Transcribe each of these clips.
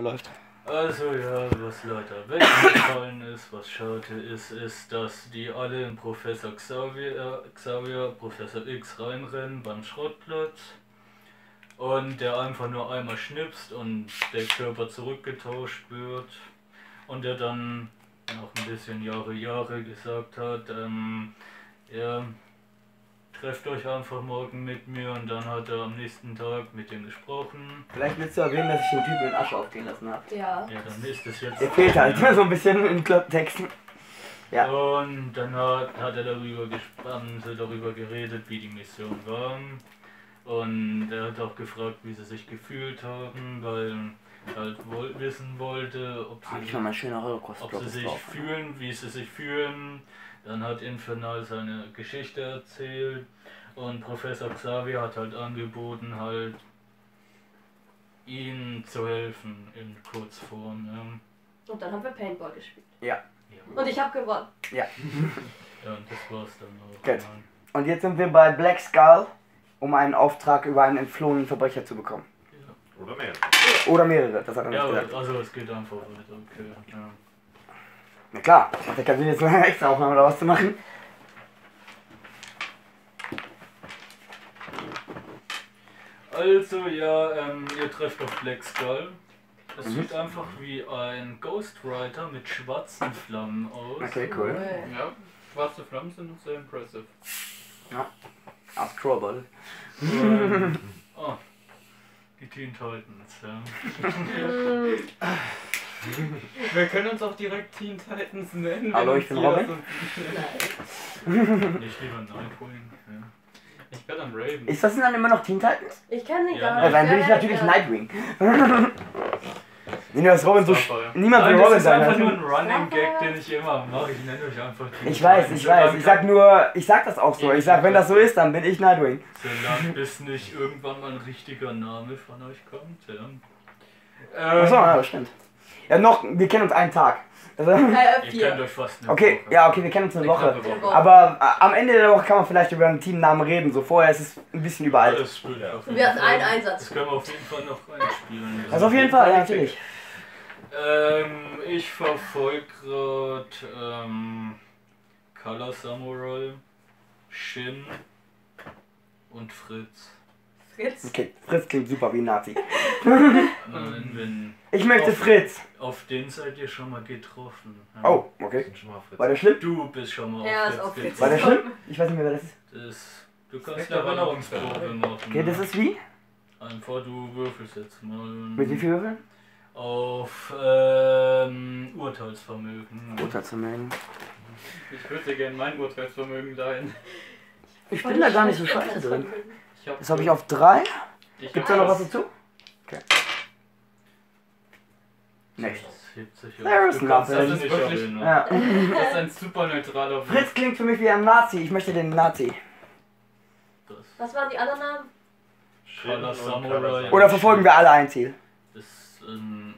läuft. Also ja, was leider weggefallen ist, was schade ist, ist, dass die alle in Professor Xavier, Xavier Professor X reinrennen beim Schrottplatz und der einfach nur einmal schnipst und der Körper zurückgetauscht wird und der dann nach ein bisschen Jahre Jahre gesagt hat, ähm, ja, trefft euch einfach morgen mit mir und dann hat er am nächsten Tag mit ihm gesprochen. Vielleicht willst du erwähnen, dass ich den Typen in Asche aufgehen lassen habe. Ja. Ja, dann ist es jetzt. Der fehlt halt so ein bisschen in Texten. Ja. Und dann hat, hat er darüber haben sie darüber geredet, wie die Mission war. Und er hat auch gefragt, wie sie sich gefühlt haben, weil er halt woll wissen wollte, ob sie, Holocaust ob sie sich drauf. fühlen, wie sie sich fühlen. Dann hat Infernal seine Geschichte erzählt und Professor Xavier hat halt angeboten, halt ihnen zu helfen in Kurzform. Ja. Und dann haben wir Paintball gespielt. Ja. Und ich habe gewonnen. Ja, und das war's dann auch. Gut. Ja. Und jetzt sind wir bei Black Skull, um einen Auftrag über einen entflohenen Verbrecher zu bekommen. Oder mehr. Oder mehrere, das hat er nicht Ja, gesagt. also es geht einfach weiter, okay. Ja. Na klar, hat der Sinn, jetzt eine extra Aufnahme daraus zu machen. Also ja, ähm, ihr trefft auf Black Skull. Es Mhm. sieht einfach wie ein Ghostwriter mit schwarzen Flammen aus. Okay, cool. Ja, schwarze Flammen sind sehr impressive. Aus Crowball. Ähm, oh, die Teen Titans, ja. Wir können uns auch direkt Teen Titans nennen. Hallo, ich bin Robin. so- Nicht lieber Nightwing. Ja. Ich bin am Raven. Ist das denn dann immer noch Teen Titans? Ich kenne den Ja, gar nein. Ja, nicht. dann bin ich natürlich der? Nightwing. Nee, das Robin so. Niemand will Nein, Robin das ist einfach sein. nur ein Running Gag, den ich immer mache. Ich nenne euch einfach Teen Ich weiß, Titans. ich weiß. Ich sag nur, ich sag das auch so. Ich sag, wenn das so ist, dann bin ich Nightwing. Solange bis nicht irgendwann mal ein richtiger Name von euch kommt, ja. Achso, ja, das stimmt. Ja, noch, wir kennen uns einen Tag. Also, Äh, Ihr kennt vier. euch fast eine okay, Woche. ja, okay, wir kennen uns eine Eine Woche. Aber äh, am Ende der Woche kann man vielleicht über einen Teamnamen reden. So vorher ist es ein bisschen überall. Spielt auf jeden Wir hatten einen Einsatz. Das können wir auf jeden Fall noch einspielen. Also auf jeden Fall, ja, natürlich. Ähm, ich verfolge gerade ähm, Color Samurai, Shin und Fritz. Fritz. Okay, Fritz klingt super wie ein Nazi. Nein, wenn, Ich möchte Auf- Fritz. auf den seid ihr schon mal getroffen. Ja. Oh, okay. Sind schon mal Fritz. War der schlimm? Du bist schon mal Ja, auf ist auch Fritz Fritz. War der schlimm? Ich weiß nicht mehr, wer das ist. Das, du kannst eine Erinnerungsprobe machen. Okay, das ist wie? Einfach du würfelst jetzt mal. Mit wie viel Würfeln? Auf ähm, Urteilsvermögen. Urteilsvermögen. Ich würde gerne mein Urteilsvermögen dahin. Ich bin da gar nicht so scheiße drin. Hab Das habe ich auf drei. Ich Gibt's hab da noch was dazu? Okay. Nicht. Das hebt sich There is nothing. das nicht Wirklich-. Ja. Das ist ein super neutraler Wurf. Fritz klingt für mich wie ein Nazi. Ich möchte den Nazi. Das, Was waren die anderen Namen? Color Samurai. Oder verfolgen wir alle ein Ziel? das, ähm,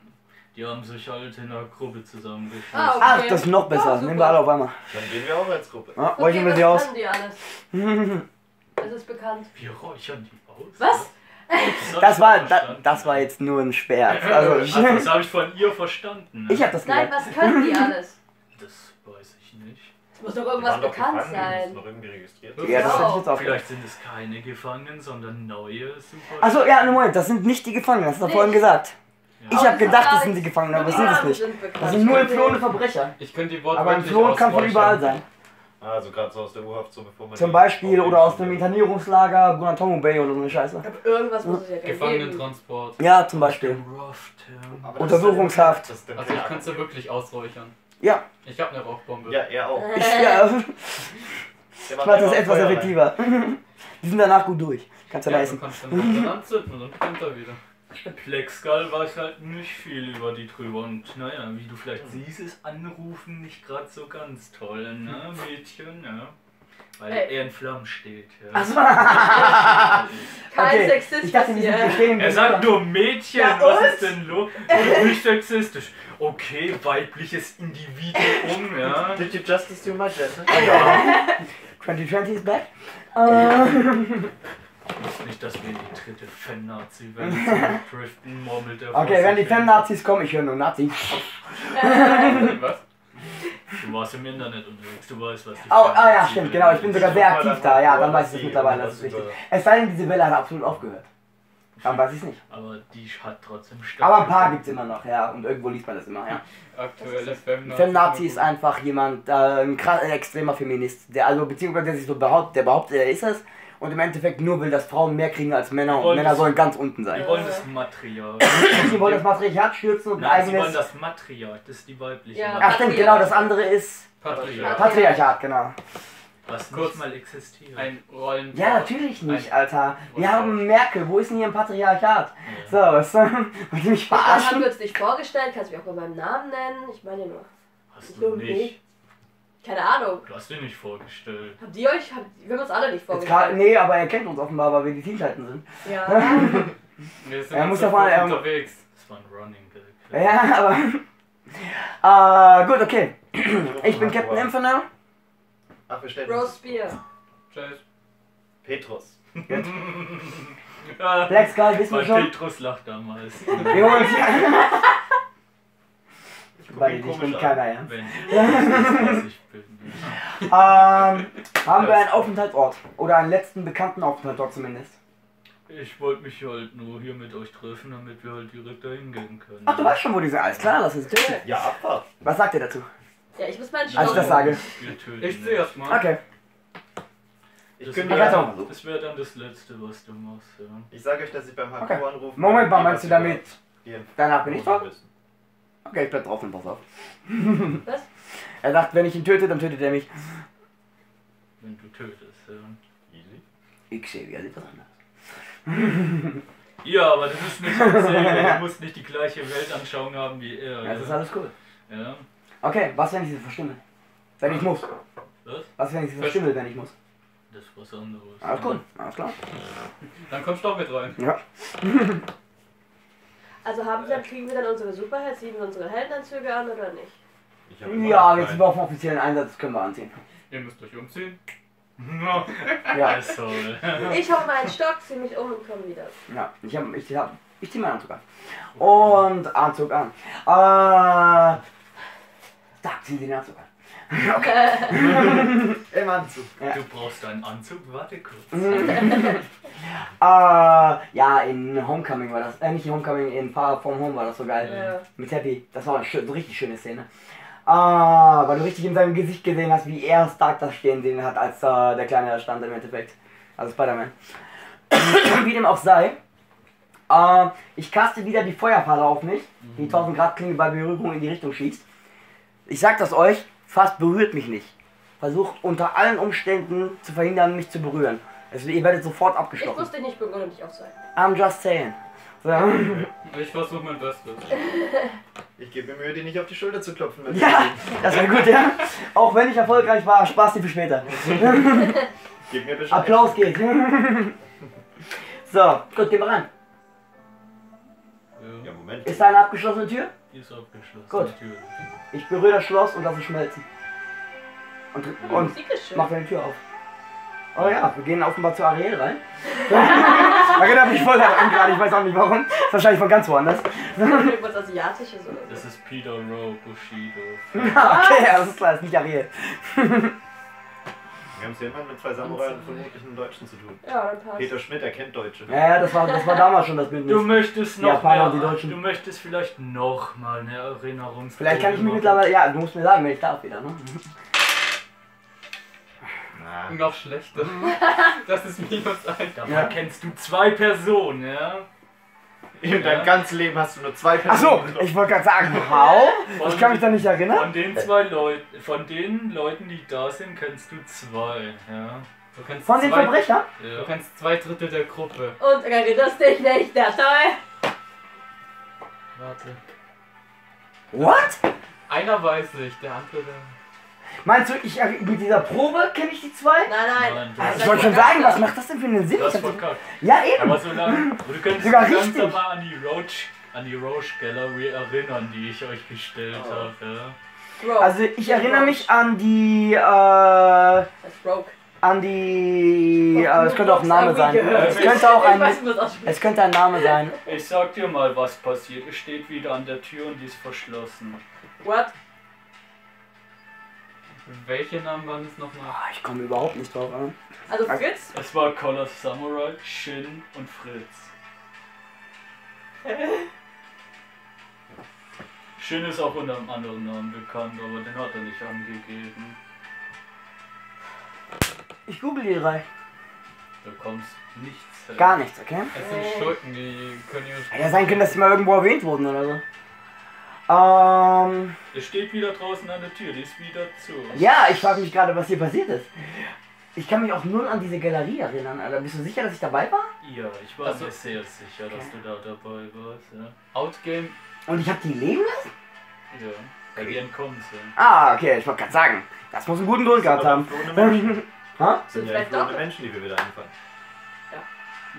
die haben sich halt in einer Gruppe zusammengeschlossen. Ah, okay. Ach, das ist noch besser. Super. Nehmen wir alle auf einmal. Dann gehen wir auch als Gruppe. Ja, räuchern wir sie aus. die alles? Das ist bekannt. Wir räuchern die aus. Was? Das ich war, da, das war jetzt nur ein Scherz. Also, Ach, das habe ich von ihr verstanden. ne? ich habe das Nein, was können die alles? Das weiß ich nicht. Es muss doch irgendwas bekannt gefangen, sein. noch irgendwie registriert. Ja, das hätte ich jetzt auch Vielleicht sind es keine Gefangenen, sondern neue Super. Achso, ja, Moment, das sind nicht die Gefangenen, das hast du vorhin gesagt. Ich Aber habe gedacht, das sind die. Gefangenen, aber das sind es nicht. sind. Das sind nur entflohene Verbrecher. Ich könnte die Aber ein wortwörtlich Floh kann von überall sein. Also gerade so aus der U-Haft, so bevor man... Zum Beispiel oder aus dem. Internierungslager Guantanamo Bay oder so eine Scheiße. Aber irgendwas muss es ja geben. Gefangenentransport. Ja, zum Beispiel. Untersuchungshaft. Also ich kann sie wirklich ausräuchern. Ja, Ich habe eine Rauchbombe. Ja, er auch. ich, ja, ich mach das etwas effektiver. Die sind danach gut durch. Kannst du Ja, du leisten. kannst dann dann anzünden und dann brennt er wieder. Skull weiß halt nicht viel über die drüber und naja, wie du vielleicht siehst, ist Anrufen nicht gerade so ganz toll, ne, Mädchen, ja. Weil Ey. er in Flammen steht, ja. Achso. Kein Okay, Sexismus ich dachte, wir sind bestehen. Er sagt nur Mädchen, Ja, was und? ist denn los? Also Nicht sexistisch. Okay, weibliches Individuum, ja. Did you justice too much, Jesse? 2020 is back. Ähm, Ich wusste nicht, dass wir in die dritte Fan-Nazi-Welt driften, murmelt der Okay, wenn die. Fan-Nazis kommen, ich höre nur Nazi. Was? Du warst im Internet unterwegs, du weißt, was die Oh, ah ja, stimmt, genau. Ich bin sogar sehr aktiv da. Ja, dann weiß ich das mittlerweile. Das ist richtig. Es sei denn, diese Welle hat absolut aufgehört. Dann weiß ich es nicht. Aber die hat trotzdem Aber ein paar gibt es immer noch, ja. Und irgendwo liest man das immer, ja. Aktuelle Femnazi. Femnazi ist einfach jemand, äh, ein krass, ein extremer Feminist. Der also, beziehungsweise der sich so behauptet, der behauptet, er ist es. Und im Endeffekt nur will, dass Frauen mehr kriegen als Männer und wollen Männer sollen ganz unten Die sein. wollen das Material. Sie wollen das Matriarchat stürzen und ein Nein, sie wollen eigenes. das Material, das ist die weibliche Ja. Ach stimmt, genau, das andere ist Patriarch. Patriarchat, genau. was Kurz mal existiert. Ein Rollen. Ja, natürlich nicht, Ein- Alter. Wir haben Merkel, wo ist denn hier ein Patriarchat? So, was? Wollt ihr mich Ich verarschen? wir uns nicht vorgestellt, kannst du mich auch bei meinem Namen nennen? Ich meine nur. Hast du nicht. Keine Ahnung. Du hast dir nicht vorgestellt. Habt ihr euch, habt, wir haben uns alle nicht Jetzt grad, vorgestellt. nee, aber er kennt uns offenbar, weil wir die Teamzeiten sind. Ja. Wir sind Er muss ähm, unterwegs. Das war ein Running Gag. Ja, aber. Äh, gut, okay. Ich bin Captain Infernal. Ach, wir stellen uns Beer. Tschüss. Petrus. Ja, Black Skull wissen wir Weil schon. Petrus lacht am meisten. Wir holen uns Weil ich bin keiner ernst. Ähm, haben wir einen Aufenthaltsort. Oder einen letzten bekannten Aufenthaltsort zumindest. Ich wollte mich halt nur hier mit euch treffen, damit wir halt direkt dahin gehen können. Ach, du weißt schon, wo die sind. Alles klar, lass uns töten. Ja, Abfahrt. Was sagt ihr dazu? Ja, ich muss meinen Als ich das Stoff. sage. Ich nicht. zuerst mal. Okay. Ich Das, kündige Ja, wäre das wär dann das Letzte, was du machst. Ja. Ich sage euch, dass ich beim HQ Okay. anrufe. Moment mal, meinst du damit? Danach bin ich dran? Okay, ich bleib drauf und pass auf. Was? Er sagt, wenn ich ihn töte, dann tötet er mich. Wenn du tötest. Ja. Easy. Ich sehe, wie er sieht was anderes. ja, aber das ist nicht dasselbe. Du musst nicht die gleiche Weltanschauung haben wie er. Ja, das ist alles cool. ja. Okay, was, wenn ich sie verstimme? Wenn ich muss. Was? Was, wenn ich sie verstimme, wenn ich muss? Das ist was anderes. Alles gut, alles klar. Dann kommst du doch mit rein. Ja. Also haben wir dann, kriegen wir dann unsere Superhelden, ziehen wir unsere Heldenanzüge an oder nicht? Ja, jetzt sind wir auf dem offiziellen Einsatz, das können wir anziehen. Ihr müsst euch umziehen. Ja, Also, Ich hole meinen Stock, zieh mich um und komme wieder. ja. Ich hab, ich hab, ich zieh meinen Anzug an. Und Anzug an. Äh, da, ziehen Sie den Anzug an. Im Anzug. du brauchst einen Anzug? Warte kurz. Äh, ja, in Homecoming war das, äh, nicht in Homecoming, in Far From Home war das so geil. Ja. Mit Happy. Das war eine schö- so richtig schöne Szene. Ah, weil du richtig in seinem Gesicht gesehen hast, wie er Stark da stehen sehen hat, als äh, der Kleine da stand im Endeffekt. Also Spider-Man. wie dem auch sei. Äh, ich caste wieder die Feuerfalle auf mich, die 1000 Grad Klinge bei Berührung in die Richtung schießt. Ich sag das euch, fast berührt mich nicht. Versucht unter allen Umständen zu verhindern, mich zu berühren. Also ihr werdet sofort Ich abgestochen. muss dich nicht berühren und dich aufzeigen. I'm just saying. So. Ich versuche mein Bestes. Ich gebe mir Mühe, dir nicht auf die Schulter zu klopfen. wenn Ja, das wäre gut, ja. Auch wenn ich erfolgreich war, Spaß dir für später. Gib mir Bescheid. Applaus geht. So, gut, gehen wir rein. Ja, Moment. Ist da eine abgeschlossene Tür? Die ist abgeschlossen. Gut. Natürlich. Ich berühre das Schloss und lasse es schmelzen. Und, Die und Musik ist schön. mach die Tür auf. Oh ja, wir gehen offenbar zu Ariel rein. da erinnert mich voll daran gerade, ich weiß auch nicht warum. Ist wahrscheinlich von ganz woanders. Irgendwas Asiatisches oder so. Das ist Peter Rowe Bushido. okay, alles ist klar, ist nicht Ariel. Wir haben es hier immer mit zwei Samurai und vermutlich einem Deutschen zu tun. Ja, dann passt. Peter Schmidt, er kennt Deutsche. Ja, ja, das war, das war damals schon das Du Bündnis. möchtest noch Japaner mehr, und die Deutschen. Du möchtest vielleicht noch mal eine Erinnerung. Vielleicht kann ich mich mittlerweile, ja, du musst mir sagen, wenn ich darf wieder, ne? Na, Noch schlechter. Das ist minus eins. Dabei Ja. kennst du zwei Personen, ja? In deinem ganzen Leben hast du nur zwei Ach so, Personen. ich wollte gerade sagen, wow, ich kann mich da nicht erinnern. Von den zwei Leuten, von den Leuten, die da sind, kennst du zwei, ja? Du kannst Von den zwei, Verbrechern? Du ja. kannst zwei Drittel der Gruppe. Und erinnerst dich nicht, der Teil? Warte. What? Einer weiß ich, der andere. Meinst du, ich erri- mit dieser Probe kenne ich die zwei? Nein, nein. Nein, hast, Ich wollte schon sagen, was macht das denn für einen Sinn? Ich hab- verkackt. Ja, eben. Aber so lange. Du könntest Sogar dich richtig. langsam mal an die Roach, an die Roach Gallery erinnern, die ich euch gestellt Oh. habe, ja? Also ich erinnere mich an die, äh, Das ist Rogue. an die. Äh, es könnte auch ein Name sein. Es könnte auch ein. Es könnte ein Name sein. Ich sag dir mal, was passiert. Es steht wieder an der Tür und die ist verschlossen. What? Welche Namen waren es nochmal? Ah, ich komme überhaupt nicht drauf an. Also Fritz? Es war Color Samurai, Shin und Fritz. Shin ist auch unter einem anderen Namen bekannt, aber den hat er nicht angegeben. Ich google die drei. Da kommst nichts. Gar nichts, okay? Es sind Schurken, die können ja Hätte ja sein können, dass die mal irgendwo erwähnt wurden oder so. Ähm. Es steht wieder draußen an der Tür, die ist wieder zu. Ja, ich frage mich gerade, was hier passiert ist. Ich kann mich auch null an diese Galerie erinnern, Alter. Bist du sicher, dass ich dabei war? Ja, ich war Also- mir sehr sicher, dass du da dabei warst. Ja, Outgame. Und ich habe die leben lassen? ja. bei dir entkommen sie. Ah, okay, ich wollte gerade sagen. Das muss einen guten Grund gehabt haben. Ha? Sind Sind ja vielleicht geflohene doch? Menschen, die wir wieder einfallen.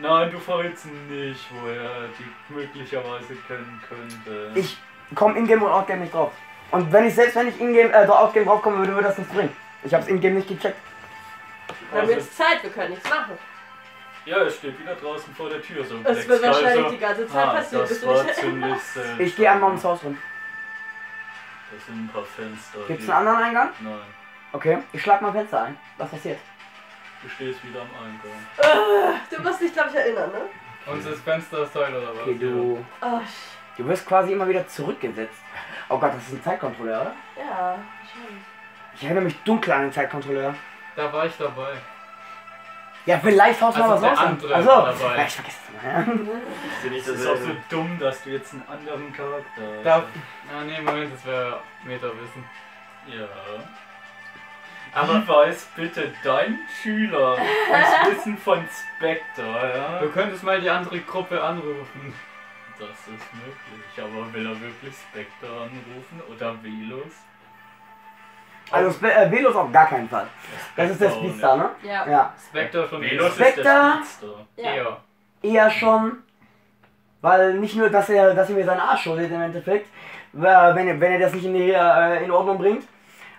Nein, du verrätst nicht, woher die möglicherweise können könnte. Ich komme in-game und out-game nicht drauf. Und wenn ich selbst wenn ich in-game, äh, out-game draufkomme würde, würde das nichts bringen. Ich hab's in-game nicht gecheckt. Wir haben jetzt Zeit, wir können nichts machen. Ja, es steht wieder draußen vor der Tür so ein Das wird Text, wahrscheinlich also- die ganze Zeit Ah, passieren, das war ziemlich seltsam. Ich gehe einmal ums Haus rum. Das sind ein paar Fenster. Gibt's die- einen anderen Eingang? Nein, Okay. Ich schlag mal Fenster ein. Was passiert? du stehst wieder am Eingang. Du musst dich, glaube ich, erinnern, ne? Uns ist Fenster das Teil oder was? Okay, du. Oh, Du wirst quasi immer wieder zurückgesetzt. Oh Gott, das ist ein Zeitkontrolleur, oder? ja, schon. Ich erinnere mich dunkel an den Zeitkontrolleur. Da war ich dabei. Ja, vielleicht haust du mal Also was der raus. andere Achso. war dabei. Ja, ich vergesse das mal. Ja. Nicht Das ist auch so dumm, dass du jetzt einen anderen Charakter hast. Da. Ah, nee, Moment, das wäre Meta-Wissen. Ja. Aber- Wie weiß bitte dein Schüler das Wissen von Spectre, ja? Du könntest mal die andere Gruppe anrufen. Das ist möglich, aber will er wirklich Spectre anrufen oder Velos? Also Spe äh, Velos auf gar keinen Fall. Das ist der Speedstar, ne? Ja. Ja. Spectre schon Velos ist Spectre? der Speedster. Ja. eher. Eher schon. Weil nicht nur, dass er, dass er mir seinen Arsch schuldet im Endeffekt, äh, wenn er, wenn er das nicht in, die, äh, in Ordnung bringt.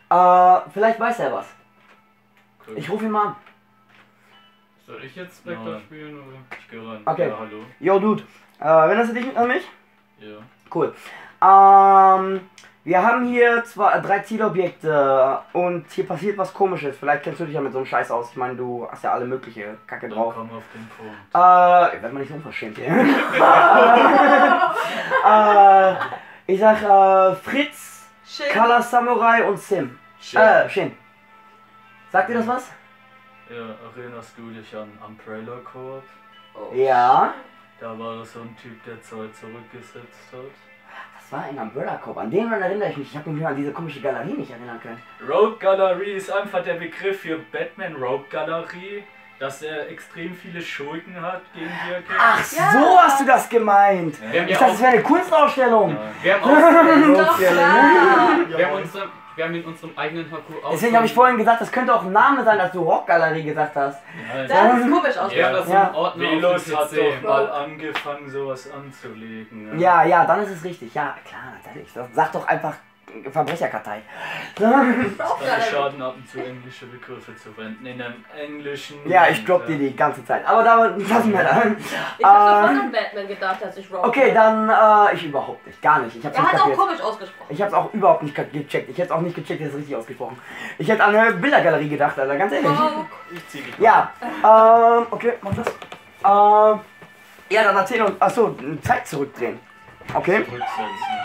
Äh, vielleicht weiß er was. Gut. Ich rufe ihn mal an. Soll ich jetzt Spectre Nein. spielen oder? Ich geh ran. Okay. Ja, hallo. Yo, Dude. Äh, erinnerst du dich an mich? Ja. Cool. Ähm, wir haben hier zwei, drei Zielobjekte und hier passiert was komisches. Vielleicht kennst du dich ja mit so einem Scheiß aus. Ich meine, du hast ja alle mögliche Kacke Dann drauf. komm auf den Punkt. Äh, ich werd mal nicht unverschämt hier. äh, ich sag äh, Fritz, Shit. Color Samurai und Sim. Shit. Äh, Shin. Sagt ihr das was? Ja, erinnerst du dich an Umbrella Corp? Oh. Ja. Da war so ein Typ, der Zeit zurückgesetzt hat. Das war ein Umbrella Corp. An den Mann erinnere ich mich. Ich habe mich nur an diese komische Galerie nicht erinnern können. Rogue Gallery ist einfach der Begriff für Batman Rogue Gallery, dass er extrem viele Schurken hat, gegen die er kämpft. Ach, so hast du das gemeint. Haben Ich ja dachte, das wäre eine Kunstausstellung. Nein. Wir haben, auch, Doch, wir, haben unsere, wir haben in unserem eigenen HQ auch. Deswegen habe ich vorhin gesagt, das könnte auch ein Name sein, dass du Rockgalerie gesagt hast. Nein. Das ist komisch aus. Ja, das Ja. im Ordner Velos hat doch mal angefangen, sowas anzulegen. Ja, ja, dann ist es richtig. Ja, klar, natürlich. Sag doch einfach Verbrecherkartei. Schaden ab und zu englische Begriffe zu verwenden. In einem englischen. Ja, ich drop dir die ganze Zeit. Aber da lassen wir dann. Ich hab Äh, sofort an Batman gedacht, als ich Rogue Okay, dann äh, ich überhaupt nicht. Gar nicht. Ich hab's Er nicht hat auch komisch ausgesprochen. Ich hab's auch überhaupt nicht ge- gecheckt. Ich hätte auch nicht gecheckt, das ist richtig ausgesprochen. Ich hätte an eine Bildergalerie gedacht, Alter, ganz ehrlich. Rogue. Ich zieh dich Ja, ähm, okay, mach das. Ähm, ja, dann erzähl uns. Achso, Zeit zurückdrehen. Okay.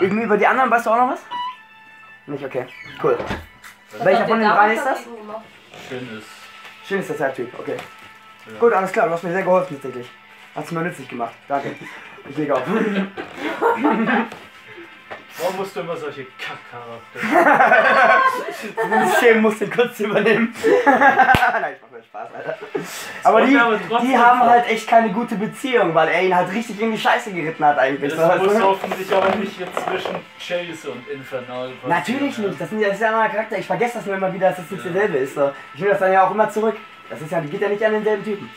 Über die anderen weißt du auch noch was? Nicht, okay. Cool. Was Welcher von den dreien ist das? gemacht? Schönes. Schön ist der Zeittyp, okay. Ja. Gut, alles klar, du hast mir sehr geholfen tatsächlich. Hast mir nützlich gemacht. Danke. Ich leg auf. Warum musst du immer solche Kackcharakter? Schämen muss den kurz übernehmen. Nein, ich mach mir Spaß, Alter. Aber die, aber die haben halt echt keine gute Beziehung, weil er ihn halt richtig in die Scheiße geritten hat eigentlich. Das muss hoffentlich aber nicht jetzt zwischen Chase und Infernal passieren. Natürlich ja. nicht, das, ja- ist ja ein anderer Charakter. Ich vergesse das nur immer wieder, dass das nicht derselbe ist. So. Ich will das dann ja auch immer zurück. Das ist ja, geht ja nicht an denselben Typen.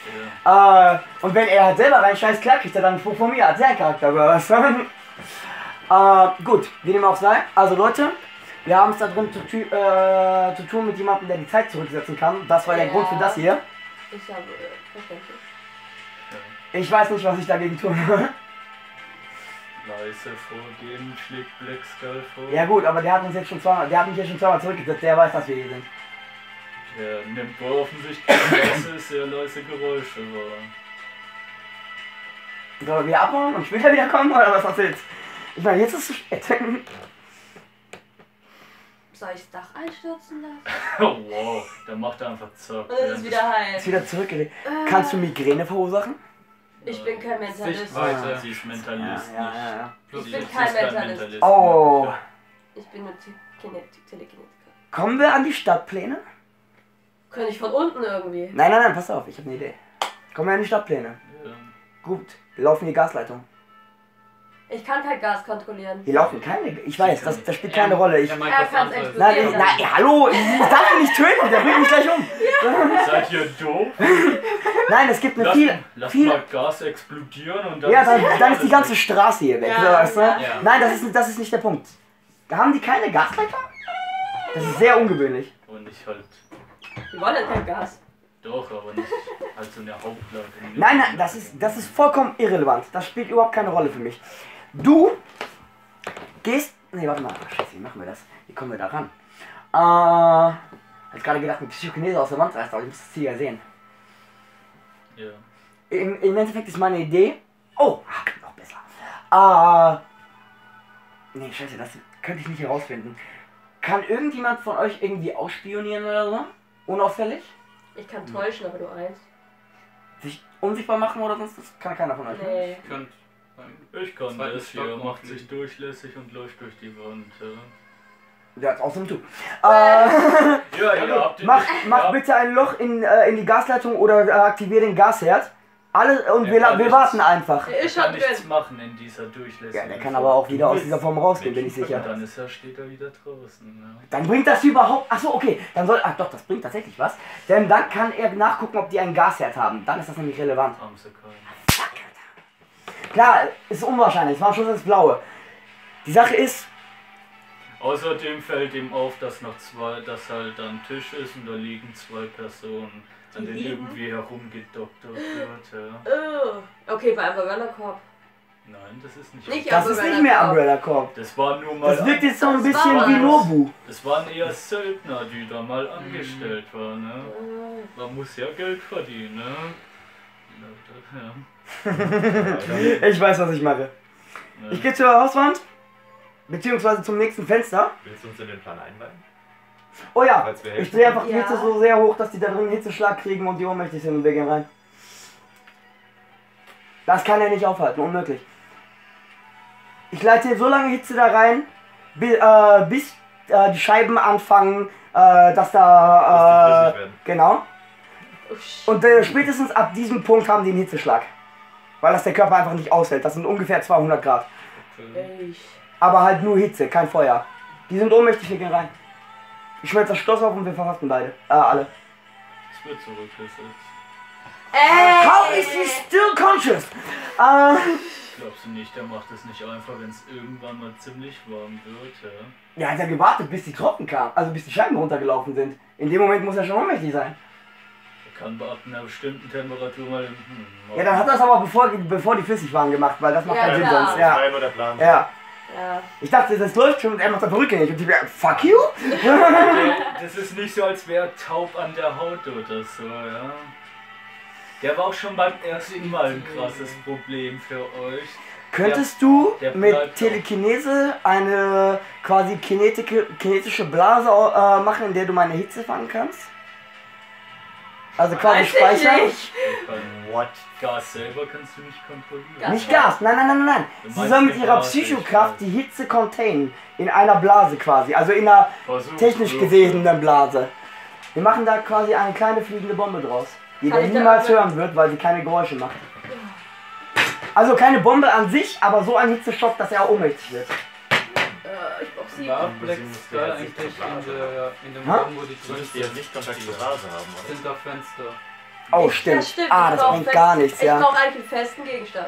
Äh, und wenn er halt selber reinscheißt, klar kriegt er dann einen Spruch von mir als sein Charakter oder was. Äh, gut, wie dem auch sei. Also Leute, Wir haben es darum zu, äh, zu tun mit jemandem, der die Zeit zurücksetzen kann. Das war der Ja. Grund für das hier. Ich habe äh, verständlich. Ich weiß nicht, was ich dagegen tun soll. Leise vorgehen, schlägt Black Skull vor. Ja gut, aber der hat uns jetzt schon zweimal, der hat mich hier schon zweimal zurückgesetzt. Der weiß, dass wir hier sind. Der nimmt wohl offensichtlich leise, sehr leise Geräusche wahr. Sollen wir abhauen und später wieder kommen oder was hast du jetzt? Ich meine, jetzt ist es zu spät. Soll ich das Dach einstürzen lassen? Oh wow, der macht einfach zack. Und es ist wieder heil. Ist wieder zurückgelegt. Kannst du Migräne verursachen? Ich bin kein Mentalist. Sichtweite. Sie ist Mentalist ja, nicht. ja, ja. Ich Sie bin kein Mentalist. Oh. Ich bin nur Te- Kinet- Telekinetiker. Kommen wir an die Stadtpläne? Könnte ich von unten irgendwie. Nein, nein, nein, pass auf, ich habe eine Idee. Kommen wir an die Stadtpläne. Ja. Gut, wir laufen die Gasleitung. Ich kann kein Gas kontrollieren. Hier laufen keine. Ich weiß, das, das spielt keine Rolle. Ich, Er anderes. explodieren. nein, nein, hallo, ich darf ihn nicht töten, der bringt mich gleich um. Seid ihr doof? Nein, es gibt eine viel. lasst viel mal Gas explodieren und dann. ja, dann, dann ist die ganze weg. Straße hier weg. Ja, weißt du? ja. Ja. Nein, das ist, das ist nicht der Punkt. Da haben die keine Gasleiter? Das ist sehr ungewöhnlich. Und nicht halt. Die wollen kein Gas. Doch, aber nicht halt so eine Hauptleitung. Nein, nein, das ist, das ist vollkommen irrelevant. Das spielt überhaupt keine Rolle für mich. Du gehst. Nee, warte mal. Ach, Scheiße, wie machen wir das? Wie kommen wir da ran? Äh. Hab gerade gedacht, ein Psychokinese aus der Wand reißt, aber ich muss das Ziel ja sehen. Ja. Im, Im Endeffekt ist meine Idee. Oh, ah, noch besser. Äh. Nee, scheiße, das könnte ich nicht herausfinden. Kann irgendjemand von euch irgendwie ausspionieren oder so? Unauffällig? Ich kann täuschen, aber nur eins. Sich unsichtbar machen oder sonst? Das kann keiner von euch. ne? Nee. Ich könnte Ich kann Zweiten das hier, macht sich durchlässig und läuft durch die Wand. Ja, ist außerdem du. Äh, Ja, ja mach, mach ja, bitte ein Loch in, äh, in die Gasleitung oder äh, aktivier den Gasherd. Alle und wir, wir nichts. warten einfach. Er schon kann nichts drin. machen in dieser durchlässigen Ja, der kann aber auch wieder aus dieser Form rausgehen, bin ich sicher. Dann ist er, steht er wieder draußen. Ja. Dann bringt das überhaupt. Achso, okay. Dann soll. Ach doch, das bringt tatsächlich was. Denn dann kann er nachgucken, ob die einen Gasherd haben. Dann ist das nämlich relevant. Haben sie keinen. Klar, ist unwahrscheinlich. Es war schon das Blaue. Die Sache ist, Außerdem fällt ihm auf, dass noch zwei, dass halt ein Tisch ist und da liegen zwei Personen, an denen irgendwie herumgedoktert wird. Ja. Oh. Okay, bei Umbrella Corp. Nein, das ist nicht. Nicht das ist nicht mehr Umbrella Corp. Das war nur mal. Das wirkt jetzt so ein bisschen wie was. Nobu. Das waren eher Söldner, die da mal angestellt waren. Ne? Man muss ja Geld verdienen. Ne? Ja. Ich weiß, was ich mache. Ne? Ich gehe zur Hauswand. Beziehungsweise zum nächsten Fenster. Willst du uns in den Plan einweihen? Oh ja, ich drehe einfach die Ja. Hitze so sehr hoch, dass die da drin einen Hitzeschlag kriegen und die ohnmächtig sind und wir gehen rein. Das kann er nicht aufhalten, unmöglich. Ich leite so lange Hitze da rein, bis, äh, bis äh, die Scheiben anfangen, äh, dass Dass da. flüssig Äh, werden. genau. usch. Und äh, spätestens ab diesem Punkt haben die einen Hitzeschlag. Weil das der Körper einfach nicht aushält. Das sind ungefähr 200 Grad. Ich. Aber halt nur Hitze, kein Feuer. Die sind ohnmächtig, wir gehen rein. Ich schmelze das Schloss auf und wir verhaften beide. Äh, alle. Es wird zurückgesetzt. Ey! How is he still conscious? Äh, Glaubst du nicht, der macht es nicht einfach, wenn es irgendwann mal ziemlich warm wird? Ja? ja, hat er gewartet, bis die Tropfen kamen. Also bis die Scheiben runtergelaufen sind. In dem Moment muss er schon ohnmächtig sein. Kann bei ab einer bestimmten Temperatur mal. Hm, Ja, dann hat es aber bevor, bevor die flüssig waren gemacht, weil das macht Ja, keinen Sinn klar. sonst. Das Ja. war ja nur der Plan. Ja. Ja. Ich dachte, das läuft schon und er macht da Perücke nicht. Und ich wäre, fuck you? Der, das ist nicht so, als wäre er taub an der Haut oder so, ja. Der war auch schon beim ersten Mal ein krasses Problem für euch. Könntest du der mit Telekinese eine quasi kinetische, kinetische Blase äh, machen, in der du meine Hitze fangen kannst? Also quasi Weiß ich speichern? nicht. Beim What? Gas selber kannst du nicht kontrollieren. Gas- Nicht Gas, nein, nein, nein, nein, Sie soll mit ihrer Psychokraft ich die Hitze containen. In einer Blase quasi. Also in einer Versuch, technisch gesehenen Blase. Wir machen da quasi eine kleine fliegende Bombe draus. Die Kann ich niemals hören wird, weil sie keine Geräusche macht. Also keine Bombe an sich, aber so ein Hitzeschock, dass er auch ohnmächtig wird. Ich. War Black Skull ja eigentlich in, der, in dem Hä? Raum, wo die drin musst ja sind? Sichtkontakt zur Blase haben, oder? Sind da Fenster. Oh, Ich- stimmt. Das stimmt. Ah, ich das bringt gar nichts, Ich ja. brauche eigentlich einen festen Gegenstand.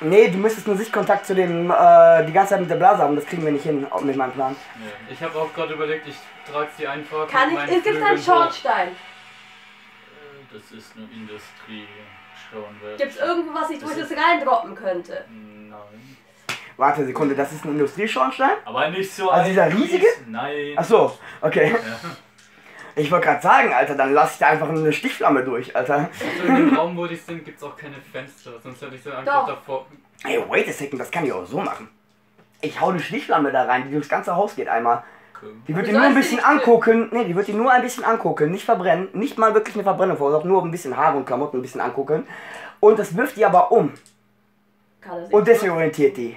Nee, du müsstest nur Sichtkontakt zu dem, äh, die ganze Zeit mit der Blase haben. Das kriegen wir nicht hin auch mit meinem Plan. Ja. Ich habe auch gerade überlegt, ich trage sie einfach. Kann ich. Es gibt einen hoch. Schornstein. Äh, Das ist eine Industrie. Gibt es irgendwo was, ich, ich das reindroppen könnte? Nein. Warte, Sekunde, das ist ein Industrieschornstein? Aber nicht so Also dieser riesige? Ries- Nein. Ach so, okay. Ja. Ich wollte gerade sagen, Alter, dann lass ich da einfach eine Stichflamme durch, Alter. Also in dem Raum, wo die sind, gibt es auch keine Fenster, sonst hätte ich sie einfach davor. Hey, wait a second, das kann ich auch so machen. Ich hau eine Stichflamme da rein, die durchs ganze Haus geht einmal. Die wird die nur ein bisschen angucken. Nee, die wird die nur ein bisschen angucken, nicht verbrennen, nicht mal wirklich eine Verbrennung verursachen, nur ein bisschen Haare und Klamotten ein bisschen angucken. Und das wirft die aber um. Und desorientiert die.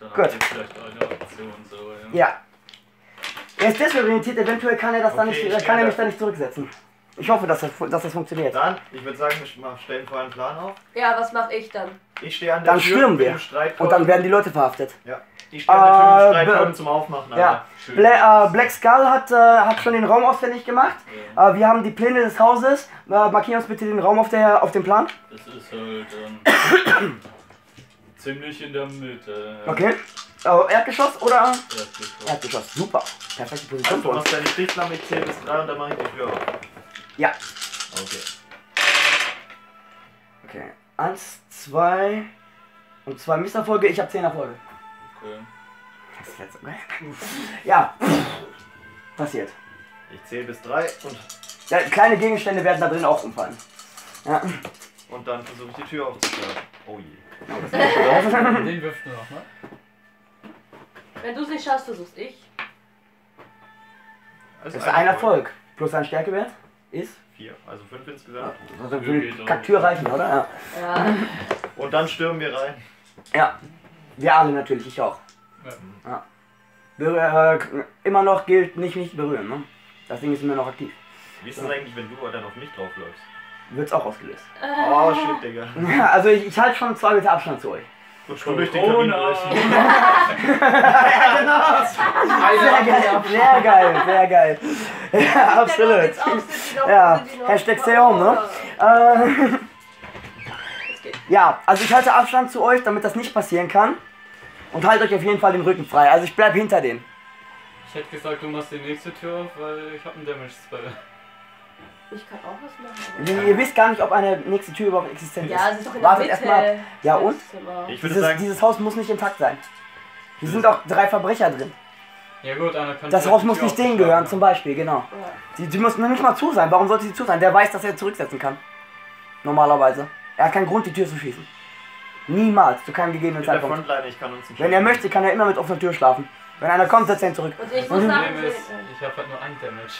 Dann Gut. habt vielleicht eine Option so. Ja. Ja. Er ist desorientiert, eventuell kann er das dann Okay, nicht, kann er gehe mich da nicht zurücksetzen. Ich hoffe, dass das, dass das funktioniert. Dann, ich würde sagen, wir stellen vorher einen Plan auf. Ja, was mache ich dann? Ich stehe an der Dann Tür stürmen wir. Und dann werden die Leute verhaftet. Ja. Ich stehe an der Tür mit Äh, dem zum Aufmachen. Ja. Bla äh, Black Skull hat, äh, hat schon den Raum ausfindig gemacht. Äh, wir haben die Pläne des Hauses. Äh, markieren uns bitte den Raum auf, der, auf dem Plan. Das ist halt ähm, ziemlich in der Mitte. Okay. Äh, Erdgeschoss oder? Erdgeschoss. Erdgeschoss. Super. Perfekte Position Also, für du uns. machst deine Stichflamme, ich zähle bis drei und dann mache ich die Tür auf. Ja. Okay. Okay. Eins, zwei und zwei Misserfolge. Ich habe zehn Erfolge. Okay. Das ist jetzt okay. Ja. Passiert. Ich zähle bis drei und, Ja, kleine Gegenstände werden da drin auch umfallen. Ja. und dann versuche ich die Tür aufzuschlagen. Oh je. Den wirft du noch, ne? Wenn du es nicht schaffst, versuch's ich. Also Das ist ein Erfolg. Plus ein Stärkewert ist. Vier, also fünf insgesamt. Für auch. Kaktür reichen, oder? Ja. Ja. Und dann stürmen wir rein. ja. Wir alle natürlich, ich auch. Ja. Berühr, äh, immer noch gilt nicht nicht berühren, ne? Das Ding ist immer noch aktiv. Wie ist das eigentlich, wenn du dann auf mich draufläufst? Wird's auch ausgelöst. Oh shit, Digga. Ja, also ich, ich halte schon zwei Meter Abstand zu euch. Und schon durch den Kamin Corona. durch. Sehr geil, sehr geil, sehr geil. Ja, absolut. Die noch, Ja, Hashtag stay home, ne? Äh, Jetzt geht. ja, also ich halte Abstand zu euch, damit das nicht passieren kann. Und halte euch auf jeden Fall den Rücken frei. Also ich bleib hinter denen. Ich hätte gesagt, du machst die nächste Tür auf, weil ich habe einen Damage Spell. Ich kann auch was machen. Ihr, ihr wisst gar nicht, ob eine nächste Tür überhaupt existent Ja, ist. es ist doch in der Wartet Mitte. erstmal. Ja, und? Ich würde Dieses, sagen, dieses Haus muss nicht intakt sein. Hier sind auch drei Verbrecher drin. Ja gut, einer kann Das Haus muss nicht denen gehören, zum Beispiel, genau. Ja. Die, die muss nicht mal zu sein. Warum sollte sie zu sein? Der weiß, dass er zurücksetzen kann. Normalerweise. Er hat keinen Grund, die Tür zu schießen. Niemals, zu keinem gegebenen der Zeitpunkt. Frontline, ich kann uns einen Wenn er möchte, kann er immer mit offener Tür schlafen. Wenn einer kommt, setzt er ihn zurück. Und ich muss sagen, ich habe halt nur ein Damage.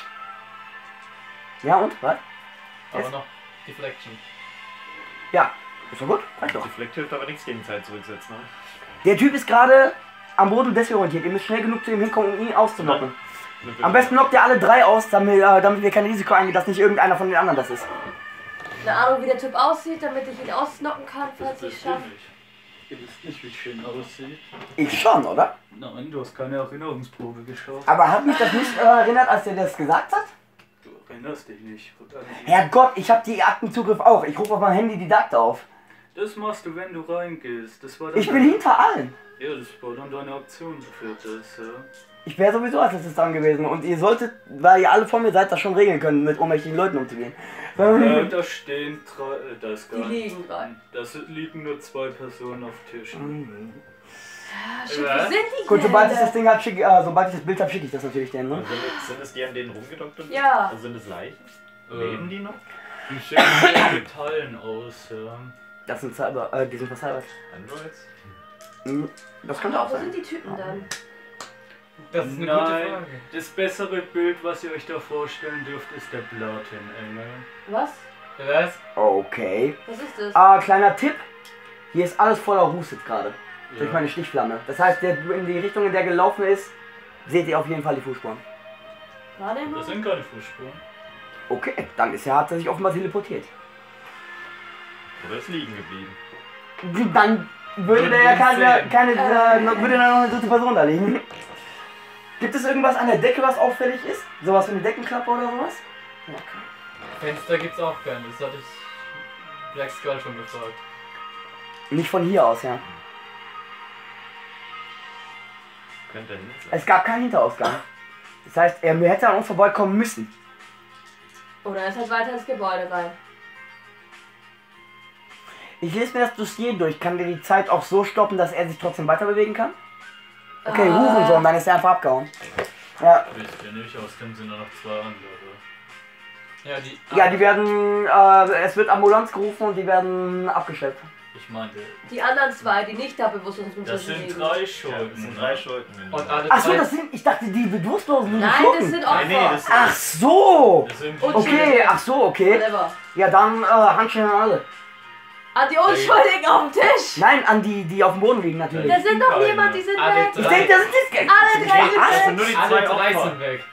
Ja und? Was? Aber Yes. noch Deflection. Ja. Ist doch gut. Reicht doch. Deflekt hilft aber nichts gegen Zeit zurücksetzen. Ne? Der Typ ist gerade am Boden desorientiert. Ihr müsst schnell genug zu ihm hinkommen, um ihn wir- Am besten knockt ihr alle drei aus, damit, äh, damit wir kein Risiko eingehen, dass nicht irgendeiner von den anderen das ist. eine Ahnung, wie der Typ aussieht, damit ich ihn ausnocken kann, Das falls ich ist schaffe. nicht. Ihr wisst nicht, wie schön aussieht. Ich schon, oder? Nein, du hast keine Erinnerungsprobe geschafft. Aber hat mich das nicht äh, erinnert, als er das gesagt hat? Du erinnerst dich nicht. Herrgott, ich habe die Aktenzugriff auch. Ich rufe auf mein Handy die Akte auf. Das machst du, wenn du reingehst. Das war Ich bin hinter allen. Ja, das war dann deine Aktion für das, ja. Ich wäre sowieso als letztes dran gewesen. Und ihr solltet, weil ihr alle vor mir seid, das schon regeln können, mit ohnmächtigen Leuten umzugehen. Äh, da stehen drei. Äh, da ist Die gar liegen gerade. Das liegen nur zwei Personen auf Tischen. Ah, Was? wo sind die Gut, sobald ich das Ding hab, schick, äh, sobald ich das Bild habe, schicke ich das natürlich denen. Ne? Also Sind, es- sind es die, an denen rumgedockt sind? Ja. Also sind es Leichen? Äh, Leben die noch? Die sehen sehr Metallen aus, ja. Das sind Cyber, äh, die sind vercybert. Androids? Hm, Das könnte auch Wo sein. sind die Typen dann? Das ist eine Nein, gute Frage. das bessere Bild, was ihr euch da vorstellen dürft, ist der Platin-Engel. Was? Was? Okay. Was ist das? Ah, kleiner Tipp. Hier ist alles voller Ruß jetzt gerade. Durch Ja. meine Stichflamme. Das heißt, der, in die Richtung, in der gelaufen ist, seht ihr auf jeden Fall die Fußspuren. War der noch? Das sind keine Fußspuren. Okay, dann ist er, hat er sich offenbar teleportiert. Oder ist liegen geblieben? Dann würde da ja keine, keine äh, würde da noch eine dritte Person da liegen. Gibt es irgendwas an der Decke, was auffällig ist? Sowas wie eine Deckenklappe oder sowas? Okay. Fenster gibt's auch keinen, das hatte ich Black Skull schon gefragt. Nicht von hier aus, ja. Könnte nicht sein. Es gab keinen Hinterausgang. Das heißt, er hätte an uns vorbeikommen müssen. Oder er ist halt weiter ins Gebäude rein. Ich lese mir das Dossier durch. Kann der die Zeit auch so stoppen, dass er sich trotzdem weiter bewegen kann? Okay, Ah. Hurensohn, dann ist er einfach abgehauen. Ja, Wisst ihr nicht, außerdem sind da noch zwei andere. Ja, die. ja, die werden, äh, es wird Ambulanz gerufen und die werden abgestellt. Meinte, Die anderen zwei, die nicht da bewusstlos sind, das sind drei Ja, Schulden. das sind drei Schulden. genau. Und alle Ach so, drei- das sind, ich dachte, die Bewusstlosen sind Nein, das Schurken. sind Nein, nee, Opfer. das Ach so! Das Okay, ach so, okay. Whatever. Ja, dann äh, Handschellen an alle. An die Unschuldigen auf dem Tisch. Nein, an die, die auf dem Boden liegen natürlich. Das sind doch niemand, die sind Alle weg. Ich denke, das sind jetzt Alle drei sind sind nur die zwei drei Opfer. sind weg.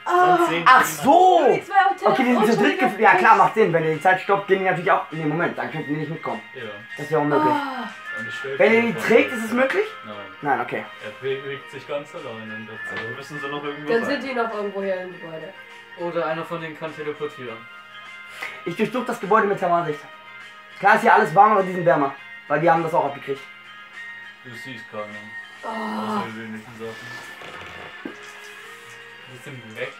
Sehen Ach die so! Die zwei auf dem Tisch. Okay, die sind zu dritt gef- Ja klar, macht Sinn. Wenn ihr die Zeit stoppt, gehen die natürlich auch. Nee, Moment, dann könnten die nicht mitkommen. Ja, Das ist ja unmöglich. Ah, und ich stell Wenn ihr die trägt, ist es möglich? Nein, Nein, okay. er bewegt sich ganz alleine in der Also müssen sie noch irgendwo Dann sein. sind die noch irgendwo hier im Gebäude. Oder einer von denen kann teleportieren. Ich durchsuche das Gebäude mit Thermalsicht. Klar ist hier alles warm, aber die sind wärmer. Weil die haben das auch abgekriegt. Du siehst keine Oh. außergewöhnlichen Sachen. Die sind weg.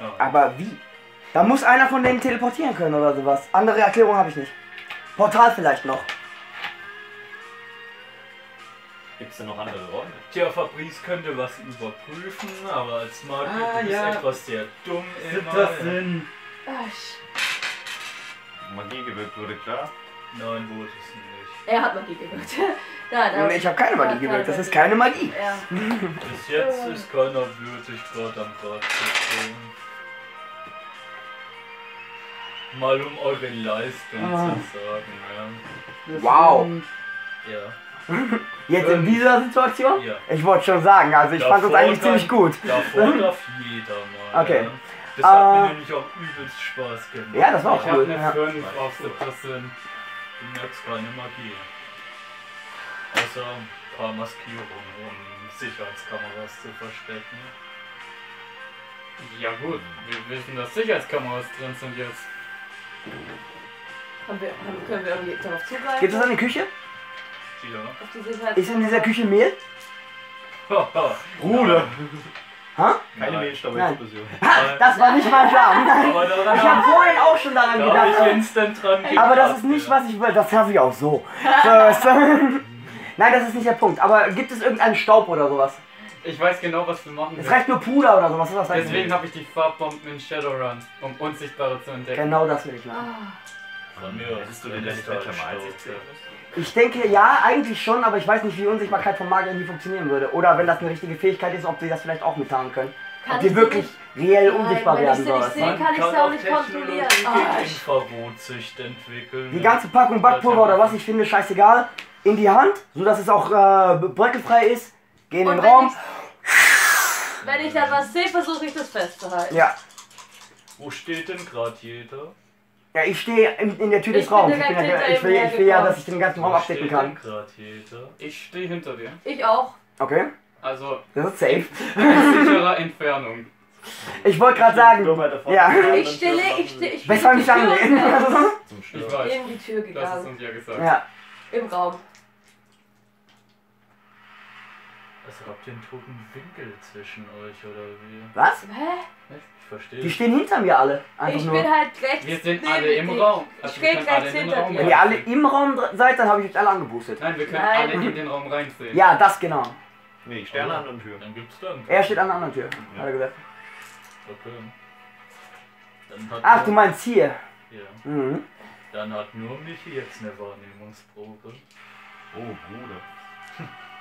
Ja. Aber wie? Da muss einer von denen teleportieren können oder sowas. Andere Erklärung habe ich nicht. Portal vielleicht noch. Gibt es denn noch andere Räume? Tja, Fabrice könnte was überprüfen, aber als Magier Ah, ja. etwas sehr dumm Sind immer. das denn? Sch- Magie gewirkt wurde, klar. Nein, wurde es nicht. Er hat Magie gewirkt. Nein, aber- Ich habe keine Magie gewirkt. Das ist keine Magie. Ja. Bis jetzt ist keiner würdig, gerade am Rad zu stehen. Mal um eure Leistung Ah. zu sagen, Wow. ja. Ja. Jetzt in dieser Situation? Ja. Ich wollte schon sagen, also ich fand das Davor eigentlich dann- ziemlich gut. Davor darf jeder mal. Okay. Ja. Das hat mir nämlich auch übelst Spaß gemacht. Ja, das war auch Ich habe cool. eine Ja. 5 auf Suppression. Du merkst keine Magie. Außer ein paar Maskierungen, um Sicherheitskameras zu verstecken. Ja gut, wir wissen, dass Sicherheitskameras drin sind jetzt. Haben wir, haben, können wir irgendwie darauf zugreifen? Gibt es eine Küche? Ja. Auf die Sicherheit Ist in dieser Küche Mehl? Bruder! Ha? Keine Nein. Mehlstaub-Explosion. Das war nicht mein Plan. Ich habe vorhin auch schon daran da habe ich gedacht. instant dran gedacht. Aber das ist nicht, was ich will. Das habe ich auch so. Nein, das ist nicht der Punkt. Aber gibt es irgendeinen Staub oder sowas? Ich weiß genau, was wir machen. Es reicht nur Puder oder sowas. Was heißt Deswegen habe ich die Farbbomben in Shadowrun, um Unsichtbare zu entdecken. Genau das will ich machen. Von mir du aus, den wenn denn es mit da Ich denke, ja, eigentlich schon, aber ich weiß nicht, wie Unsichtbarkeit von Magiern die funktionieren würde. Oder wenn das eine richtige Fähigkeit ist, ob sie das vielleicht auch mittarnen können. Kann ob die wirklich reell Nein, unsichtbar wenn ich werden sie nicht sollen. sehe, kann ich sie auch nicht kontrollieren. Technologie Ah, entwickeln. Die ganze Packung Backpulver oder was ich finde, scheißegal, in die Hand, sodass es auch äh, bröckelfrei ist. Geh in Und den Raum. ich, wenn ich da was sehe, versuche ich das festzuhalten. Ja. Wo steht denn gerade jeder? Ja, ich stehe in, in der Tür des bin Raums. Ich, bin hinter ich, ihm will, ich will ja, dass ich den ganzen Raum abdecken kann. Ich stehe hinter dir. Ich auch. Okay, Also das ist safe. in sicherer Entfernung. Ich wollte gerade sagen, ja. Ich stille, ich stehe, ich Besser bin nicht die Tür anlehnen. gegangen. Ich weiß. In die Tür Das ist gegangen. uns ja gesagt. ja. Im Raum. Habt ihr einen toten Winkel zwischen euch oder wie? Was? Hä? Ich verstehe Die stehen hinter mir alle. Einfach Ich nur. bin halt rechts. Wir sind alle im dir. Raum. Ich Also stehe können alle rechts hinter Raum Wenn dir. ihr alle im Raum seid, dann habe ich euch alle angeboostet. Nein, wir können Nein. alle in den Raum reinsehen. Ja, das genau. Nee, Sterne an und Tür. Dann gibt's dann. Er steht an der anderen Tür, hat er gesagt. Okay. Dann hat Ach, du meinst hier. Ja. Mhm. Dann hat nur Michi jetzt eine Wahrnehmungsprobe. Oh, Bruder.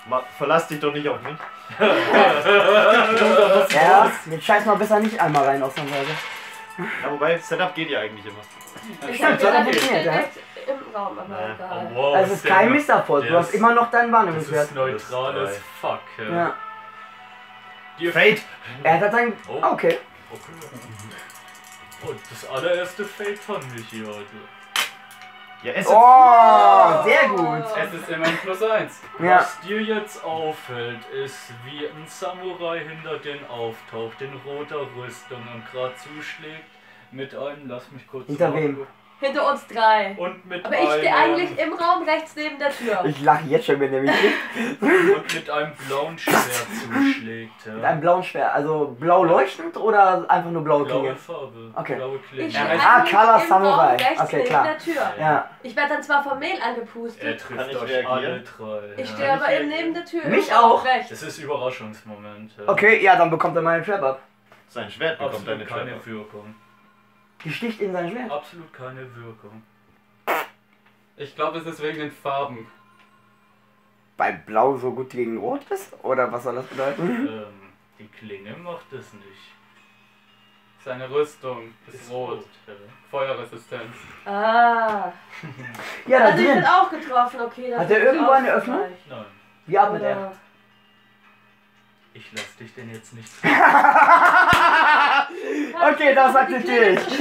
Ma, verlass dich doch nicht auf mich. Ja, jetzt scheiß mal besser nicht einmal rein, ausnahmsweise. Ja, wobei, Setup geht ja eigentlich immer. Ich hab ich stehe funktioniert, ja. im Raum, aber Ja. egal. Oh, wow, Also es ist kein Misserfolg, du hast immer noch deinen Das Wahrnehmungswert. ist neutrales Das ist Fuck. Ja. Ja. Dir Fate! Er hat sein. Oh. Okay. Okay. Und das allererste Fake von Michi heute. Ja, es Oh, sehr gut. Es ist immerhin plus eins. Ja. Was dir jetzt auffällt, ist, wie ein Samurai hinter den auftaucht, in roter Rüstung und gerade zuschlägt mit einem, lass mich kurz Hinter wem? Hinter uns drei. Und mit Aber ich stehe einem, eigentlich im Raum rechts neben der Tür. Ich lache jetzt schon, wenn der mich kriegt. und mit einem blauen Schwert zuschlägt. Mit Ja. einem blauen Schwert. Also blau leuchtend oder einfach nur blaue Blaue Klinge? Farbe. Okay. Blaue Ich stehe Ah, eigentlich Color im Samurai. Raum rechts Okay, neben klar. der Tür. Ja. Ich werde dann zwar vom Mehl Er angepustet. trifft Kann ich euch reagieren? alle drei. Ich ja. stehe aber eben neben der Tür. Mich auch. Rechts. Das ist Überraschungsmoment. Ja. Okay, ja, dann bekommt er meinen Trap ab. Sein Schwert bekommt Absolut eine keine Treffer. Wirkung. Die sticht in sein Schwert. Absolut keine Wirkung. Ich glaube, es ist wegen den Farben. Weil blau so gut gegen rot ist? Oder was soll das bedeuten? ähm, die Klinge macht es nicht. Seine Rüstung ist, rot. Ja. Feuerresistenz. Ah. Ja, da Also ich bin drin. auch getroffen, okay. das Hat der ist irgendwo auch eine Öffnung? Nein, Wie atmet er? Ich lass dich denn jetzt nicht. Okay, das akzeptiere ich. zu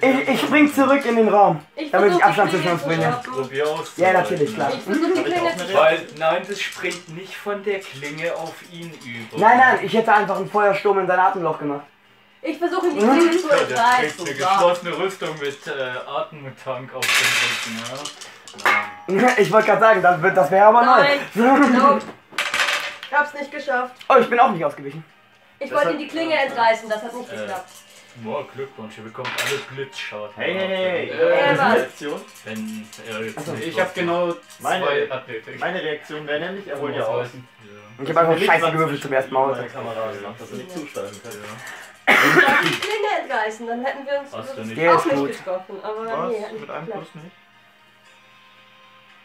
Ich, ich spring zurück in den Raum. Ich Damit ich Abstand zwischen uns zu bringe. Probier aus. Ja, natürlich, klar. Zu eine. Weil, nein, das springt nicht von der Klinge auf ihn über. Nein, nein, ich hätte einfach einen Feuersturm in sein Atemloch gemacht. Ich versuche die Klinge zu Ja, der trägt entreißen. eine So. geschlossene Rüstung mit äh, Atemtank auf dem Rücken, ja. Nein. Ich wollte gerade sagen, das, wäre aber Nein. neu. Hab's nicht geschafft. Oh, ich bin auch nicht ausgewichen. Ich Das wollte ihm die Klinge entreißen, das hat nicht Äh. geklappt. Boah, Glückwunsch, ihr bekommt alle Blitzschaden. Hey, hey, hey, Äh, was? Reaktion. Wenn jetzt Achso. nicht Ich habe was- genau Meine- zwei Athletik. Meine Reaktion wäre nämlich, er holt ja aus. Ich habe einfach scheiße gewürfelt zum ersten Mal. Meine Kameraden macht, dass er nicht zuschlagen kann. Ja. Ich wollte die Klinge entreißen, dann hätten wir uns Hast du nicht. Auch nicht getroffen. Aber Was? nee, Mit einem. Plus nicht?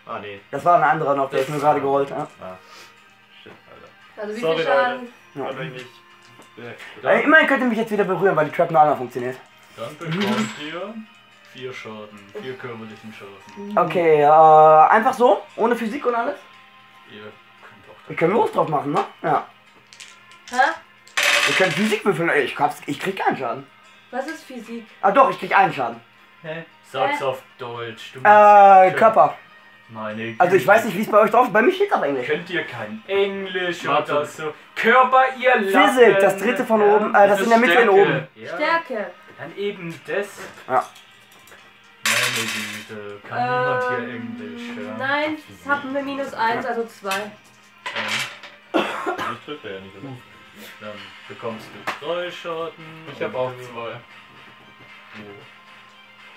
Ah, nee. Das war ein anderer noch, der ist nur gerade gerollt. Ja. Also wie Sorry, viel Schaden? Ja. Hat Immerhin könnt ihr mich jetzt wieder berühren, weil die Trap noch einmal funktioniert. Dann bekommt ihr vier Schaden, vier körperlichen Schaden. Okay, äh, einfach so, ohne Physik und alles. Ihr könnt auch Wir können Los drauf machen, ne? Ja. Hä? Wir können Physik würfeln. Ey, Ich, ich krieg keinen Schaden. Was ist Physik? Ah doch, ich krieg einen Schaden. Sag's Äh. auf Deutsch. Du Äh, Körper. Meine Also ich weiß nicht, wie es bei euch drauf ist. Bei mir steht's auf Englisch. Könnt ihr kein Englisch Warte. oder so? Körper, ihr Lappen. Physik, das dritte von oben, äh, das ist in der Mitte Stärke. oben. Ja, Stärke. Dann eben das. Ja. Meine Güte, kann niemand hier Englisch? Ja? Ähm, Nein, es hatten wir minus 1, also 2. Ähm, Ich trifft er ja nicht, oder? dann bekommst du drei Schaden. Ich habe auch zwei. Oh.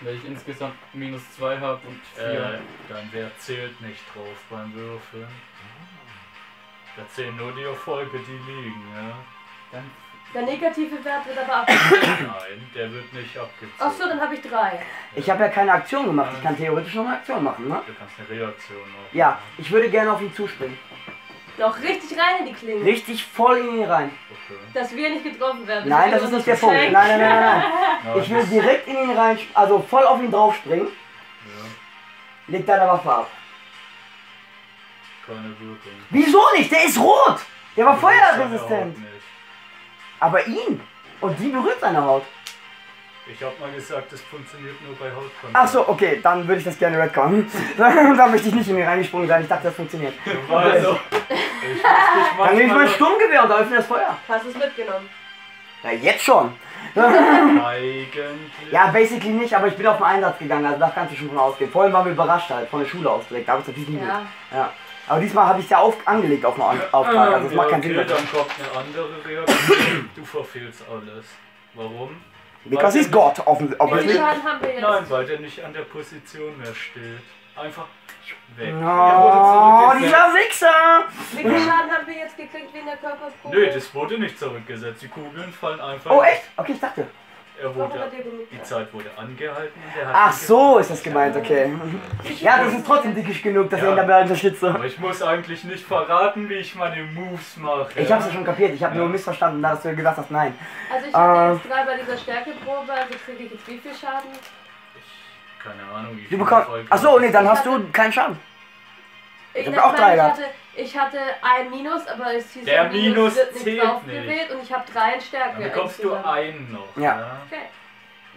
Weil ich insgesamt minus zwei habe und Äh, vier. dein Wert zählt nicht drauf beim Würfeln. Da zählen nur die Erfolge, die liegen, ja. Dann Der negative Wert wird aber abgezogen. Nein, der wird nicht abgezogen. Achso, dann habe ich 3. Ich habe ja keine Aktion gemacht. Ich kann theoretisch noch eine Aktion machen, ne? Du kannst eine Reaktion machen. Ja, ich würde gerne auf ihn zuspringen. Noch richtig rein in die Klinge. Richtig voll in ihn rein. Okay. Dass wir nicht getroffen werden. Nein, das ist nicht der Punkt. Nein, nein, nein, nein. Ich will direkt in ihn rein, also voll auf ihn drauf springen. Ja, Leg deine Waffe ab. keine Wirkung. Wieso nicht? Der ist rot! Der war feuerresistent. Aber ihn! Und die berührt seine Haut. Ich hab mal gesagt, das funktioniert nur bei Hautkontakt. Ach so, okay, dann würde ich das gerne retconnen. da möchte ich nicht in ihn reingesprungen sein. Ich dachte, das funktioniert. Also, ich Dann nehme ich mein Sturmgewehr und öffne das Feuer. Hast du es mitgenommen? Ja, jetzt schon. eigentlich. Ja, basically nicht, aber ich bin auf den Einsatz gegangen, also da kannst du schon von ausgehen. Vorhin waren wir überrascht halt, von der Schule aus direkt, da habe ich natürlich nie Ja. ja. Aber diesmal habe ich es ja auf, angelegt auf den Au- Auftrag, also es Ja, macht keinen okay, Sinn. dann kommt eine andere Reaktion. Du verfehlst alles. Warum? Because he's God, offen, Wie viel obviously. Schaden haben wir jetzt? Nein, weil der nicht an der Position mehr steht. Einfach weg. Oh, dieser Wichser! Wie viel Schaden haben wir jetzt gekriegt wegen der Körperprobe? Nö, das wurde nicht zurückgesetzt. Die Kugeln fallen einfach. Oh, echt? Okay, ich dachte. Er wurde, die Zeit wurde angehalten Ach so ist das gemeint, okay. Ja, das ist trotzdem dickisch genug, dass Ja. er ihn dabei unterstützt. Aber ich muss eigentlich nicht verraten, wie ich meine Moves mache. Ich hab's ja schon kapiert, ich habe nur missverstanden, dass du gesagt hast, nein. Also ich Äh. hatte jetzt drei bei dieser Stärkeprobe, also kriege ich jetzt wie viel Schaden? Ich, keine Ahnung, wie Du viel bekommst. Erfolg Ach so, nee, dann hast du keinen Schaden. Ich hab na, auch drei ich gehabt. hatte, ich hatte ein Minus, aber es hieß Der ja, Minus wird nicht draufgewählt und ich habe drei in Stärke. Dann bekommst du einen noch. Ja. Okay.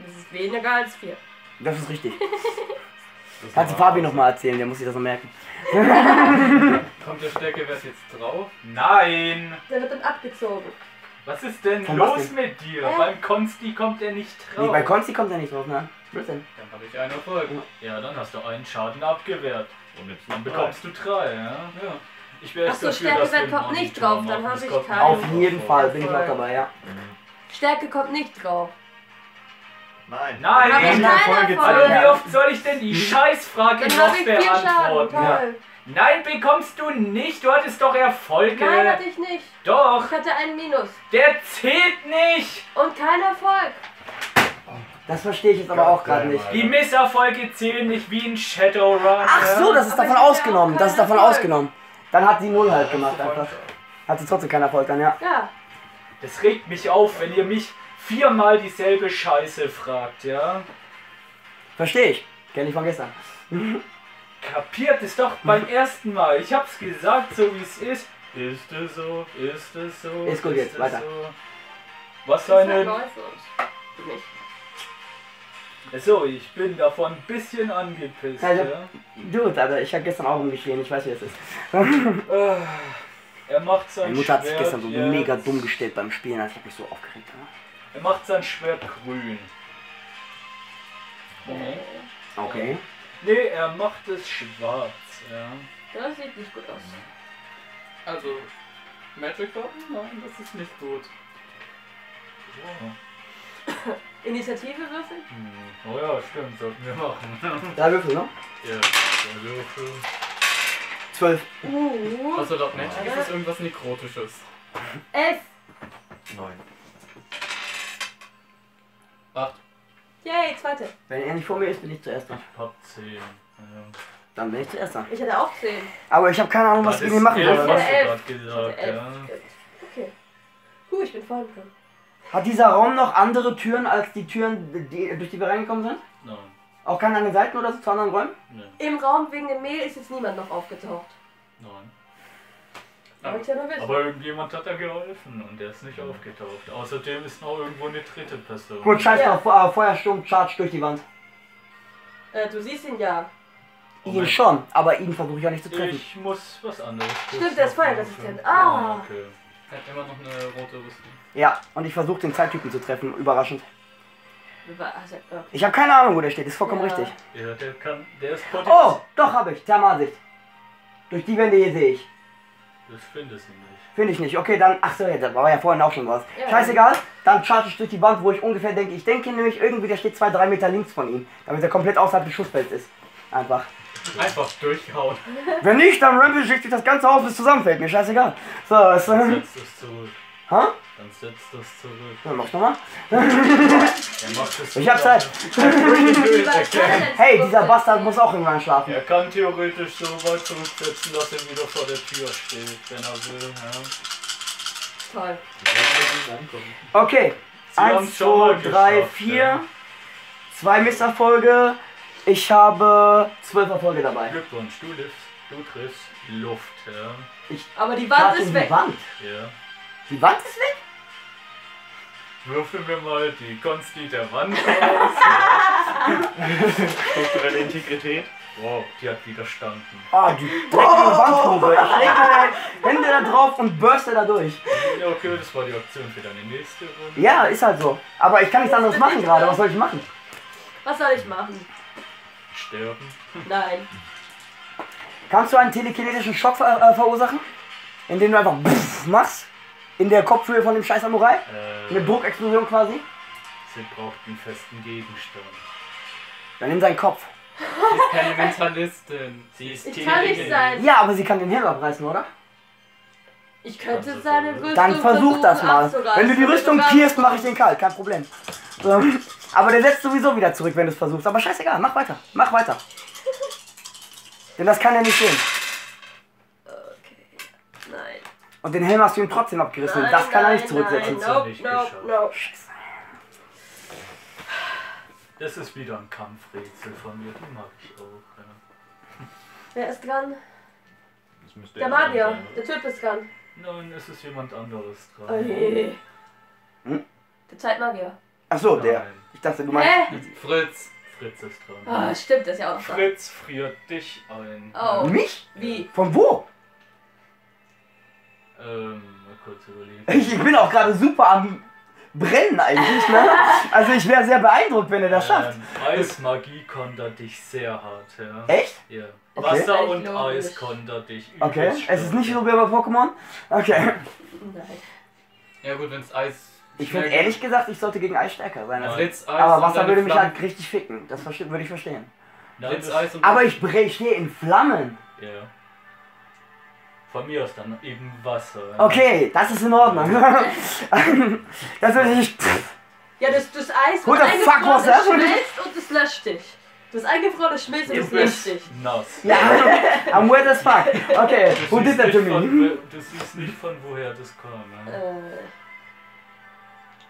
Das ist weniger als vier. Das ist richtig. Das Kannst du Fabi nochmal erzählen, der muss sich das noch merken. kommt der Stärkewert jetzt drauf. Nein! Der wird dann abgezogen. Was ist denn Von was los denn? mit dir? Hä? Beim Konsti kommt er nicht drauf. Nee, bei Konsti kommt er nicht drauf, ne? 14. Dann habe ich einen Erfolg. Ja, dann hast du einen Schaden abgewehrt. Und jetzt Dann bekommst du drei, ja? Ja. Ich wäre Achso, Stärkewert kommt nicht drauf, dann habe ich keinen. Auf jeden Fall bin ich auch dabei, ja. Stärke kommt nicht drauf. Nein. Nein, Hab ich in der keinen Folge Erfolg. Hallo, wie Ja. oft soll ich denn die Scheißfrage Dann noch beantworten? Toll. Nein, bekommst du nicht. Du hattest doch Erfolge. Nein, hatte ich nicht. Doch, Ich hatte einen Minus. der zählt nicht. Und kein Erfolg. Das verstehe ich jetzt aber auch gerade nicht. Die Misserfolge zählen nicht wie in Shadowrun. Ach so, das ist davon ausgenommen. Das ist davon Erfolg. ausgenommen. Dann hat sie null halt gemacht einfach. Hat sie trotzdem keinen Erfolg dann, ja. Ja. Das regt mich auf, wenn ihr mich viermal dieselbe Scheiße fragt, ja? Verstehe ich. Kenn ich von gestern. Kapiert es doch beim ersten Mal. Ich hab's gesagt, so wie es ist. Ist es so? Ist es so? Ist gut jetzt, es weiter. So? Was Das ist eine. neu für uns. Nicht. So, ich bin davon ein bisschen angepisst. Also- Ja? Dude, Alter, ich habe gestern auch rumgeschrien. Ich weiß, wie es ist. Äh, Er macht sein Meine Mutter hat sich Schwert gestern so jetzt- mega dumm gestellt beim Spielen. Also ich habe mich so aufgeregt. Ja. Er macht sein Schwert grün. Okay. Nee, er macht es schwarz, ja. Das sieht nicht gut aus. Also, Magic Weapon? Nein, das ist nicht gut. Initiative würfeln? Hm. Oh ja, stimmt, sollten wir machen. Drei Würfel, ne? ja, der Würfel. Zwölf. Uh. Also laut Magic ist es irgendwas Nekrotisches. Elf. Neun. Acht. Yay, zweite. Wenn er nicht vor mir ist, bin ich zuerst dran. Hab 10. Ja. Dann bin ich zuerst dran. Ich hatte auch zehn. Aber ich habe keine Ahnung, was Das ich ihm machen hast oder? du Elf. Ich hatte gesagt, elf. ja. Okay. Huh, ich bin vorhin dran. Hat dieser Raum noch andere Türen als die Türen, die, durch die wir reingekommen sind? Nein, Auch keine an den Seiten oder so zu anderen Räumen? nein, Im Raum wegen dem Mehl ist jetzt niemand noch aufgetaucht. nein. Ich ja nur wissen. Aber irgendjemand hat da geholfen und der ist nicht aufgetaucht. Außerdem ist noch irgendwo eine dritte Person. Gut, scheiß Ja. drauf. Fe- äh, Feuersturm, Charge durch die Wand. Äh, du siehst ihn ja. Ihn Moment. schon, aber ihn versuche ich ja nicht zu treffen. Ich muss was anderes. Stimmt, der ist Feuerresistent. machen. Ah. okay. Er hat immer noch eine rote Rüstung. Ja, und ich versuche den Zeittypen zu treffen. Überraschend. Also. Ich habe keine Ahnung, wo der steht. Ist vollkommen Ja. richtig. Ja, der kann. Der ist Oh, potenziell. doch habe ich. Thermalsicht. Durch die Wände hier sehe ich. Das findest du nicht. Finde ich nicht. Okay, dann. Ach so, ja, da war ja vorhin auch schon was. Ja. Scheißegal. Dann charge ich durch die Wand, wo ich ungefähr denke. Ich denke nämlich irgendwie, der steht zwei, drei Meter links von ihm. Damit er komplett außerhalb des Schussfelds ist. Einfach. Einfach durchhauen. Wenn nicht, dann rampel ich durch das ganze Haus bis zusammenfällt. Mir scheißegal. So, ist. Dann setzt es zurück. hä? Dann setzt das zurück. Dann mach's nochmal. Er Ich hab Zeit. Hey, dieser? Bastard muss auch irgendwann schlafen. Er kann theoretisch so weit zurücksetzen, dass er wieder vor der Tür steht, wenn er will. Ja. Toll. Okay. Sie Eins, zwei, drei, vier. ja. Zwei Misserfolge. Ich habe zwölf Erfolge dabei. Glückwunsch, du triffst, du triffst Luft, ja. Aber die Wand ist in weg. Die Wand. ja. Die Wand ist weg? Würfeln wir mal die Konsti der Wand aus. Kulturelle Integrität. Wow, die hat widerstanden. Ah, die dreckige Wandgrube. Ich leg meine Hände da drauf und burste da durch. Ja, okay, das war die Option für deine nächste Runde. Ja, ist halt so. Aber ich kann nichts anderes machen gerade. Was soll ich machen? Was soll ich machen? Sterben. Nein. Kannst du einen telekinetischen Schock ver äh, verursachen? Indem du einfach machst? In der Kopfhöhe von dem scheiß Samurai? Äh, Eine Druckexplosion quasi? sie braucht einen festen Gegenstand. Dann nimm seinen Kopf. Sie ist keine Mentalistin. Sie ist Ich kann nicht sein. Ja, aber sie kann den Helm abreißen, oder? Ich könnte seine versuchen. Rüstung Dann versuch das mal. abzureißen. Wenn du die Rüstung Sogar- pierst, mache ich den kalt. Kein Problem. So. Aber der setzt sowieso wieder zurück, wenn du es versuchst. Aber scheißegal, mach weiter. Mach weiter. Denn das kann er nicht sehen. Okay. Nein. Und den Helm hast du ihm trotzdem abgerissen. Nein, das kann er nein, nicht zurücksetzen. Nein, nope, Nicht nope, nope. Scheiße. Das ist wieder ein Kampfrätsel von mir, die mag ich auch. Ja. Wer ist dran? Das müsste Der er sein, Magier. Der Typ ist dran. Nein, es ist jemand anderes Oh dran. je. Hm? Der Zeitmagier. Ach so, der. Ich dachte, du meinst. Hä? Fritz. Fritz ist dran. Ah, stimmt, der ist ja auch noch. Fritz friert dich ein. Oh. Mich? Wie? Von wo? Ähm, mal kurz überlegen. Ich, ich bin auch gerade super am brennen eigentlich, ne? Also ich wäre sehr beeindruckt, wenn er das schafft. Ähm, Eismagie kontert dich sehr hart, ja. Echt? Ja. Okay. Wasser Echt und logisch. Eis kontert dich. Okay. Es ist nicht so wie bei Pokémon. Okay. Nein. Ja gut, wenn's Eis. Ich finde ehrlich gesagt, ich sollte gegen Eis stärker sein. Also, Blitzeis aber Wasser würde mich Flammen- halt richtig ficken. Das würde ich verstehen. Und Aber ich bre- stehe in Flammen. ja. Von mir aus dann eben Wasser. ja. Okay, das ist in Ordnung. das ist nicht. Ja, das, das Eis wird the fuck was das schmilzt und es löscht dich. Das eingefrorene schmilzt und es löscht dich. nass. Ja, I'm wet as fuck. Okay, Du who did that to nicht von, me? du siehst nicht von woher das kam. Ja. Äh,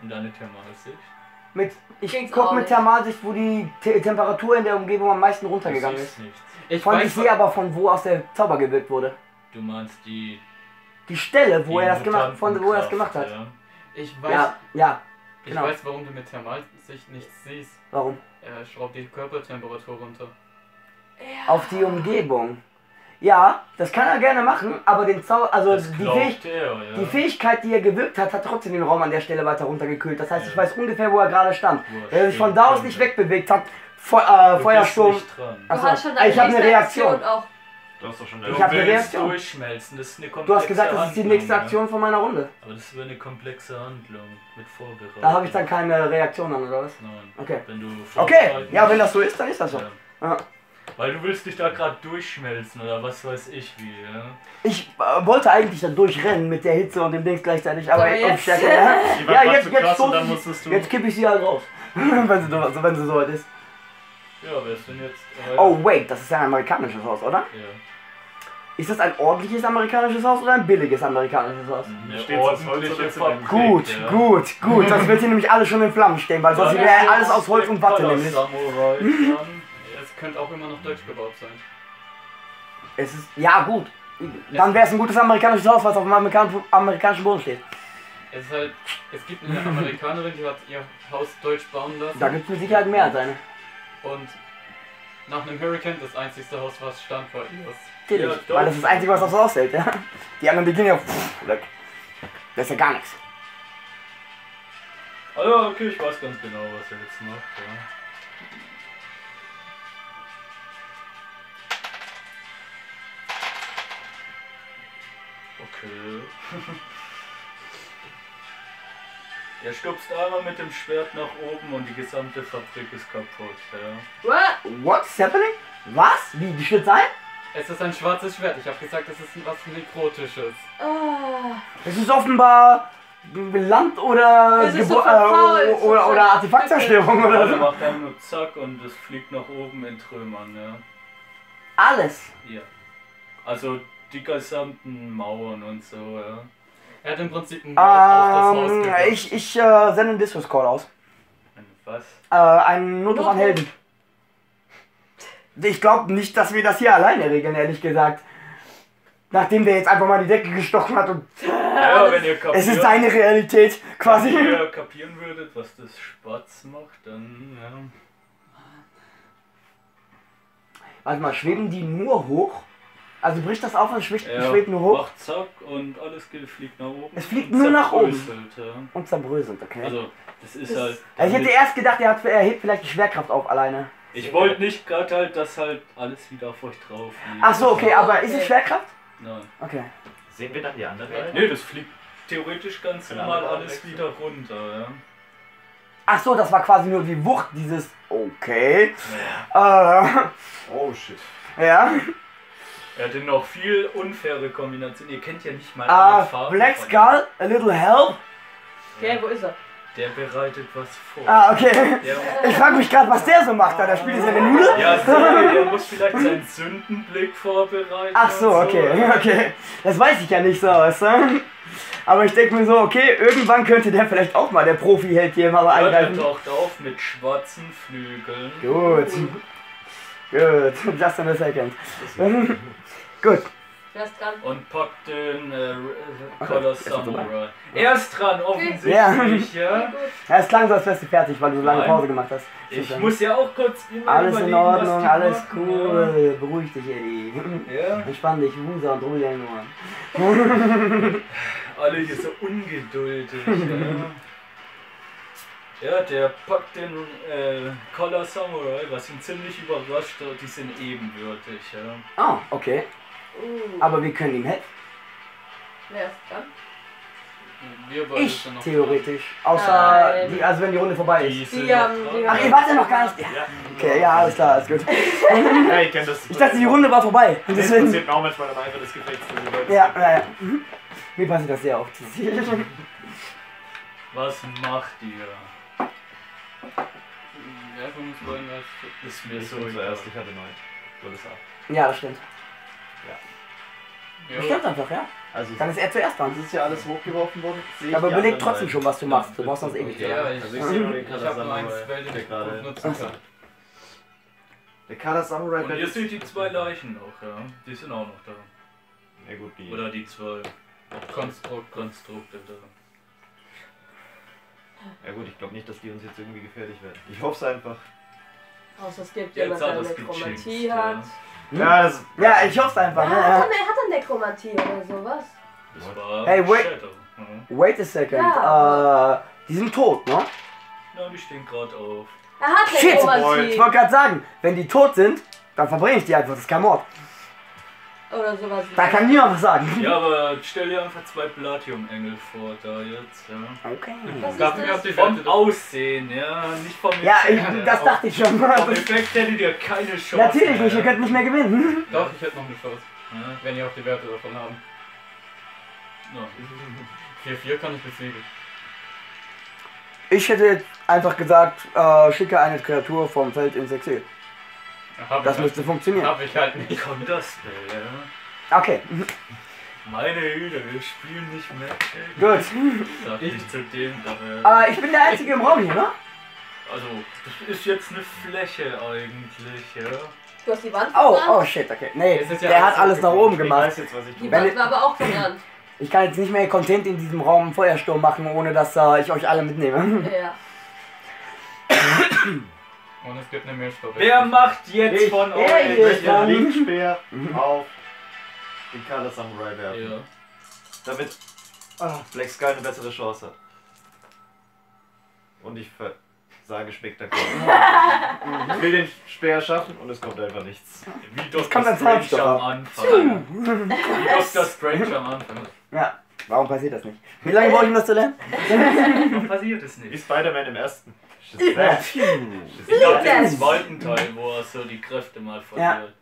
Und deine Thermalsicht. Mit, ich guck mit. Thermalsicht, wo die Te Temperatur in der Umgebung am meisten runtergegangen ist. nichts. Ich Von, ich weiß, sehe aber von wo aus der Zauber gewirkt wurde. Du meinst die. Die Stelle, wo die er das gemacht, von wo er das gemacht hat. Ja. ich weiß, Ja, ja. ich genau. weiß, warum du mit Thermalsicht nichts siehst. Warum? Er schraubt die Körpertemperatur runter. Auf die Umgebung. Ja, das kann er gerne machen, aber den Zauber, also die, Fähig er, ja. die Fähigkeit, die er gewirkt hat, hat trotzdem den Raum an der Stelle weiter runtergekühlt. Das heißt, ich Ja. weiß ungefähr, wo er gerade stand. Er Wenn er sich von da aus nicht wegbewegt hat, Fe äh, Du Feuersturm. Nicht Achso, hast schon deine ich habe eine nächste Reaktion. Du hast doch schon Du Ich hab eine Reaktion. durchschmelzen, das ist eine komplexe Du hast gesagt, das ist die Handlung, nächste ja. Aktion von meiner Runde. Aber das wäre eine komplexe Handlung mit Vorbereitung. Da habe ich dann keine Reaktion an, oder was? Nein. Okay. Wenn du Okay, ja, wenn das so ist, dann ist das so. ja. Ja. Weil du willst dich da gerade durchschmelzen oder was weiß ich wie, ja. Ich äh, wollte eigentlich da durchrennen mit der Hitze und dem Dings gleichzeitig, aber, und jetzt- Stärke, ja. Ja, jetzt, jetzt, du. jetzt kippe ich sie halt raus. wenn, sie, so- wenn sie soweit ist. Ja, wer ist denn jetzt? Äh, Oh, wait, das ist ein amerikanisches Haus, oder? Ja. Ist das ein ordentliches amerikanisches Haus oder ein billiges amerikanisches Haus? Eine steht's aus Holz ordentliche oder Zement? Fabrik, Gut, ja. gut, gut. Das wird hier nämlich alles schon in Flammen stehen, weil sonst wäre alles aus Holz und Watte nämlich. Samurai. Es könnte auch immer noch deutsch gebaut sein. Es ist, ja gut. Dann wäre es ein gutes amerikanisches Haus, was auf dem amerikan amerikanischen Boden steht. Es ist halt, es gibt eine Amerikanerin, die hat ihr Haus deutsch bauen lassen. Da gibt es mit Sicherheit mehr als eine. Und nach einem Hurricane, das einzigste Haus, was stand, war ihres. Natürlich. Ja, weil das ist das Einzige, was das so aushält, ja. Die anderen, die gehen ja pff, weg. Das ist ja gar nichts. Ja, okay, ich weiß ganz genau, was er jetzt macht, ja. Okay. er stupst einmal mit dem Schwert nach oben und die gesamte Fabrik ist kaputt, ja. What? What's happening? Was? Wie, die stürzt ein? Es ist ein schwarzes Schwert. Ich habe gesagt, es ist was Nekrotisches. Ah, Es ist offenbar Land oder, Es ist Gebo so verfault, äh, so oder, oder Artefaktzerstörung oder Also so. macht er nur zack und es fliegt nach oben in Trümmern, ja. Alles. Ja. Also die gesamten Mauern und so, ja. Er hat im Prinzip ein Wort auf das Haus Ähm, ich ich äh, sende einen Discord-Call aus. Und was? Äh, einen Notruf an Helden. Ich glaube nicht, dass wir das hier alleine regeln, ehrlich gesagt. Nachdem der jetzt einfach mal die Decke gestochen hat und Ja, wenn ihr kapiert, es ist seine Realität, quasi. wenn ihr kapieren würdet, was das Spatz macht, dann ja. Warte mal, schweben die nur hoch? Also bricht das auf und schwebt, Er schwebt nur hoch macht zack und alles fliegt nach oben. Es fliegt nur nach oben. Ja. und zerbröselt, okay. Also, das ist Das- halt. also ich hätte erst gedacht, er, hat, er hebt vielleicht die Schwerkraft auf alleine. ich wollte nicht gerade halt, dass halt alles wieder auf euch drauf liegt. Ach so, okay, aber ist es. Schwerkraft? Nein. Okay. Sehen wir dann die andere Seite? Nee, das fliegt theoretisch ganz Genau. normal alles wieder runter, ja. Ach so, das war quasi nur die Wucht dieses. Okay. ja. Äh, Oh shit. ja. Er hatte noch viel unfaire Kombinationen. Ihr kennt ja nicht mal Ah, alle Farben. Black von. Skull, a little help. okay, wo ist er? Der bereitet was vor. Ah, okay. Der, Ich frage mich gerade, was der so macht da. Der spielt seine Nude? ja, so, der muss vielleicht seinen Sündenblick vorbereiten. Ach so, und okay, okay. Das weiß ich ja nicht so, weißt du? Aber ich denke mir so, okay, irgendwann könnte der vielleicht auch mal, der Profi-Held hier mal Ja, der eingreifen. taucht auf mit schwarzen Flügeln. Gut. Gut, just in a second. Gut. Wer ist dran? Und packt den äh, Color? Samurai. Er ist dran, offensichtlich, Ja. ja. Es klang so, als wärst du fertig, weil du so lange Nein. Pause gemacht hast. Ich muss ja auch kurz immer Alles in überlegen, was Ordnung, alles machen, cool. Beruhig dich, Eddie. Ja. Entspann dich, Wusa und ruhig deine Ohren. Alle hier so ungeduldig. ja. Ja, der packt den äh, Color Samurai, was ihn ziemlich überrascht hat, die sind ebenbürtig, ja. Ah, okay. Uh, Aber wir können ihm helfen. wer ist dran? Wir beide Ich sind noch theoretisch. Außer, Nein. die, also wenn die Runde vorbei ist. sind Die haben- die dran. Ach, ihr wart ja noch gar nicht. Ja. Okay, ja, alles klar, alles gut. Ja, ich kenne das. Ich dachte, die Runde war vorbei. Und Das deswegen. passiert mir auch manchmal im Eifer des Gefechts. die Ja, ja, ja. Mhm. Mir passiert das sehr oft. Was macht ihr? Wer von uns beiden was? Ist mir so zuerst, ich hatte neun. Du hattest acht. Ja, das stimmt. Ja, Das stimmt einfach, ja. Also, Dann ist er zuerst dran. das ist ja alles hochgeworfen worden. Ich Aber überleg trotzdem beiden. schon, was du machst. Du brauchst sonst ewig. ja, ich, Also ich sehe nur den ich Kader habe nur ein Samurai, Spell, den der ich gerade- gut nutzen kann. Der Kader Samurai Und ihr seht die zwei Leichen noch, ja. Die sind auch noch da. Ja gut, die. Oder die zwei Konstrukt. Konstrukte da. Ja gut, ich glaube nicht, dass die uns jetzt irgendwie gefährlich werden. Ich hoffe es einfach. Außer es gibt Jetzt jemand, hat der Nekromantie hat. ja. Ja, das. Ja, ich hoffe einfach. Ja, Ne? hat, er, hat er Nekromantie oder sowas? Das war Hey, wait. Mhm. Wait a second. Ja, äh, die sind tot, ne? Ja, die stehen gerade auf. Er hat Shit, Ich Nekromantie. wollte gerade sagen, wenn die tot sind, dann verbrenne ich die einfach. Das ist kein Mord. Oder sowas. Da kann niemand was sagen. Ja, aber stell dir einfach zwei Platium-Engel vor da jetzt, ja. Okay. Was Darf ist mir auf das? die Vom Werte Aussehen, ja, nicht vom Ja, ich, Effekt. das dachte ich schon. Vom Effekt hättet ihr keine Chance. Natürlich nicht, ihr könnt nicht mehr gewinnen. Doch, ich hätte noch eine Chance, Ja, wenn ihr auch die Werte davon haben. ja. 4-4 kann ich besiegen. Ich hätte jetzt einfach gesagt, äh, schicke eine Kreatur vom Feld ins Exil. Hab Das ich müsste halt, funktionieren. hab ich halt nicht. Counterspell, ja. Okay, Meine Güte, wir spielen nicht mehr. gut. Sag ich zu dem, aber. Äh, ich bin der Einzige im Raum hier, ne? Also, das ist jetzt eine Fläche eigentlich, ja. Du hast die Wand Oh, oh shit, okay. Nee, ja der hat alles nach oben Ich gemacht. weiß jetzt, was ich Die Wand ich- war aber auch verbrannt. Ich kann jetzt nicht mehr content in diesem Raum Feuersturm machen, ohne dass äh, ich euch alle mitnehme. Ja. Und es gibt eine Mehlstoffe. Wer macht jetzt Ich- von euch? Ich möchte den Linkspeer auf den Kader Samurai werfen. Ja. Damit ah, Black Sky eine bessere Chance hat. Und ich versage spektakulär. ich will den Speer schaffen und es kommt einfach nichts. Wie Dr. kommt ein Strange am Anfang. Wie Dr. Strange am Anfang. Ja, warum passiert das nicht? Wie lange brauche ich, um das zu lernen? Warum passiert es Wie nicht? Spider-Man im ersten. Ich glaube, den das? zweiten Teil, wo er so die Kräfte mal verliert.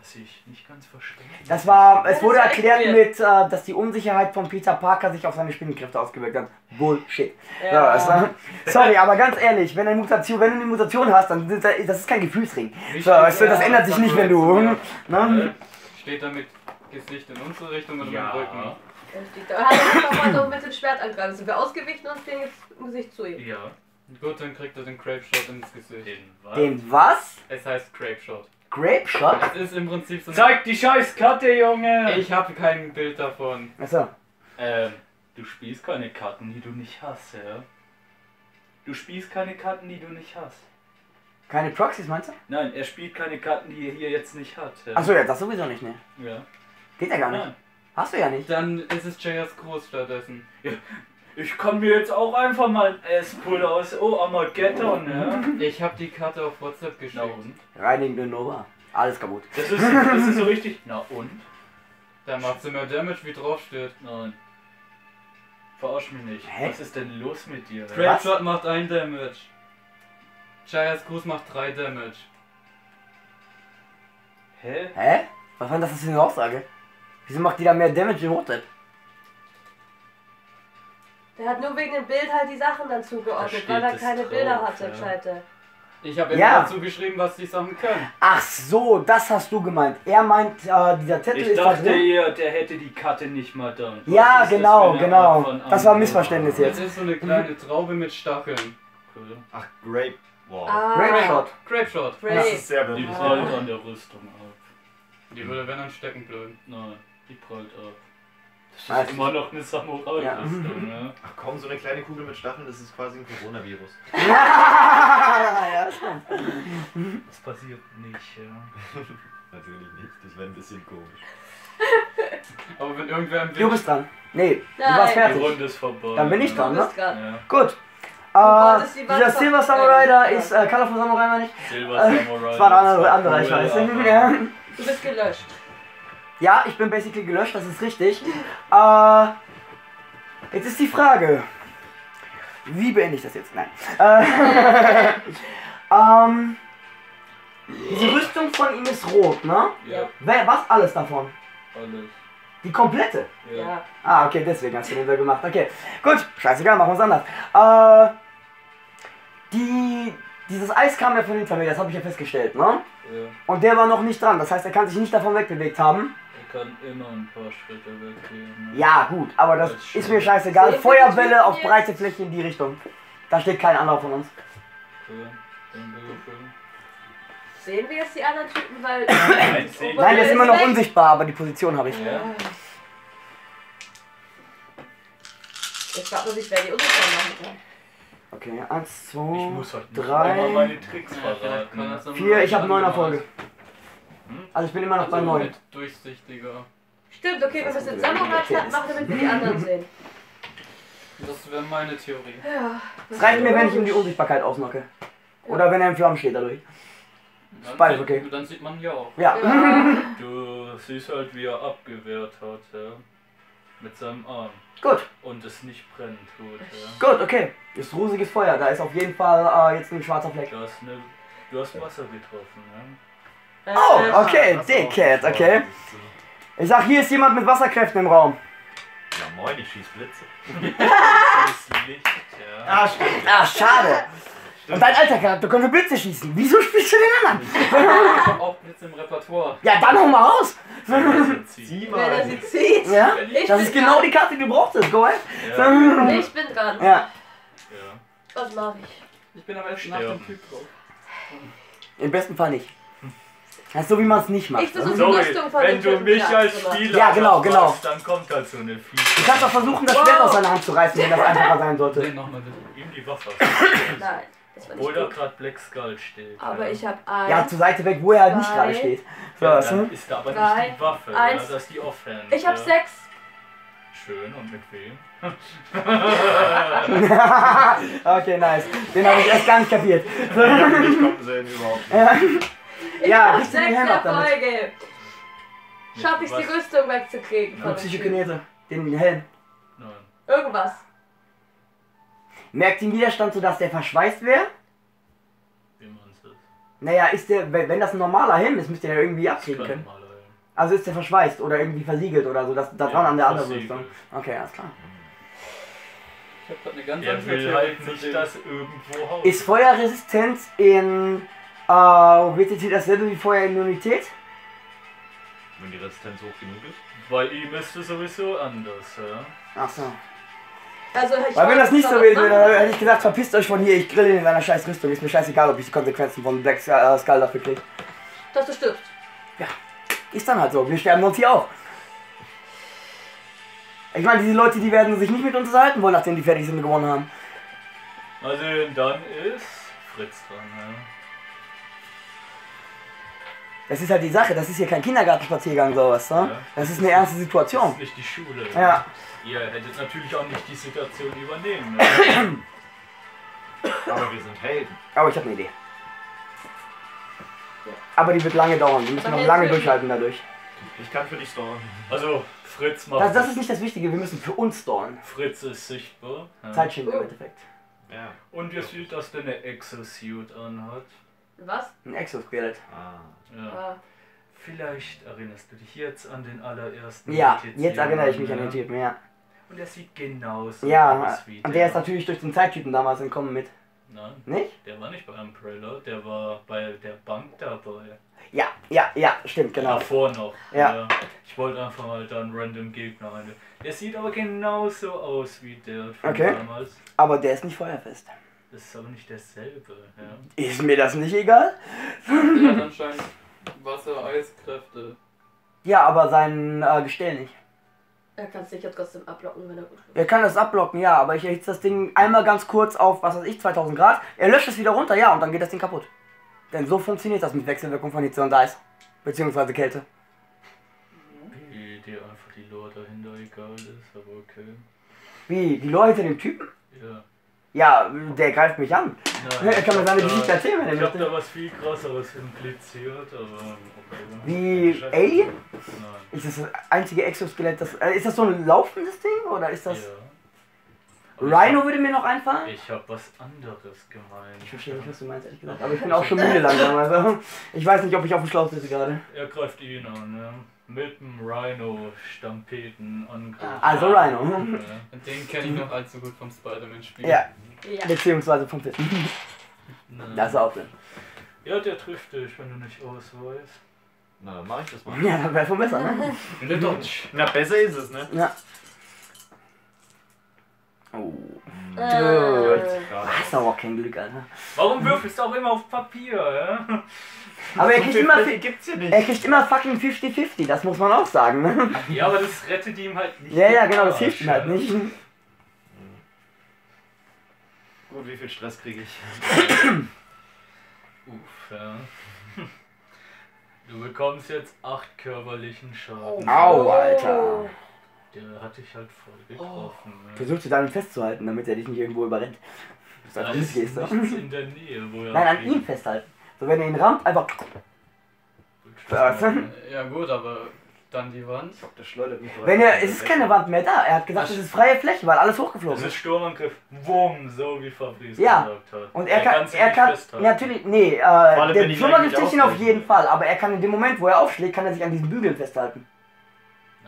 Was ich nicht ganz verstehe. Das war, es Das wurde erklärt mit, äh, dass die Unsicherheit von Peter Parker sich auf seine Spinnenkräfte ausgewirkt hat. Bullshit. Ja. es war, sorry, aber ganz ehrlich, wenn, eine Mutation, wenn du eine Mutation hast, dann ist das, das ist kein Gefühlsring. So, du, das Ja, ändert sich nicht, wenn du. Ne? Steht da mit Gesicht in unsere Richtung oder Ja. mit dem Rücken? Da hat er einfach mal mit dem Schwert angreifen. Sind wir ausgewichen und stehen jetzt Gesicht zu ihm. Ja, Gut, dann kriegt er den Grape Shot ins Gesicht. den was? Den was? Es heißt Grape Shot. Grape Shot? Es ist im Prinzip so. Zeig die scheiß Karte, Junge! Ich habe kein Bild davon. Achso. Ähm, du spielst keine Karten, die du nicht hast, ja? Du spielst keine Karten, die du nicht hast. Keine Proxys meinst du? Nein, er spielt keine Karten, die er hier jetzt nicht hat. Ja. Achso, ja, das sowieso nicht, ne? Ja. Geht ja gar nicht. Nein. Hast du ja nicht. Dann ist es JS Groß stattdessen. Ich kann mir jetzt auch einfach mal ein S-Pull aus Oh Armageddon, ja? Ich habe die Karte auf WhatsApp Na geschickt. und? Reinigende Nova. Alles kaputt. Das ist, das ist so richtig. Na und? Da macht sie mehr Damage, wie drauf steht. Nein. Verarsch mich nicht. Hä? Was ist denn los mit dir? Was? Grape Shot macht 1 Damage. JS Groß macht 3 Damage. Hä? Hä? Was war denn das für eine Aussage? Wieso macht die da mehr Damage im WhatsApp? Der hat nur wegen dem Bild halt die Sachen dann Da zugeordnet, weil er keine drauf, Bilder hatte, ja. gescheite. Ich habe Ja. immer dazu geschrieben, was die Sachen können. Ach so, das hast du gemeint. Er meint, äh, dieser Zettel Ich ist da dachte drin. eher, der hätte die Karte nicht mal da. Was Ja, ist das genau, genau. Das war ein? Missverständnis Es jetzt. ist so eine kleine Traube mit Stacheln. Cool. Ach, Grape. Wow. Ah, Grape Shot. Grape Shot. Das Great. ist sehr Die prallt an der Rüstung ab. Die würde wenn dann stecken bleiben. Nein, die prallt ab. Das ist immer noch eine Samurai-Rüstung, ne? Ach komm, so eine kleine Kugel mit Stacheln, das ist quasi ein Coronavirus. ja, stimmt. Das passiert nicht, ja. Natürlich nicht, das wäre ein bisschen komisch. Aber wenn irgendwer im Du bist dran. Nee, du Nein. warst Die fertig. Runde ist vorbei. Dann bin ich Du dran, ne? bist dran. Ja. Gut. wolltest die dieser Silver ver- Samurai da äh, ist, äh, Colorful Samurai meine ich. Silver Äh, Samurai. Das war ein anderer, das anderer ich weiß. Ja. Du bist gelöscht. Ja, ich bin basically gelöscht, das ist richtig. Äh, jetzt ist die Frage. Wie beende ich das jetzt? Nein. Äh, ähm, diese Rüstung von ihm ist rot, ne? Ja, Wer, was alles davon? alles. Die komplette? Ja. Ah, okay, deswegen hast du den so gemacht. Okay, gut, scheißegal, machen wir es anders. Äh, die, dieses Eis kam ja von hinter mir, das habe ich ja festgestellt, ne? ja. Und der war noch nicht dran, das heißt, er kann sich nicht davon wegbewegt haben. Kann immer ein paar Schritte weggehen. ne? Ja, gut, aber das Das ist mir scheißegal. Die Feuerbälle auf breite Fläche in die Richtung. Da steht kein anderer von uns. Okay. Sehen wir jetzt die anderen Typen, weil. Nein, Nein, der ist immer noch weg. unsichtbar, aber die Position habe ich. Ja. Jetzt fragt man sich, wer die unsichtbar machen kann. Okay, eins, Ich zwei, muss heute noch drei, einmal meine Tricks Ja, vielleicht kann verraten. das dann vier. Ich habe neun angemacht. Erfolge. Also ich bin immer noch bei Also neun. mit durchsichtiger. Stimmt, okay, wir müssen Samurai machen, damit wir die anderen sehen. Das wäre meine Theorie. Ja. Es reicht mir, wenn ich ihm die Unsichtbarkeit ausnocke. Oder wenn er in Flammen steht dadurch. Dann, beides sieht, okay. dann sieht man ja auch. Ja. Ja. Du siehst halt, wie er abgewehrt hat, ja. Mit seinem Arm. Gut, Und es nicht brennt, gut, ja. gut, okay. Ist rusiges Feuer. Da ist auf jeden Fall äh, jetzt ein schwarzer Fleck. Du hast, eine, du hast Wasser getroffen, ja. Äh, Oh, okay, Das ist Dickhead, okay. Ich sag, hier ist jemand mit Wasserkräften im Raum. Ja moin, ich schieß Blitze. Das Licht, ja. Ah, stimmt. Ah, schade. Und dein alter Charakter konnte Blitze schießen. Wieso spielst du den anderen? Ich habe auch Blitz im Repertoire. Ja, dann hau mal raus. Sieh Wer mal. das jetzt sieht. Ja? Ich Das ist genau dran. die Karte, die du brauchtest. Go ahead. Ja, Ich bin dran. Ja. ja. Was mache ich? Ich bin aber erst nach dem Typ drauf. Im besten Fall nicht. Das ist so, wie man es nicht macht. Ich versuche- ne? Sorry, Rüstung von wenn du mich als. Spieler Ja, genau, genau. machst, dann kommt halt so eine Du Fiese. kannst auch versuchen, das Schwert aus seiner Hand zu reißen, wenn das einfacher sein sollte. Den nochmal bitte. Ihm die Waffe. Nein, das war nicht Oder gut. gerade Black Skull steht. Aber ja. ich habe ein. Ja, zur Seite weg, wo er halt nicht gerade steht. So, Ja, dann du? ist da aber Drei, nicht die Waffe, eins. ja, das ist die Offhand. ich habe ja. sechs. Schön, und mit wem? okay, nice. Den habe ich erst gar nicht kapiert. Ich hab nicht kommen sehen überhaupt. Ich Ja, richtig ab damit. Erfolge. Schaffe ich die? Rüstung wegzukriegen von dem Typen? Psychokinese. Den Helm. Nein. Irgendwas. Merkt den Widerstand, sodass der verschweißt wäre? Wie meinst du das? Naja, ist der, wenn das ein normaler Helm ist, müsst ihr ja irgendwie Das abkriegen können. mal, ey. Also ist der verschweißt oder irgendwie versiegelt oder so, dass da dran Ja, an der anderen. Rüstung. Okay, alles klar. Ich habe gerade eine ganz Er andere will halt nicht, dass irgendwo Haus Ist Feuerresistenz in äh, WTT dasselbe wie Feuerimmunität? Wenn die Resistenz hoch genug ist. Bei ihm ist es sowieso anders, ja. Ach so. Also ich Weil wenn das nicht so wäre, dann hätte ich gesagt, verpisst euch von hier, ich grille in deiner scheiß Rüstung. Ist mir scheißegal, ob ich die Konsequenzen von Black Skull äh, Skull dafür kriege. Dass du stirbst. Ist dann halt so, wir sterben uns hier auch. Ich meine, diese Leute, die werden sich nicht mit uns unterhalten wollen, nachdem die fertig sind und gewonnen haben. Also dann ist Fritz dran, ja. Das ist halt die Sache, das ist hier kein Kindergartenspaziergang, sowas, ne? Ja. Das ist eine ernste Das Situation. ist nicht die Schule. Ja. Ihr hättet natürlich auch nicht die Situation übernehmen müssen. Aber wir sind Helden. Aber ich habe eine Idee. Aber die wird lange dauern, wir müssen noch lange durchhalten dadurch. Ich kann für dich storen. Also, Fritz macht. Das, das ist nicht das Wichtige, wir müssen für uns stallen. Fritz ist sichtbar. Ja. Zeitschinden im Endeffekt. Ja. Und ihr seht, dass der eine Exosuit anhat. Was? Ein Exoskelett. Ah. Ja. Ah. Vielleicht erinnerst du dich jetzt an den allerersten. Ja, jetzt erinnere ich mich an ja. den Typen, ja. Und er sieht genauso Ja, aus wie und der ist natürlich durch den Zeittypen damals entkommen mit. Nein, Nicht? der war nicht bei Umbrella, der war bei der Bank dabei. Ja, ja, ja, stimmt, genau. Davor noch. Ja. Ich wollte einfach mal da einen random Gegner rein. Der sieht aber genauso aus wie der von Okay. damals. Aber der ist nicht feuerfest. Das ist aber nicht derselbe. Ja. Ist mir das nicht egal? Der hat anscheinend Wasser-Eiskräfte. Ja, aber sein äh, Gestell nicht. Er kann es sicher trotzdem ablocken, wenn er gut ist. Er kann das abblocken, ja, aber ich erhitze das Ding einmal ganz kurz auf, was weiß ich, 2000 Grad. Er löscht es wieder runter, ja, und dann geht das Ding kaputt. Denn so funktioniert das mit Wechselwirkung von Hitze und Eis. Beziehungsweise Kälte. Wie dir einfach die Lore dahinter egal ist, aber okay. Wie, die Leute, dem Typen? Ja. Ja, der greift mich an. Nein, Er kann mir seine Geschichte da- erzählen, wenn er Ich hab da was viel krasseres impliziert, aber. Wie Alien? Nein. Ist das das einzige Exoskelett, das. Äh, ist das so ein laufendes Ding? Oder ist das. Ja. Rhino hab- würde mir noch einfallen? Ich hab was anderes gemeint. Ich verstehe nicht, was du meinst, ehrlich gesagt. Aber ich bin auch schon müde langsam. Also, ich weiß nicht, ob ich auf dem Schlauch sitze gerade. Er greift ihn an, ja. Mit dem Rhino-Stampeten-Angriff. Also Rhino. Ja. Und den kenne ich noch allzu gut vom Spider-Man-Spiel. Ja, Ja. beziehungsweise vom Film. Das ist auch drin. Ja, der trifft dich, wenn du nicht ausweichst. Na, dann mach ich das mal. Ja, das wäre schon besser, ne? Na, besser ist es, ne? Ja. Oh. Äh, Hast aber auch kein Glück, Alter. Warum würfelst du auch immer auf Papier, ja? Aber er kriegt immer, er kriegt immer fucking 50-50, das muss man auch sagen, ne? Ja, aber das rettet ihm halt nicht. Ja, ja, genau, das hilft ihm halt nicht. Gut, wie viel Stress kriege ich? Uff, ja. Du bekommst jetzt acht körperlichen Schaden. Au, Alter. Der hat dich halt voll getroffen. ne? Versuch dich daran festzuhalten, damit er dich nicht irgendwo überrennt. Dass du Da ist nichts in der Nähe, wo er Nein, an ihm festhalten. So, wenn er ihn rammt, einfach. Was? Ja gut, aber dann die Wand. Der schleudert mich Wenn er. Es ist keine Wand mehr da. Er hat gesagt, es ist freie Fläche, weil alles Das hochgeflogen ist ist. Sturmangriff, wumm, so wie Fabrice Ja. gesagt hat. Und er kann. sie Er kann. Natürlich. Nee, äh, der ich Sturmangriff trifft ihn auf jeden. Fall, aber er kann in dem Moment, wo er aufschlägt, kann er sich an diesen Bügeln festhalten.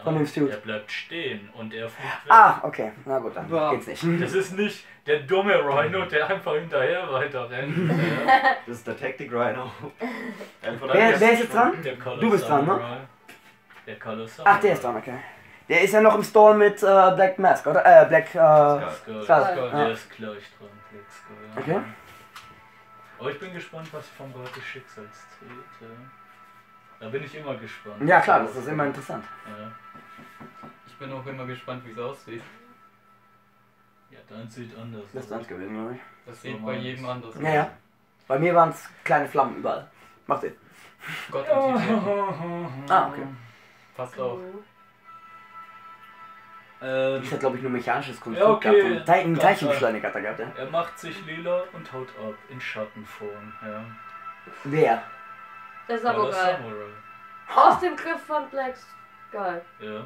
Nein, von dem Suit. Er bleibt stehen und er weg. Ah, okay. Na gut, dann Wow. geht's nicht. Das ist nicht der dumme Rhino, der einfach hinterher weiter rennt. Das ist der Tactic Rhino. Wer, wer ist jetzt dran? Du bist dran, ne? Der Color Samurai. Ach, der ist dran, okay. Der ist ja noch im Stall mit äh, Black Mask, oder? Äh, Black. Äh, Skull. Skull. Skull, Ja. Der ist gleich dran, Black Skull. ja. Okay. Aber ich bin gespannt, was vom Rat des Schicksals dreht. ja. Da bin ich immer gespannt. Ja, klar, das ist immer interessant. Ja, Ich bin auch immer gespannt, wie es aussieht. ja dein sieht anders Das ist aus. eins gewesen, glaube ich. Das sieht bei jedem anders aus. Ja, ja. Bei mir waren es kleine Flammen überall. Macht Sinn. Gott und die Tiere. Ah, okay. Passt auf. Ähm, Ich hatte, glaube ich, nur mechanisches Konstrukt Ja, okay. gehabt und Te einen Ganz Teilchenbeschleuniger hat er gehabt, ja. er macht sich lila und haut ab in Schattenform. Ja. Wer? Der Color Samurai. Samurai. Aus dem Griff von Black Skull. Ja.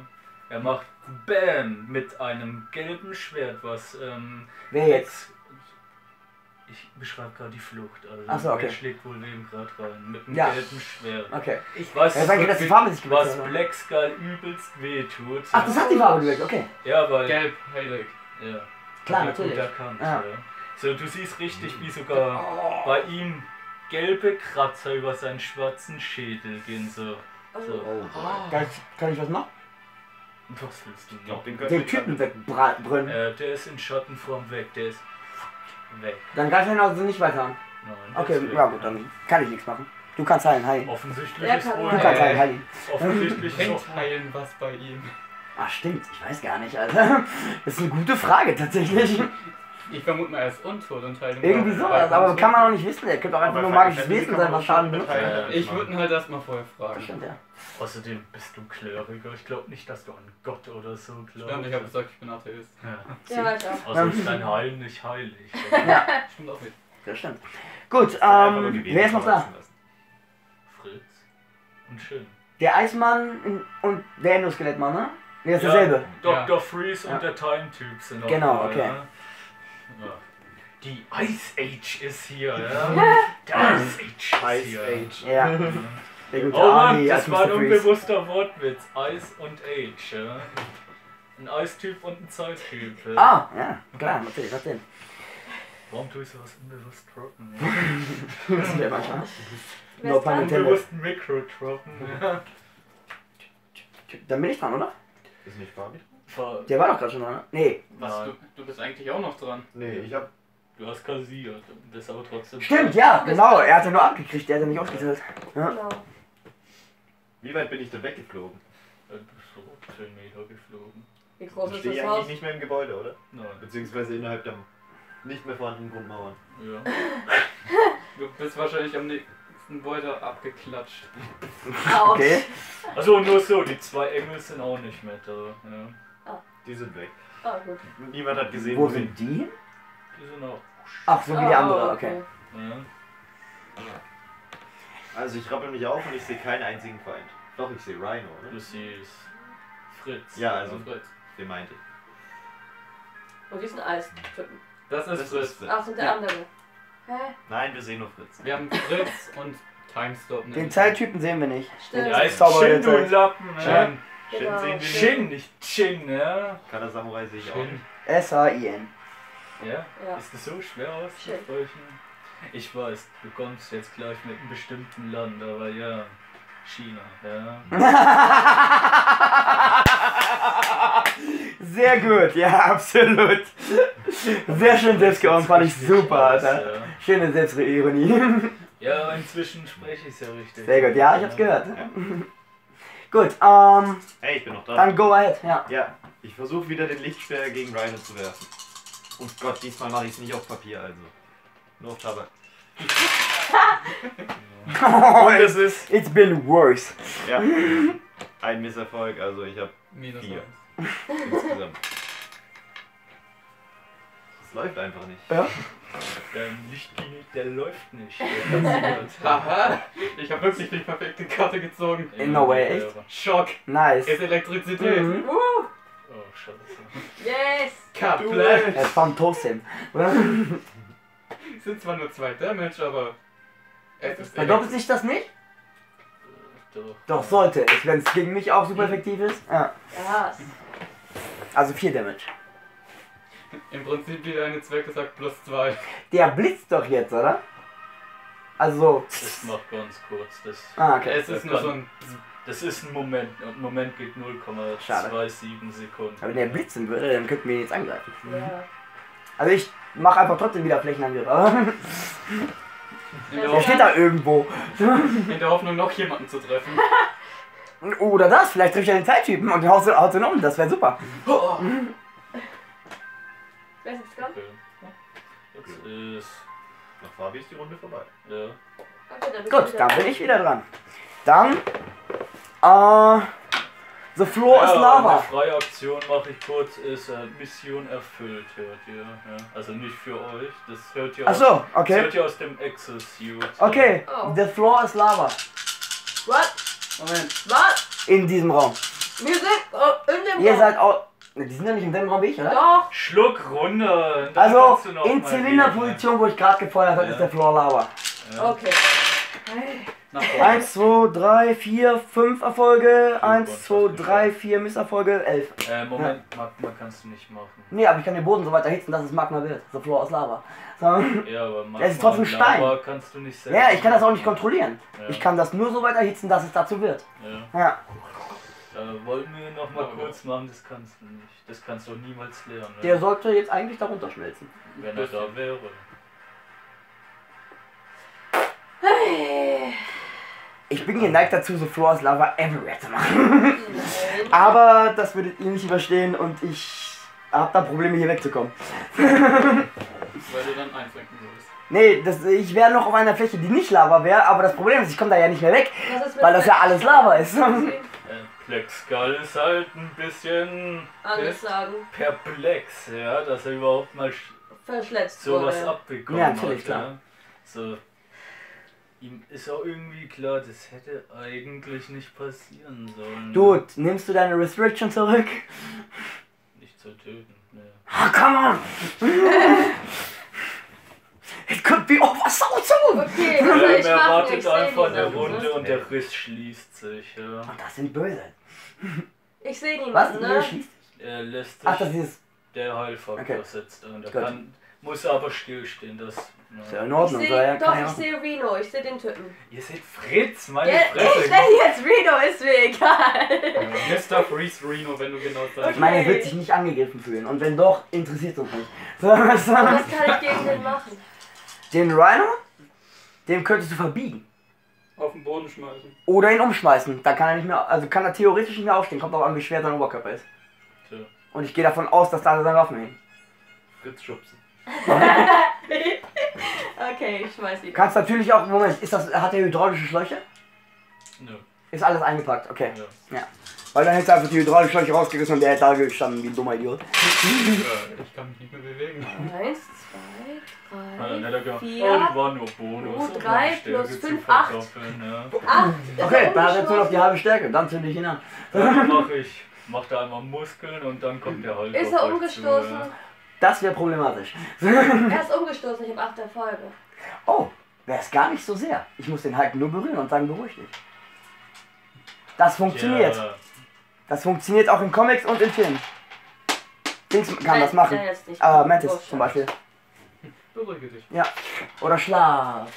Er macht BAM mit einem gelben Schwert, was ähm, Wer jetzt? Ich beschreibe gerade die Flucht. Also Ach so, okay. er schlägt wohl wem gerade rein. Mit einem Ja. gelben Schwert. Okay. Was, Ja, danke, dass die Farbe sich was hat. Black Skull übelst wehtut. Ach, das hat die Farbe geweckt, okay. Ja, weil. Gelb, heilig. Ja. Klar, natürlich. Gut erkannt, Ja. ja. So, du siehst richtig, wie sogar bei ihm gelbe Kratzer über seinen schwarzen Schädel gehen. So. so. Oh, Kann ich, kann ich was machen? Was willst du noch? den Den Typen wegbrüllen. Äh, der ist in Schattenform weg. Der ist weg. Dann greif ich ihn also nicht weiter an. Nein, Okay, ja gut, dann kann ich nichts machen. Du kannst heilen, heil ihn. Offensichtlich Er ist wohl. Du heilen. kannst heilen, heil ihn. Offensichtlich ist heilen was bei ihm. Ach stimmt, ich weiß gar nicht, Alter. Das ist eine gute Frage tatsächlich. Ich vermute mal, er ist untot und ihn Irgendwie sowas, aber kann man auch nicht wissen. Der könnte auch einfach Aber nur magisches Wesen sein, was Schaden benutzt. Ja. Ich würde ihn halt erstmal vorher Das fragen. stimmt, ja. Außerdem bist du Kleriker. Ich glaube nicht, dass du an Gott oder so glaubst. Stimmt, ich habe gesagt, ich bin Atheist. Ja. Ja, weiß auch. Also ist dein Heil nicht heilig. Ja, Stimmt auch nicht. das stimmt. Gut, ähm, wer ist noch da? Fritz. Und schön. Der Eismann und der Endoskelettmann, ne? Nee, das ist Ja. derselbe. Dr. Freeze Ja. und der Time-Typ sind noch Genau, da, okay. Ja. Die Ice Age ist hier, ja. Der Ice Age ist Ice hier. Age. Ja, der gute Oh Mann, das war ein unbewusster Wortwitz. Ice und Age, ja. Ein Eistyp und ein Zeittyp. Ja. Ah, ja, klar, natürlich, Sinn. Warum tue ich sowas unbewusst droppen? Das ist ja manchmal. Wer No pun intended. Unbewusst Mikro droppen. Ja. Dann bin ich dran, oder? Ist nicht Fabi? Ver- Der war doch gerade schon dran, ne? Nee. Was, Nein. du, du bist eigentlich auch noch dran. Nee, ich hab. Du hast kassiert, bist aber trotzdem. Stimmt, ja, genau. Er hat ja nur abgekriegt, der hat ja nicht ausgeteilt. Ja. Genau. Wie weit bin ich denn weggeflogen? Du bist so 10 Meter geflogen. Wie groß Ich ist stehe das eigentlich Haus? nicht mehr im Gebäude, oder? Nein. Beziehungsweise innerhalb der nicht mehr vorhandenen Grundmauern. Ja. Du bist wahrscheinlich am nächsten weiter abgeklatscht. Okay. Also nur so, die zwei Engel sind auch nicht mehr da. Ja. Die sind weg. Ah, gut. Niemand hat gesehen, Wo sie- sind die? Die sind auch. Ach, so wie die Oh, andere, okay. Ja. Also ich rappel mich auf und ich sehe keinen einzigen Feind. Doch, ich sehe Rhino, Du ne? siehst Fritz. Ja, also- Fritz. Den meinte ich. Und die sind Eistypen. Das ist Das Fritz. Ach, und der Ja. andere. Hä? Nein, wir sehen nur Fritz. Wir haben Fritz und Timestop. Den Zeittypen sehen wir nicht. Stimmt. Ja, ist der du. Lappen. Shin. Ja. Shin Genau. sehen wir nicht. Shin, nicht Chin, ja. Kana Samurai sehe ich auch nicht. Shin. Ja? Ja. Ist das so schwer auszusprechen? Ich weiß, du kommst jetzt gleich mit einem bestimmten Land, aber ja, China, ja. Sehr gut, ja, absolut. Sehr schön selbstgeordnet, fand ich super, Alter. Ja. Schöne Selbstironie. ja, inzwischen spreche ich es ja richtig. Sehr gut, ja, ich hab's gehört. Gut, ähm, Hey, ich bin noch dran. dann go ahead, ja. Ja, ich versuche wieder den Lichtsperr gegen Rhino zu werfen. Und Gott, diesmal mache ich es nicht auf Papier, also. Nur auf Tabak. Und Das ist. It's been worse. Ja. Ein Misserfolg, also ich habe Minus Vier. eins. insgesamt. Es läuft einfach nicht. Ja. Der Lichtgenie, der läuft nicht. Haha, ich habe wirklich die perfekte Karte gezogen. In no way, echt? Schock, Nice. ist Elektrizität. Mhm. Uh, Oh, scheiße. yes! Kaplett. Er Tosim. Oder? Sind zwar nur zwei Damage, aber es ist Verdoppelt sich das nicht? Doch. Doch, sollte es, wenn es gegen mich auch super effektiv ist. Ja. Ja, Also 4 Damage. Im Prinzip wie deine Zwecke sagt plus zwei. Der blitzt doch jetzt, oder? Also. Das macht ganz kurz. Das, Ah, okay. Es ist nur so ein. das ist ein Moment. Und ein Moment geht 0,27 Sekunden. Aber wenn der blitzen würde, dann könnten wir ihn jetzt angreifen. ja. Also ich mache einfach trotzdem wieder Flächenangriff. Der, er steht da irgendwo. in der Hoffnung, noch jemanden zu treffen. Oder das, vielleicht trifft er den Zeittypen und haut haut ihn um. Das wäre super. Wer ist jetzt dran? Okay. Jetzt ist. Nach Fabi ist die Runde vorbei. Ja. Okay, dann Gut, dann bin ich wieder dran. Dann. Äh. The floor is ja, lava. Eine freie Aktion mache ich kurz, ist äh, Mission erfüllt, hört ihr. Ja. Also nicht für euch, das hört ihr, Ach aus, so, das okay. hört ihr aus dem Exosuit. Okay, Oh. the floor is lava. What? Moment. Was? In diesem Raum. Wir sind oh, in dem Ihr Raum. seid auch. Die sind ja nicht im selben Raum wie ich, oder? Doch. Schluck runter! dann Also kannst du noch in Zylinderposition, wo ich gerade gefeuert habe, Ja. ist der Floor lava. Ja. Okay. Hey. Nach vorne. 1, 2, 3, 4, 5 Erfolge. Fünf 1, 2, und 3, 4 Misserfolge. 11. Äh, Moment, Magma kannst du nicht machen. Nee, aber ich kann den Boden so weit erhitzen, dass es Magma wird. The floor is lava. So. Ja, aber Magma Es ist trotzdem Stein. Lava kannst du nicht selber Ja, ich kann das auch nicht kontrollieren. Ja. Ich kann das nur so weit erhitzen, dass es dazu wird. Ja. Ja. Äh, wollten wir noch mal Ja, kurz machen, das kannst du nicht. Das kannst du niemals lernen. Ne? Der sollte jetzt eigentlich darunter schmelzen. Wenn er da wäre. Ich bin geneigt dazu, The floor is lava everywhere zu machen. Aber das würdet ihr nicht überstehen und ich hab da Probleme hier wegzukommen. Weil du dann einschränken würdest. Nee, das, ich wäre noch auf einer Fläche, die nicht Lava wäre, aber das Problem ist, ich komme da ja nicht mehr weg, weil das ja alles Lava ist. Äh, Plexgal ist halt ein bisschen Angeschlagen. perplex, ja, dass er überhaupt mal sch- Verschletzt sowas wurde. abbekommen Ja, natürlich, hat. klar. Ja. So. Ihm ist auch irgendwie klar, das hätte eigentlich nicht passieren sollen. Dude, nimmst du deine Restriction zurück? Nicht zu töten. Ne. Ah, come on! It could be over so soon! Okay, Ja, was soll ich er wartet einfach eine Runde und der Riss schließt sich. Ja. Und das sind böse. Ich sehe Was? niemanden, Ihr ne? schießt? Er lässt sich Ach, das ist. der Heilfaktor Okay. setzt an. Der Gut. kann, muss aber stillstehen. Das, Ist ja ja. in Ich Ordnung. soll ja sehe, doch, ich sehe Reno, ich sehe den Typen. Ihr seht Fritz, meine Ja, Fresse. ich sehe jetzt Reno, ist mir egal. Mr. Freeze Reno, wenn du genau Ich sagst. meine, er wird sich nicht angegriffen fühlen. Und wenn doch, interessiert uns nicht. So, so. Was kann ich gegen den machen? Den Rhino, dem könntest du verbiegen. Auf den Boden schmeißen. Oder ihn umschmeißen. Dann kann er nicht mehr, also kann er theoretisch nicht mehr aufstehen. Kommt auch an, wie schwer sein Oberkörper ist. Tja. Und ich gehe davon aus, dass da seine Waffen hängen. Fritz schubsen. Okay, ich schmeiß ihn. Kannst natürlich auch, Moment, ist das, hat er hydraulische Schläuche? Nö. Ist alles eingepackt, okay. Ja. Weil dann hättest du einfach die Hydraulikschläuche rausgerissen und der hätte da gestanden wie ein dummer Idiot. Ich kann mich nicht mehr bewegen. Eins, zwei, Ja, dann hätte er gesagt, Vier. oh, die waren nur Bonus. Oh, um drei plus fünf, acht. Ja. drei. Acht. Ist Okay, da hat er jetzt nur noch die halbe Stärke, dann zünde ich ihn an. Dann mache ich, mach da einmal Muskeln und dann kommt der Hulk Ist auf er umgestoßen? Zu, ja. Das wäre problematisch. Er ist umgestoßen, ich habe acht Erfolge. Oh, wäre es gar nicht so sehr. Ich muss den Hulk nur berühren und sagen, beruhig dich. Das funktioniert. Ja, Das funktioniert auch in Comics und in Filmen. Dings kann das machen. nicht. Äh, Mantis Bullshit. zum Beispiel. Beruhige dich. Oder Schlaf.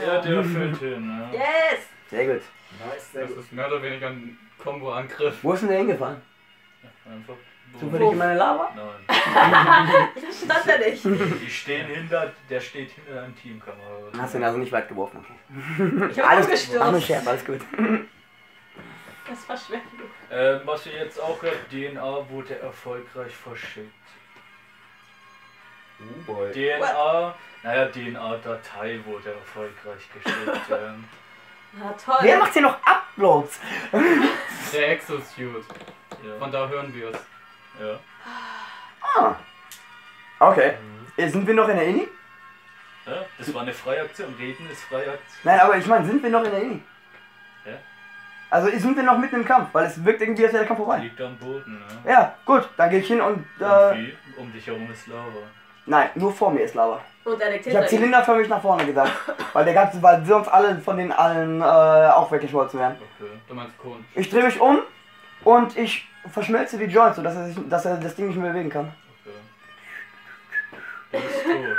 ja, der fällt hin. Ne? Yes! Sehr gut. Nice, sehr Das gut. ist mehr oder weniger ein Kombo-Angriff. Wo ist denn der hingefallen? Einfach. Zufällig in meine Lava? Nein. Stand er nicht. Die stehen hinter, der steht hinter deinem Teamkamerad. Hast du ihn also nicht weit geworfen. Okay. Ich habe Alles. Scherz, alles gut. Das war schwer. Ähm, was ihr jetzt auch hört, DNA wurde erfolgreich verschickt. Oh boy. DNA, naja, DNA-Datei wurde erfolgreich geschickt. ähm. Na toll. Wer macht hier noch Uploads? Der Exosuit. Ja, Von da hören wir es. ja. Ah. Okay. Äh, Sind wir noch in der Inni? ja. Das war eine Freiaktion. Reden ist Freiaktion. Nein, aber ich meine, sind wir noch in der Inni? Also sind wir noch mitten im Kampf, weil es wirkt irgendwie, als wäre der Kampf vorbei. Liegt am Boden, ne? Ja, gut, dann gehe ich hin und Und äh, wie? Um dich herum ist Lava. nein, nur vor mir ist Lava. Und liegt Ich habe zylinderförmig nach vorne gesagt, weil der ganze, weil sonst alle von den allen äh, auch weggeschmolzen werden. Okay. Du meinst Kohn. Ich drehe mich um und ich verschmelze die Joints, sodass er, sich, dass er das Ding nicht mehr bewegen kann. Okay. Der ist tot.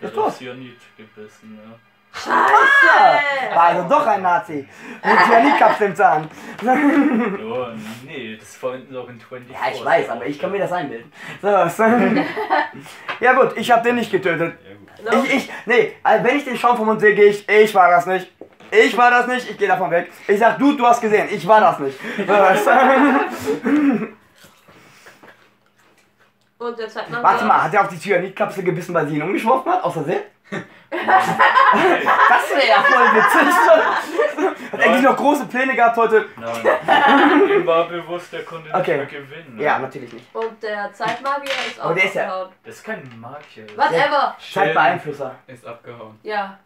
Der Ist tot. ist Cyanid gebissen, ne? Scheiße! War also doch ein Nazi. Mit Cyanidkapsel im Zahn. Oh, nee, das verwenden sie auch in 24. Ja, ich weiß, aber ich kann mir das einbilden. So, so. Ja gut, ich habe den nicht getötet. Ja. Ich, ich, nee, also wenn ich den Schaum vom Mund sehe, gehe ich, ich war das nicht. Ich war das nicht, ich gehe davon weg. Ich sag, du, du hast gesehen, ich war das nicht. So. Und jetzt hat man. Warte mal, hat er auf die Cyanidkapsel gebissen, weil sie ihn umgeschworfen hat? Aus Versehen? Das wäre ja voll witzig. Hat eigentlich noch große Pläne gehabt heute. Nein. Ihm war bewusst, er konnte nicht Okay. mehr gewinnen. ne? Ja, natürlich nicht. Und der Zeitmagier ist auch der ist ja- abgehauen. Das ist kein Magier. Whatever! Zeitbeeinflusser. Ist abgehauen, Ja.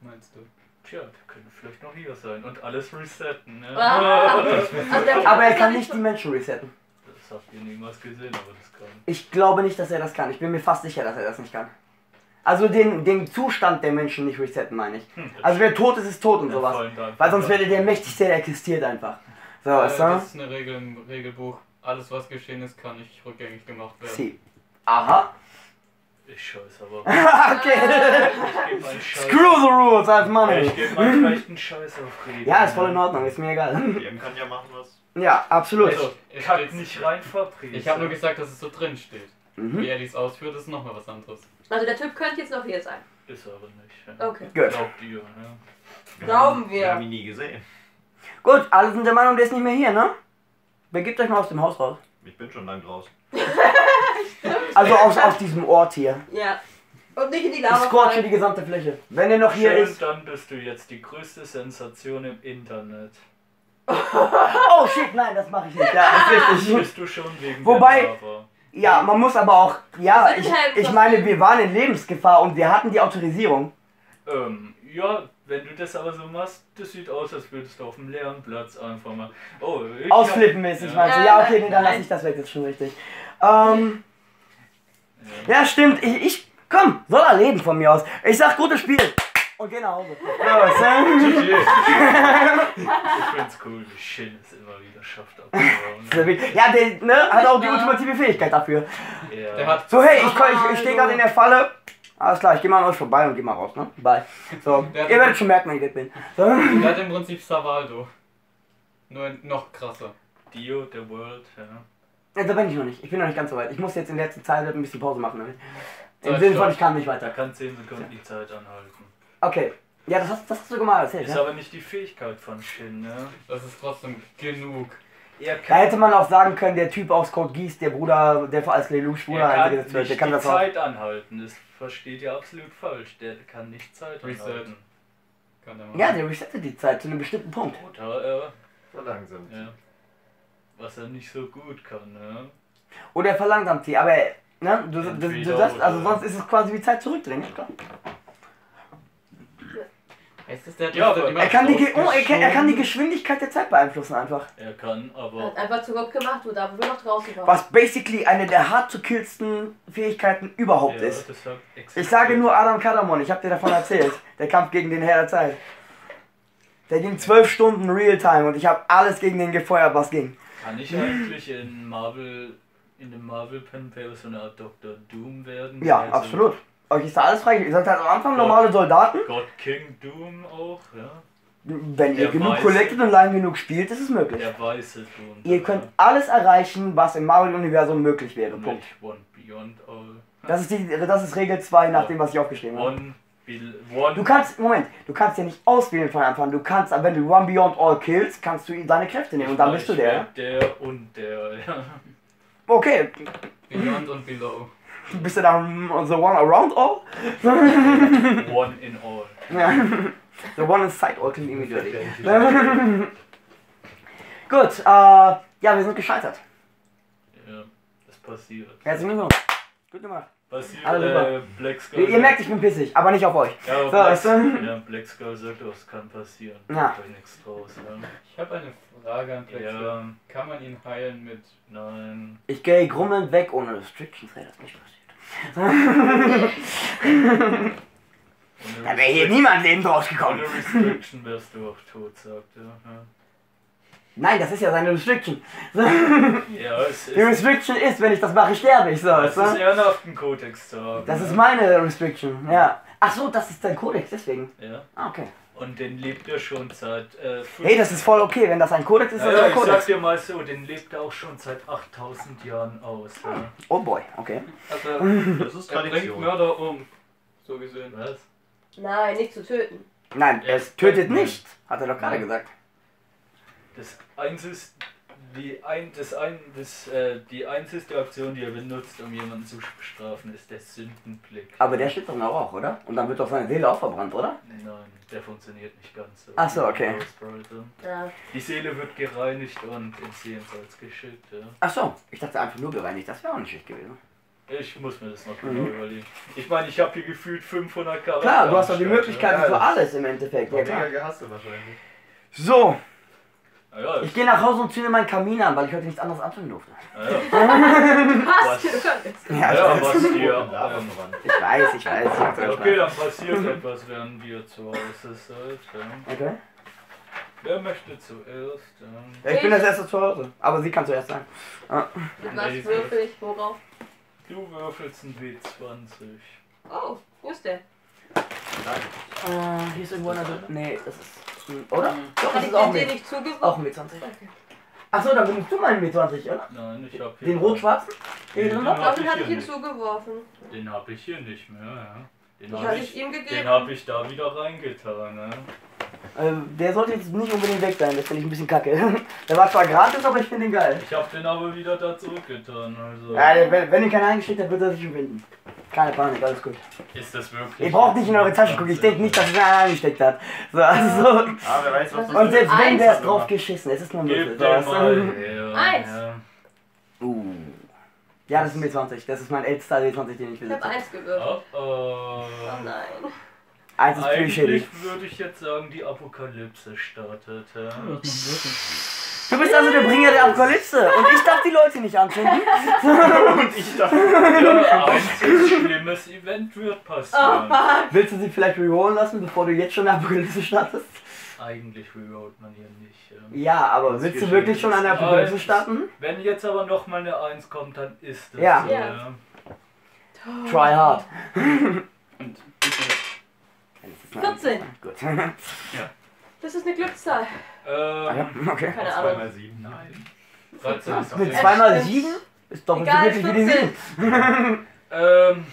meinst du? Tja, der könnte vielleicht noch hier sein und alles resetten. Ne? Ah. Also Aber er kann nicht die Menschen resetten. Das habt ihr niemals gesehen, aber das kann. Ich glaube nicht, dass er das kann. Ich bin mir fast sicher, dass er das nicht kann. Also den, den Zustand der Menschen nicht resetten, meine ich. Hm, Also wer tot ist, ist tot und der sowas. Weil sonst wäre der mächtigste, der existiert einfach. So, Äh, du? das ist eine Regel im Regelbuch. Alles was geschehen ist, kann nicht rückgängig gemacht werden. Sie. Aha. Ich scheiß aber. okay. Ich. Screw the rules, als Mann. Ich geb meinen rechten Scheiß auf Reden. Ja, ist voll in Ordnung, ist mir egal. DM kann ja machen, was. Ja, absolut. Also, Kack steht- nicht rein, Fabrice. Ich habe nur gesagt, dass es so drin steht. Mhm. Wie er dies ausführt, ist nochmal was anderes. Also der Typ könnte jetzt noch hier sein. Ist aber nicht. Ja. Okay. Gut. Glaubt ihr, ne? Glauben wir. Wir haben ihn nie gesehen. Gut, alle sind der Meinung, der ist nicht mehr hier, ne? Begebt euch mal aus dem Haus raus. Ich bin schon lang draußen. Also aus, aus diesem Ort hier. Ja. Und nicht in die Ich Lava scorche fallen. die gesamte Fläche. Wenn er noch hier Schön, ist. dann bist du jetzt die größte Sensation im Internet. Oh shit, nein, das mache ich nicht. Ja, ist richtig. Bist du schon wegen Wobei- der Lava. Ja, man muss aber auch. Ja, ich, halt ich meine, wir waren in Lebensgefahr und wir hatten die Autorisierung. Ähm, ja, wenn du das aber so machst, das sieht aus, als würdest du auf dem leeren Platz einfach mal. Oh, ich Ausflippenmäßig Ja. meinst du? Ja, okay, nee, dann lasse ich das weg, das ist schon richtig. Ähm, ja. ja, stimmt. Ich, ich, komm, soll er leben von mir aus. Ich sag, gutes Spiel. Und geh Hause. So, Sam. ich find's cool, wie Shin es immer wieder schafft abzuhauen. Ja, der ne, hat auch die ultimative Fähigkeit dafür. Ja. Der hat, So, hey, ich, ich, ich stehe gerade in der Falle. Alles klar, ich gehe mal an euch vorbei und geh mal raus, ne? Bye. So, Der ihr werdet schon merken, wenn ich weg bin. So. der hat im Prinzip Savaldo. Nur noch krasser. Dio, The World, ja. Ja, da bin ich noch nicht. Ich bin noch nicht ganz so weit. Ich muss jetzt in letzter Zeit ein bisschen Pause machen. Damit. Im Sinne von, ich kann nicht Da weiter. kann 10 Sekunden die Zeit anhalten. Okay. Ja, das hast, das hast du mal erzählt, Ist ja? aber nicht die Fähigkeit von Shin, ne? Das ist trotzdem genug. Er Da hätte man auch sagen können, der Typ aus Code Geass, der Bruder, der als Lelouch Bruder er kann eingesetzt wird, der kann die das auch. Zeit anhalten. Das versteht ihr absolut falsch. Der kann nicht Zeit Reset. anhalten. Kann der machen. Ja, der resettet die Zeit zu einem bestimmten Punkt. Oder er Verlangsamt. Ja. Was er nicht so gut kann, ne? Oder er verlangsamt sie, aber ne, du, du, du, sagst, also sonst ist es quasi wie Zeit zurückdrehen, nicht klar. Heißt das, der hat Ja, aber- Er kann, die, Ge- oh, er, kann, er kann die Geschwindigkeit der Zeit beeinflussen einfach. Er kann Er aber. hat einfach zurückgemacht, wo da wo noch draußen waren. Was basically eine der hart zu killsten Fähigkeiten überhaupt Ja, ist. Ich sage nur Adam Kadamon, ich habe dir davon erzählt. Der Kampf gegen den Herr der Zeit. Der ging zwölf Stunden Realtime und ich habe alles gegen den gefeuert, was ging. Kann ich eigentlich in Marvel, in dem Marvel Pen Paper so eine Art Dr. Doom werden? Ja, Also absolut. Euch ist da alles frei. Ihr seid halt am Anfang normale Soldaten. God King Doom auch, ja. Wenn ihr Der genug Weiße. collected und lang genug spielt, ist es möglich. Der weiße Doom. Ihr könnt alles erreichen, was im Marvel-Universum möglich wäre. Nicht Punkt. One Beyond All. Das ist, die, das ist Regel 2 nach dem, was ich aufgeschrieben habe. One, one Du kannst, Moment, du kannst ja nicht auswählen von Anfang an. Du kannst, wenn du One Beyond All killst, kannst du deine Kräfte nehmen und dann bist du der. Der und der, ja. Okay, Beyond und Below. Bist du dann the one around all? One in all. Ja. The one inside all klingt irgendwie dirty. Gut, äh, ja, wir sind gescheitert. Ja, das passiert. Herzlichen Glückwunsch. Gut gemacht. Passiert, äh, Black Skull. Ihr, ihr merkt, ich bin pissig, aber nicht auf euch. ja, So, Black, du? ja, Black Skull sagt, das kann passieren. Ja. Euch nichts draus. Ich habe eine Frage an Ja. Black ja, Kann man ihn heilen mit. nein. Ich gehe grummelnd weg ohne Restrictions, wäre das nicht passiert. Da wäre hier niemand lebend rausgekommen. Ohne Restriction wärst du auch tot, sagt er. Nein, das ist ja seine Restriction. Ja, ja es Die ist, Restriction ist, wenn ich das mache, sterbe ich so. es weißt ist ehrenhaft, einen Kodex zu haben. Das ist ja. meine Restriction, ja. Ach so, das ist dein Kodex, deswegen. Ja. Ah, okay. Und den lebt er schon seit. Äh, Hey, das ist voll okay, wenn das ein Kodex ist, ja, ja, ist ich ein sag Kodex. dir mal so, den lebt er auch schon seit 8000 Jahren aus. Ja. Oh boy, okay. Also, Das ist er bringt Tradition. Mörder um. So gesehen. Was? Nein, nicht zu töten. Nein, es tötet nicht, hat er doch gerade gesagt. Das einzige, die, ein, das ein, das, äh, die einzige Aktion, die er benutzt, um jemanden zu bestrafen, ist der Sündenblick. Aber der steht doch noch auch, oder? Und dann wird doch seine Seele auch verbrannt, oder? Nein, der funktioniert nicht ganz so. Ach so, okay. Ja. Die Seele wird gereinigt und ins Jenseits geschickt, ja. Ach so, ich dachte einfach nur gereinigt, das wäre auch nicht schlecht gewesen. Ich muss mir das noch Mhm. genau überlegen. Ich meine, ich habe hier gefühlt 500 Charakter. Klar, du hast doch die Möglichkeiten Ja, für alles im Endeffekt. Ja, klar. Gehasst du wahrscheinlich. So, Ja, ja, ich gehe nach Hause und zünde meinen Kamin an, weil ich heute nichts anderes anzünden durfte. ja, ja. Was? Was? Ja, Ja, was voran. Ich weiß, ich weiß. Ich ja, okay, dann passiert etwas, während wir zu Hause. Ja. okay. Wer möchte zuerst? Ähm, Ja, ich bin das erste zu Hause, aber sie kann zuerst sein. Mit was würfel ich? Worauf? du würfelst ein W20. Oh, wo ist der? Äh, hier ist irgendwo einer. Nee, das ist. Oder? Doch, das Hat ich ist auch den mit. nicht zugeworfen? Auch mit 20. Achso, dann benutzt du meinen mit 20, oder? Nein, ich hab hier. Den rot-schwarzen? Den Den glaube, hab den ich hatte ich hier ihm nicht. zugeworfen. Den hab ich hier nicht mehr, ja. Den Den hab ich, ich ihm gegeben. den hab ich da wieder reingetan, ne? Äh, der sollte jetzt nicht unbedingt weg sein, das finde ich ein bisschen kacke. Der war zwar gratis, aber ich finde den geil. Ich hab den aber wieder da zurückgetan, also. Ja, der, wenn, wenn ihr keinen eingeschickt habt, wird er sich schon finden. Keine Panik, alles gut. Ist das wirklich. Ihr braucht nicht in eure Tasche gucken, ich denke nicht, dass es einer eingesteckt hat. So, also, Ah, wer weiß, was Das und selbst wenn, der ist hat drauf geschissen, es ist nur. Gib So, her. Eins. Ja. Uh. Ja, das ist ein W20, das ist mein ältester W20, den ich Ich habe besitze. eins gewürfelt. Oh, oh. Oh nein. Eins ist pretty shitty. Eigentlich würde ich jetzt sagen, die Apokalypse startet. Ja. Du bist also der Bringer der Apokalypse und ich darf die Leute nicht anzünden. Und ich dachte, Ja, ein schlimmes Event wird Oh passieren. Mann. Willst du sie vielleicht rerollen lassen, bevor du jetzt schon eine Apokalypse startest? Eigentlich rerollt man hier nicht. Ja. Ja, aber willst ist du wirklich schon eine Apokalypse Eins. starten? Wenn jetzt aber nochmal eine 1 kommt, dann ist es Ja. so. Ja. Try hard. Und 14. Gut. Das ist eine Glückszahl. Ah, ja, Ähm, okay. Keine Ahnung. zweimal sieben. nein. 13 ist doch Mit sehr- zweimal sieben ist doppelt so glücklich wie die 14. sieben. Ähm,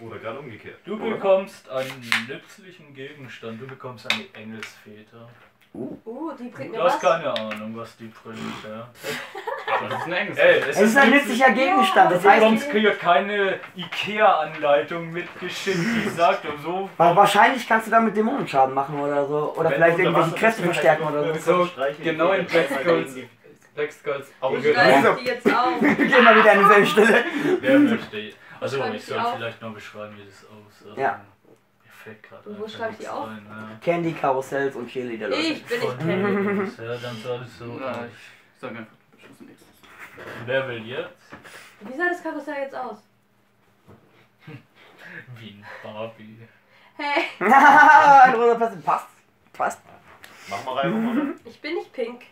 Oder gerade umgekehrt. du bekommst einen nützlichen Gegenstand. Du bekommst eine Engelsfeder. Uh, die bringt Du mir hast was. keine Ahnung, was die bringt. Ja. Das ist ein enges Ey, Es ist ein nützlicher Gegenstand, das Du heißt, bekommst hier keine Ikea-Anleitung mitgeschickt, die sagt so. wa- wahrscheinlich kannst du damit Dämonenschaden machen oder so. Oder Wenn vielleicht du irgendwelche Wasser Kräfte verstärken du oder so. So, genau in Black Skulls. Black Skulls Ich Auge. reiß die jetzt auf. Wir gehen mal wieder an dieselbe Stelle. Wer möchte. Also, ich soll auf? vielleicht noch beschreiben, wie das aussieht. Ja. Fällt gerade wo schreibe ich die auf? ein, ja. Candy, Karussells und Cheerleader, Leute. Ich bin nicht Candy. Ja, dann soll es so. Nein, ich sag einfach, nichts. Wer will jetzt? Wie sah das Karussell jetzt aus? Wie ein Barbie. Hey, ein roter Plastik. Passt. Passt. Mach mal rein, rein. ich bin nicht pink.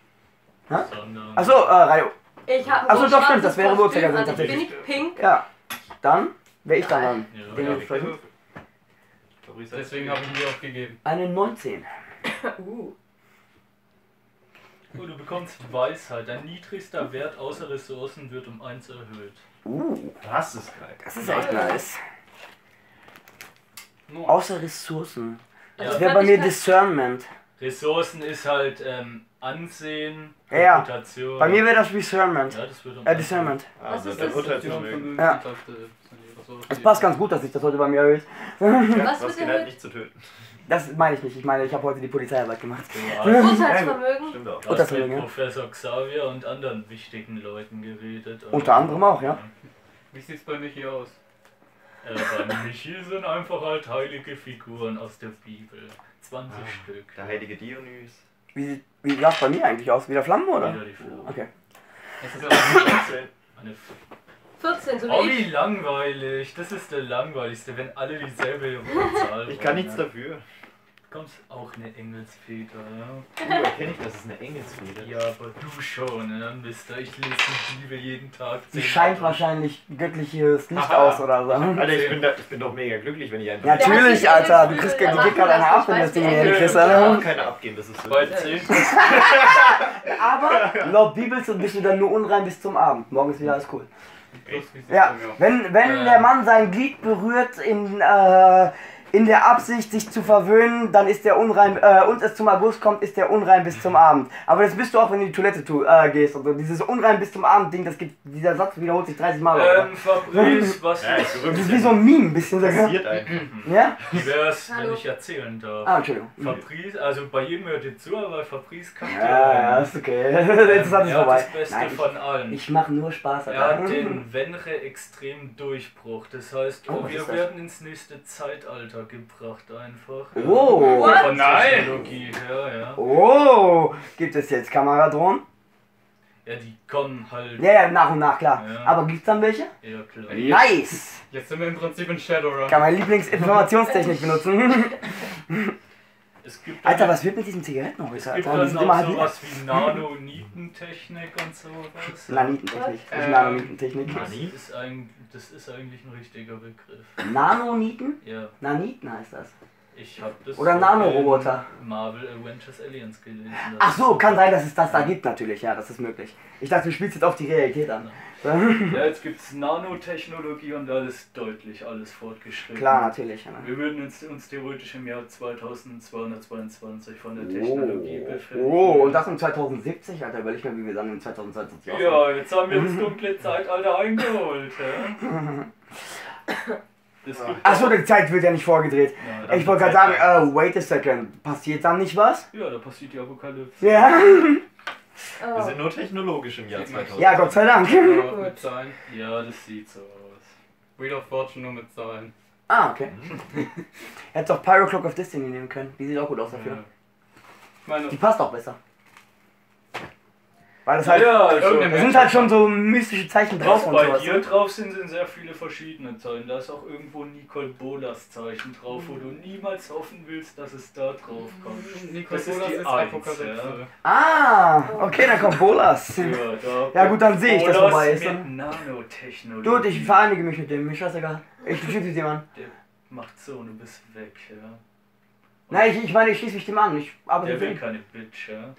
Sondern. Achso, äh, Rayo. Ich habe Ach so, doch, stimmt, das wäre Uhrzeigersinn Ich bin tatsächlich. nicht pink. Ja. Dann wäre ich dann dran. Ja, Dementsprechend. Fabrice, Deswegen habe ich die auch gegeben. Eine 19. Uh. Oh, du bekommst Weisheit. Dein niedrigster Wert außer Ressourcen wird um 1 erhöht. Uh, Das ist geil. das ist echt nice. Nur. Außer Ressourcen. Also Das wäre bei mir Discernment. Ressourcen ist halt ähm, Ansehen, Ja, ja. Reputation. Bei mir wäre das Discernment. Ja, das wird um Äh, 1 Discernment. Also ist der das? Ja. Es passt ganz gut, dass sich das heute bei mir erhöht. Was Was wird gelernt, erhöht? nicht zu töten. Das meine ich nicht. Ich meine, ich habe heute die Polizeiarbeit gemacht. Urteilsvermögen? Stimmt auch. Du hast mit. Professor Xavier und anderen wichtigen Leuten geredet. Unter anderem auch, ja. Wie sieht's bei Michi aus? Äh, bei Michi sind einfach halt heilige Figuren aus der Bibel. 20 Ah. Stück. Der heilige Dionys. Wie sieht wie sah es bei mir eigentlich aus? Wieder Flammen, oder? Wieder die Flamme. Okay. Es ist aber Eine 14, so Oh, wie wie ich. langweilig. Das ist der langweiligste, wenn alle dieselbe Zahl Ich kann nichts dafür. ne? Du bekommst auch eine Engelsfeder, ja? Uh, erkenne ich, das ist eine Engelsfeder. Ja, aber du schon, ne, Mister. Ich lese die Bibel jeden Tag. Sie scheint wahrscheinlich göttliches Licht Haha. aus oder so. Alter, ich bin, da, ich bin doch mega glücklich, wenn ich einfach. Ja, hat natürlich, sich Alter. Du kriegst die geht gerade eine ich das Ding nicht. die kriegst, Alter. keine abgehen, das ist so. Bei 10 Aber laut Bibel bist du dann nur unrein bis zum Abend. Morgen ist wieder alles cool. Ja, wenn, wenn Äh. der Mann sein Glied berührt in, äh, in der Absicht, sich zu verwöhnen, dann ist der unrein, äh, und es zum August kommt, ist der unrein bis zum Abend. Aber das bist du auch, wenn du in die Toilette tu, äh, gehst. Und so. Dieses unrein bis zum Abend Ding, das gibt, dieser Satz wiederholt sich 30 Mal. oder? Ähm, Fabrice, was Ja, ist das ist wie so ein Meme, ein bisschen. So, passiert einfach. ja? Wie wär's, wenn Hallo. ich erzählen darf? Ah, Entschuldigung. Fabrice, also bei jedem hört ihr zu, aber Fabrice kann Ja, ja, ist okay. Jetzt ist alles er hat vorbei. das Beste Nein, von allen. ich, ich mache nur Spaß. er hat den Venre extrem Durchbruch. Das heißt, Oh, wir werden ins nächste Zeitalter gebracht einfach. Oh. What? Von Nein. Technologie her, ja. Oh, gibt es jetzt Kameradrohnen? Ja, die kommen halt. Ja, ja, nach und nach, klar. Ja. Aber gibt's dann welche? Ja, klar. Ja. Nice! Jetzt sind wir im Prinzip in Shadowrun. Kann meine Lieblingsinformationstechnik benutzen. Es gibt Alter, was wird mit diesen Zigaretten es heute, gibt Alter? Dann auch sowas wie Nanonitentechnik und sowas. Nanitentechnik. Was ist Ähm, Nanonitentechnik? Das Nani? ist, ein, das ist eigentlich ein richtiger Begriff. Nanoniten? Ja, Naniten heißt das. Ich habe das. Oder Nanoroboter. Marvel Avengers Aliens gelesen. Ach so, kann sein, dass es das da gibt natürlich. Ja, das ist möglich. Ich dachte, du spielst jetzt auf die Realität an. Ja, jetzt gibt es Nanotechnologie und da ist deutlich alles fortgeschritten. Klar, natürlich. Ja. Wir würden uns, uns theoretisch im Jahr 2222 von der Technologie Oh. befinden. oh, und das um 2070? Alter, überleg mal, wie wir dann in 2020 aussehen. Ja, jetzt haben wir das dunkle Zeitalter eingeholt. Ja? Achso, die Zeit wird ja nicht vorgedreht. Ja, Ich wollte gerade sagen, äh, wait a second. Passiert dann nicht was? Ja, da passiert die Apokalypse. Ja. Wir Oh. sind nur technologisch im Jahr Sieht man. 2000. Ja, Gott sei Dank. Ja, mit Zahlen. Ja, das sieht so aus. Wheel of Fortune nur mit Zahlen. Ah, okay. Hätte doch Pyro Clock of Destiny nehmen können. Die sieht auch gut aus dafür. Ja. Die passt auch besser. Weil das halt. ja, also, Da sind halt schon so mystische Zeichen drauf was und bei sowas. dir drauf sind, sind sehr viele verschiedene Zeichen. Da ist auch irgendwo Nicole Bolas Zeichen drauf, wo du niemals hoffen willst, dass es da drauf kommt. Nicole Das ist Bolas die ist Eins, Apokalypse. Ah, okay, dann kommt Bolas. Ja, da Ja, gut, dann sehe ich, dass vorbei ist, Mit. Nanotechnologie. Dude, ich vereinige mich mit dem. Mir scheißegal. Ich schließe mich dem an. Der macht so, du bist weg, ja. Nein, ich, ich meine, ich schließe mich dem an. Ich arbeite Der will keine Bitch, ja.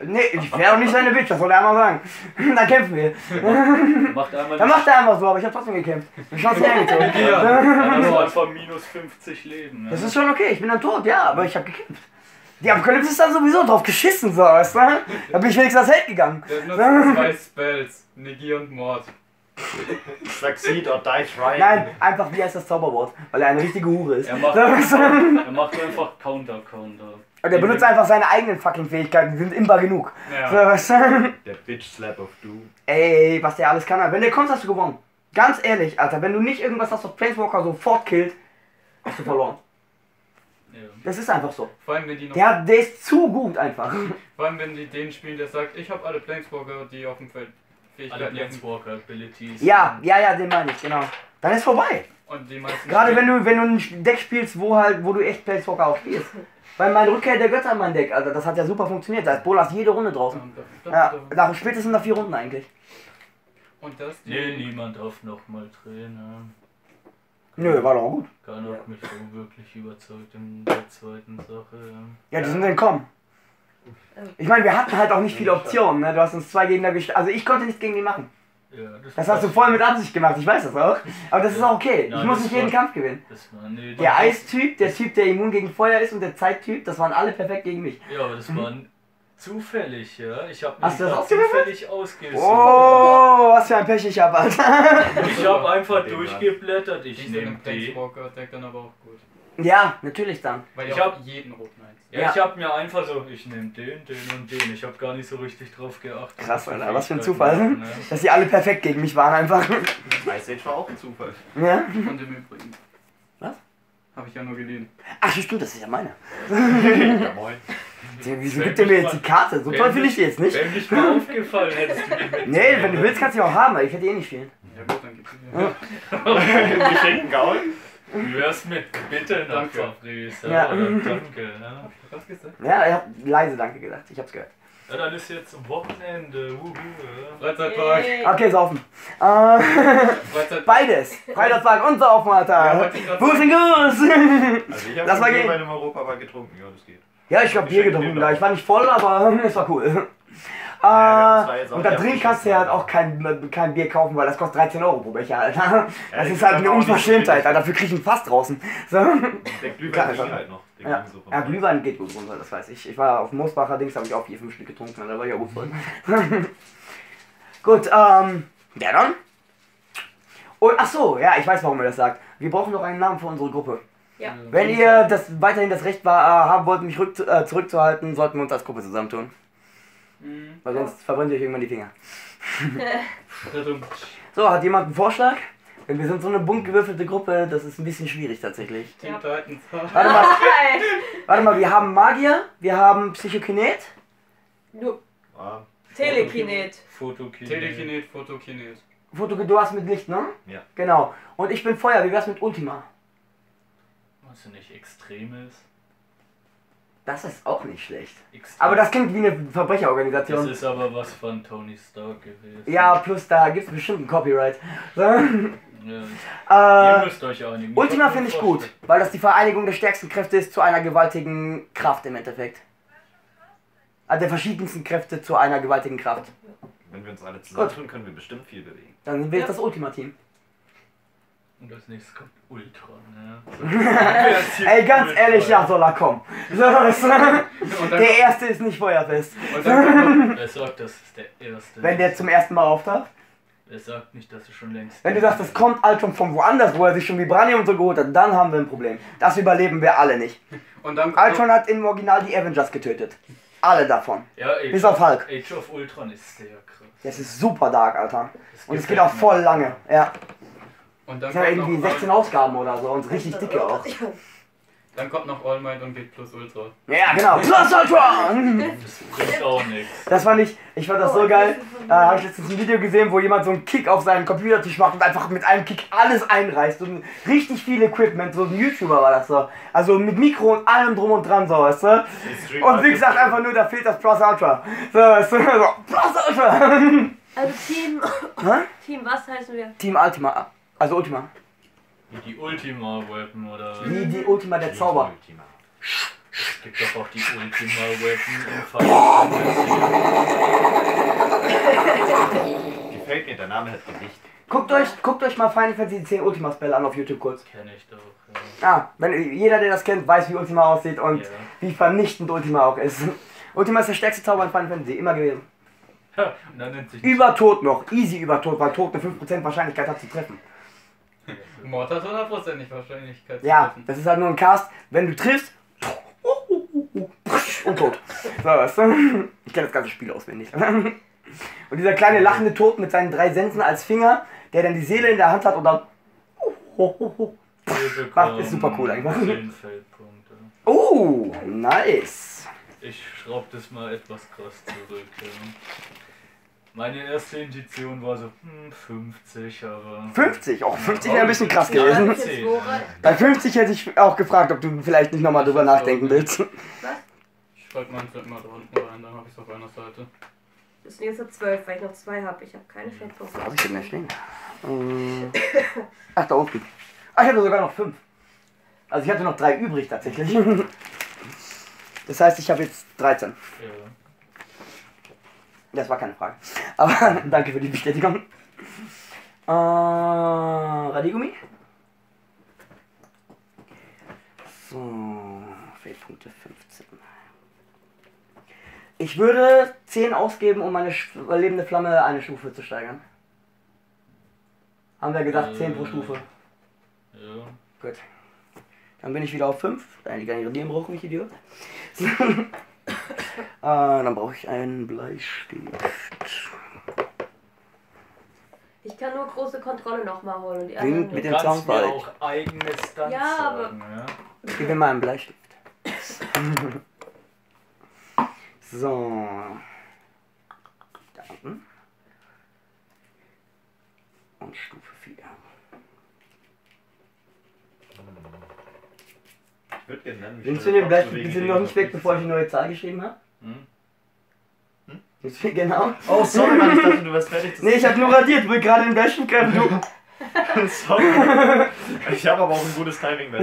Nee, ich wäre auch nicht seine Bitch, das soll er einmal sagen. dann kämpfen wir. Macht einmal Dann macht er einfach so, aber ich habe trotzdem gekämpft. Ich hab's nicht. Dann hast du einfach minus 50 Leben. Das ja. ist schon okay, ich bin dann tot, ja, aber ich habe gekämpft. Die Apokalypse ist dann sowieso drauf geschissen, so, weißt du? Da bin ich wenigstens als Held gegangen. Der nutzt zwei Spells. Negie und Mord. Succeed or die trying. Nein, einfach wie heißt das Zauberwort? Weil er eine richtige Hure ist. Er macht, er macht einfach Counter-Counter. Und er benutzt einfach seine eigenen fucking Fähigkeiten, die sind imbar genug. So, Ja. weißt du? Der Bitch Slap of Doom. Ey, was der alles kann. Wenn der kommt, hast du gewonnen. Ganz ehrlich, Alter, wenn du nicht irgendwas hast, was Planeswalker sofort killt, hast du verloren. Ja. Das ist einfach so. Vor allem, wenn die noch, Der, der ist zu gut einfach. vor allem, wenn die den spielen, der sagt, ich habe alle Planeswalker, die auf dem Feld Alle Fähigkeiten haben. Planeswalker-Abilities. Ja, ja, ja, den meine ich, genau. Dann ist vorbei. Und die meisten Gerade wenn du, wenn du ein Deck spielst, wo halt, wo du echt Planeswalker auch spielst. Weil mein Rückkehr der Götter in mein Deck, Alter, das hat ja super funktioniert. Da ist Bolas jede Runde draußen. Ja, nach spätestens nach vier Runden eigentlich. Und das Nee, niemand darf nochmal drehen. Ja. Nö, war doch gut. Keiner hat mich so wirklich überzeugt in der zweiten Sache. Ja. Ja, die sind entkommen. Ich meine, wir hatten halt auch nicht viele Optionen, ne? Du hast uns zwei Gegner gestellt. Also ich konnte nichts gegen die machen. Ja, Das hast du voll mit Absicht gemacht, ich weiß das auch. Aber das ist auch okay. Ich Nein, muss das nicht jeden Kampf gewinnen. Das war, nee, Der das- Eistyp, der Typ, der immun gegen Feuer ist und der Zeittyp, das waren alle perfekt gegen mich. Ja, aber das war zufällig, ja. Ich habe. Hast du das zufällig ausgesucht. Oh, was für ein Pech ich hab, Alter. Ich habe einfach durchgeblättert. Ich nehme den. Planeswalker-Deck dann aber auch gut. Ja, natürlich dann. Weil Ich ich hab- hab jeden roten eins. Ja, Ja. ich habe mir einfach so, ich nehme den, den und den. Ich habe gar nicht so richtig drauf geachtet. Krass, Alter, was für ein Zufall. machen, ne? Dass die alle perfekt gegen mich waren einfach. Ice Age war auch ein Zufall. Ja? Und im Übrigen. Was? Habe ich ja nur geliehen. Ach, stimmt, das ist ja meine. ja, moin. Wieso gibt ihr mir jetzt die Karte? So toll finde ich die jetzt nicht. Wäre nicht mal aufgefallen, hättest du die mit. Nee, wenn du willst, kannst du die auch haben, aber ich hätte eh nicht spielen. Ja gut, dann gibt's sie mir. Geschenkten Gaul. Du wärst mit Bitte nach Danke. Fabris. Ja. Ja. Oder danke. Ja. Was gesagt? Ja, er hat leise Danke gesagt. Ich hab's gehört. ja, dann ist jetzt Wochenende. Wuhu, ja. Freizeitpark. Okay, saufen. Äh, Freizeitpark. beides. Freitagspark und saufen, Ja, Alter. grad Wo ist denn? Also ich habe mal schon gehen. bei einem Europapark getrunken, ja, das geht. Ja, ich hab Bier getrunken da. Ich war nicht voll, aber es war cool. jetzt auch und da drin kannst du ja halt auch kein, kein Bier kaufen, weil das kostet 13 Euro pro Becher, Alter. Das den ist halt eine Unverschämtheit. Alter. Dafür krieg ich einen Fass draußen. So. Der Glühwein ging einfach. halt noch. Ja. so ja. Glühwein geht gut runter, das weiß ich. Ich war auf dem Moosbacher Dings, habe ich auch vier, fünf Stück getrunken, da war ich auch gut voll. gut, ähm, wer dann? Oh, ach so, ja, ich weiß, warum er das sagt. Wir brauchen noch einen Namen für unsere Gruppe. Ja. Wenn ihr das weiterhin das Recht war, äh, haben wollt, mich rück, äh, zurückzuhalten, sollten wir uns als Gruppe zusammentun. Mhm. Weil sonst verbrennt ihr euch irgendwann die Finger. So, hat jemand einen Vorschlag? Denn wir sind so eine bunt gewürfelte Gruppe, das ist ein bisschen schwierig tatsächlich. Team Ja. Warte mal, warte mal, wir haben Magier, wir haben Psychokinet. Nur Ah, Telekinet. Fotokinet. Telekinet, Fotokinet. Foto, du hast mit Licht, ne? Ja. Genau. Und ich bin Feuer, wie wär's mit Ultima? Nicht extrem ist. Das ist auch nicht schlecht. Extrem. Aber das klingt wie eine Das Verbrecherorganisation. ist aber was von Tony Stark gewesen. Ja, plus da gibt's bestimmt ein Copyright. Ja. Ihr Äh, müsst euch einigen. Ultima finde ich gut, weil das die Vereinigung der stärksten Kräfte ist zu einer gewaltigen Kraft im Endeffekt. Also der verschiedensten Kräfte zu einer gewaltigen Kraft. wenn wir uns alle zusammentun, können wir bestimmt viel bewegen. Dann sind wir jetzt Ja. das Ultima-Team. Und als nächstes kommt Ultron, ja. Ey, ganz ehrlich, ja, soll er kommen. So, so. Der erste ist nicht feuerfest. Wer sagt, das ist der erste? Wenn der zum ersten Mal auftaucht. Wer sagt nicht, dass er schon längst. Wenn du sagst, das kommt schon von woanders, wo er sich schon Vibranium und so geholt hat, dann haben wir ein Problem. Das überleben wir alle nicht. und dann Ultron hat im Original die Avengers getötet. Alle davon. Ja, Age, Bis auf Hulk. Age of Ultron ist sehr krass. Das ist super dark, Alter. Und es geht auch voll lange. Ja. Und dann Das hat kommt, irgendwie noch 16 All, Ausgaben oder so und richtig dicke auch. dann kommt noch All Might und geht plus Ultra. Ja, genau. Plus Ultron! Das bringt auch nichts. Das fand ich, ich fand das so geil. Da habe ich letztens ein Video gesehen, wo jemand so einen Kick auf seinen Computertisch macht und einfach mit einem Kick alles einreißt. Und richtig viel Equipment, so ein YouTuber war das so. Also mit Mikro und allem drum und dran, so, weißt du? Und Vic sagt einfach nur, da fehlt das Plus Ultra. So, weißt du? So, Plus Ultra! Also Team. Hä? Team, was heißen wir? Team Ultima. Also Ultima. Wie die Ultima Weapon oder. Es Wie die Ultima der Zauber. gibt doch auch die Ultima Weapon im gefällt mir, der Name hat Gewicht. Guckt euch, guckt euch mal Final Fantasy X Ultima Spell an auf YouTube kurz. Kenne ich doch. Ja. Ah, wenn jeder, der das kennt, weiß, wie Ultima aussieht und Ja. wie vernichtend Ultima auch ist. Ultima ist der stärkste Zauber in Final Fantasy, immer gewesen. Ha, Und dann nennt sich Über Tod noch, easy über Tod, weil Tod eine 5% Wahrscheinlichkeit hat zu treffen. Mord hat hundertprozentig Wahrscheinlichkeit. Ja, das ist halt nur ein Cast, wenn du triffst und tot. So, weißt du? Ich kenne das ganze Spiel auswendig. Und dieser kleine lachende Tod mit seinen drei Sensen als Finger, der dann die Seele in der Hand hat und dann. Macht- ist super cool bekommen einfach. 10 Feldpunkte. Oh, nice. Ich schraub das mal etwas krass zurück. Ja. Meine erste Intuition war so hm, 50, aber. 50, oh, 50 wäre ein bisschen krass gewesen. Bei 50 hätte ich auch gefragt, ob du vielleicht nicht nochmal drüber nachdenken willst. Ich schreibe meinen immer da unten rein, dann habe ich es auf einer Seite. Das sind jetzt noch 12, weil ich noch zwei habe. Ich habe keine Feldpunkte. Wo hab ich denn da stehen? Ähm, Ach, da unten. Ach, ich hatte sogar noch fünf. Also ich hatte noch drei übrig tatsächlich. Das heißt, ich habe jetzt 13. Ja. Das war keine Frage. Aber danke für die Bestätigung. Äh, Radiergummi? So, Fehlpunkte 15. Ich würde 10 ausgeben, um meine sch- lebende Flamme eine Stufe zu steigern. Haben wir gesagt, 10 pro Äh. Stufe. Ja. Gut. Dann bin ich wieder auf 5. Deine gar nicht radieren brauchen, ich Idiot. äh, dann brauche ich einen Bleistift. Ich kann nur große Kontrolle nochmal holen und die anderen mit dem Soundbite. auch eigene Stunts Ja, aber- sagen, ja. Gib mir mal einen Bleistift. so. Da unten. Und Stufe 4. Ich würde gerne Nimmst du den Bleistift noch nicht weg, bevor ich die neue Zahl geschrieben habe? Hm? Du- Genau. Oh, sorry, Mann, ich dachte, du wärst fertig. Nee, ich hab nur radiert, will gerade den Bleistift greifen. Du. sorry. Ich habe aber auch ein gutes Timing mit.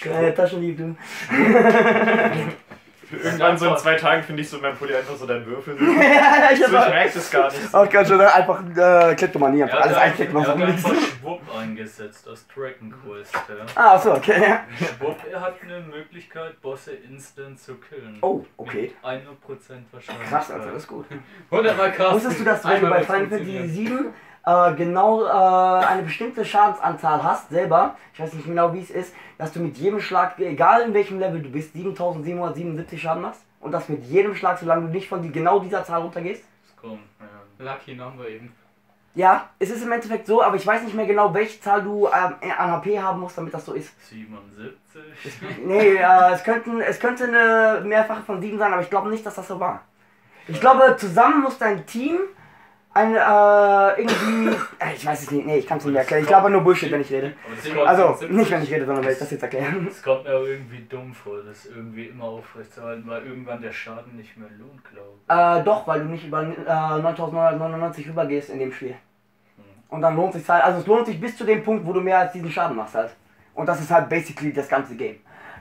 Kleine Taschenlieb, du. Irgendwann so in zwei Tagen finde ich so in meinem Pulli einfach so deinen Würfel. So, ja, ich ich hab merke das gar nicht. auch ganz schön einfach äh, Kleptomanie, einfach Er alles einklicken, er hat einfach Schwupp eingesetzt aus Dragon Quest. Ja. Ah, achso, okay. ja. Schwupp, er hat eine Möglichkeit, Bosse instant zu killen. Oh, okay. Mit 1% Wahrscheinlichkeit. Krass, also das ist gut. Hundertmal krass. Wusstest du, dass du, wenn du Einmal bei Final Fantasy funktionieren. 7 äh, genau äh, eine bestimmte Schadensanzahl hast, selber, ich weiß nicht genau wie es ist, dass du mit jedem Schlag, egal in welchem Level du bist, 7777 Schaden machst? Und das mit jedem Schlag, solange du nicht von die, genau dieser Zahl runtergehst? Das kommt, ja. Lucky Number eben. Ja, es ist im Endeffekt so, aber ich weiß nicht mehr genau, welche Zahl du ähm, an HP haben musst, damit das so ist. 77. Nee, äh, es, könnten, es könnte eine Mehrfache von 7 sein, aber ich glaube nicht, dass das so war. Ich glaube, zusammen muss dein Team ein, äh, irgendwie. Äh, ich weiß es nicht, nee, ich kann es nicht mehr erklären. Ich glaube nur Bullshit, wenn ich rede. Aber Also, nicht wenn ich rede, sondern wenn ich das jetzt erkläre. das kommt mir auch irgendwie dumm vor, das irgendwie immer aufrechtzuerhalten, weil irgendwann der Schaden nicht mehr lohnt, glaube ich. Äh, doch, weil du nicht über äh, 9999 rübergehst in dem Spiel. Und dann lohnt sich halt, also es lohnt sich bis zu dem Punkt, wo du mehr als diesen Schaden machst halt. Und das ist halt basically das ganze Game.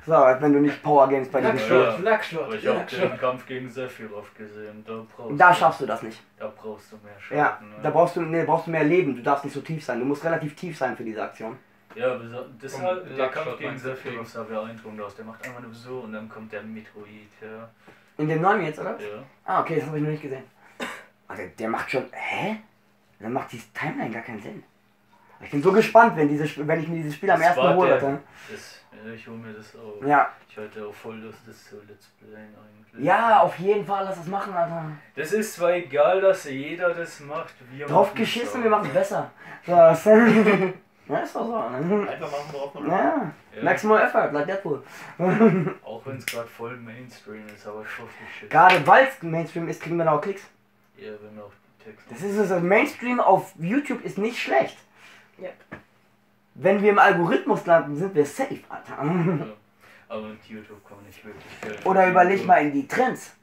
So, wenn du nicht Power Games bei diesem Spiel. Ja. Aber ich habe den Kampf gegen Sephiroth gesehen, da brauchst, Da du, schaffst du das nicht. da brauchst du mehr Schaden. Ja, ne? da brauchst du, nee, brauchst du mehr Leben, du darfst nicht so tief sein. Du musst relativ tief sein für diese Aktion. Ja, das Um halt, der Kampf gegen. Sephiroth sah beeindruckend aus. Der macht einfach nur so und dann kommt der Metroid, ja. In dem neuen jetzt, oder? ja. Ah, okay, das habe ich noch nicht gesehen. Ah, der, macht schon. Hä? Dann macht die Timeline gar keinen Sinn. Ich bin so gespannt, wenn, diese, wenn ich mir dieses Spiel am Das ersten war hole. Ja, ich hole mir das auch. Ja. Ich hatte auch voll Lust, das zu Let's Playen eigentlich. Ja, auf jeden Fall, lass das machen, Alter. Das ist zwar egal, dass jeder das macht. Wir Drauf geschissen, auch. wir machen es besser. So, ja, ist doch so. Ne? Einfach machen, worauf man Ja, Ja, Maximal Effort, like Deadpool. auch wenn es gerade voll Mainstream ist, aber schon viel Shit. Gerade weil es Mainstream ist, kriegen wir noch Klicks. Ja, wenn auch die Texte. Das ist es, das Mainstream auf YouTube ist nicht schlecht. Ja. Wenn wir im Algorithmus landen, sind wir safe, Alter. Ja. Aber mit YouTube kann man nicht wirklich Geld Oder überleg mal in die Trends.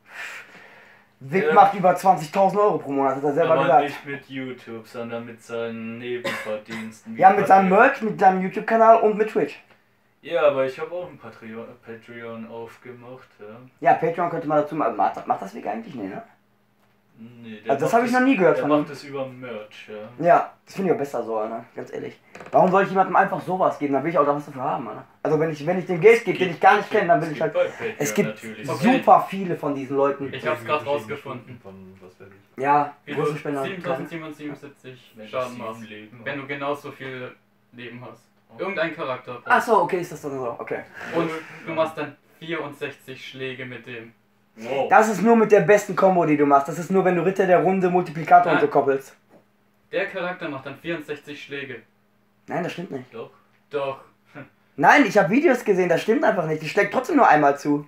Vic Ja. macht über 20.000 Euro pro Monat, hat er selber Aber gesagt. nicht mit YouTube, sondern mit seinen Nebenverdiensten. Ja, mit seinem. Merch, mit seinem YouTube-Kanal und mit Twitch. Ja, aber ich habe auch ein Patreon, Patreon aufgemacht, ja. Ja, Patreon könnte man dazu machen. Macht, macht das Vic eigentlich? Nee, ne? Nee, der Also das habe ich noch nie gehört Der von ihm. macht es über Merch, ja. Ja, das finde ich auch besser so, Alter. Ganz ehrlich. Warum soll ich jemandem einfach sowas geben? Dann will ich auch da was dafür haben, Alter. Also wenn ich, wenn ich dem Geld gebe, den ich gar nicht kenne, dann will ich halt. Es gibt natürlich. Okay. super viele von diesen Leuten. Ich hab's gerade rausgefunden. Von was weiß ich. Ja, Wie große Spender. 7777 Wenn du Schaden machst. Leben Wenn du genauso viel Leben hast. Irgendein Charakter. Ach so, okay, ist das dann so. Okay. Und du machst dann 64 Schläge mit dem. Wow. Das ist nur mit der besten Combo, die du machst. Das ist nur, wenn du Ritter der Runde, Multiplikator und so Nein. koppelst. Der Charakter macht dann 64 Schläge. Nein, das stimmt nicht. Doch. Doch, Nein, ich habe Videos gesehen, das stimmt einfach nicht. Die schlägt trotzdem nur einmal zu.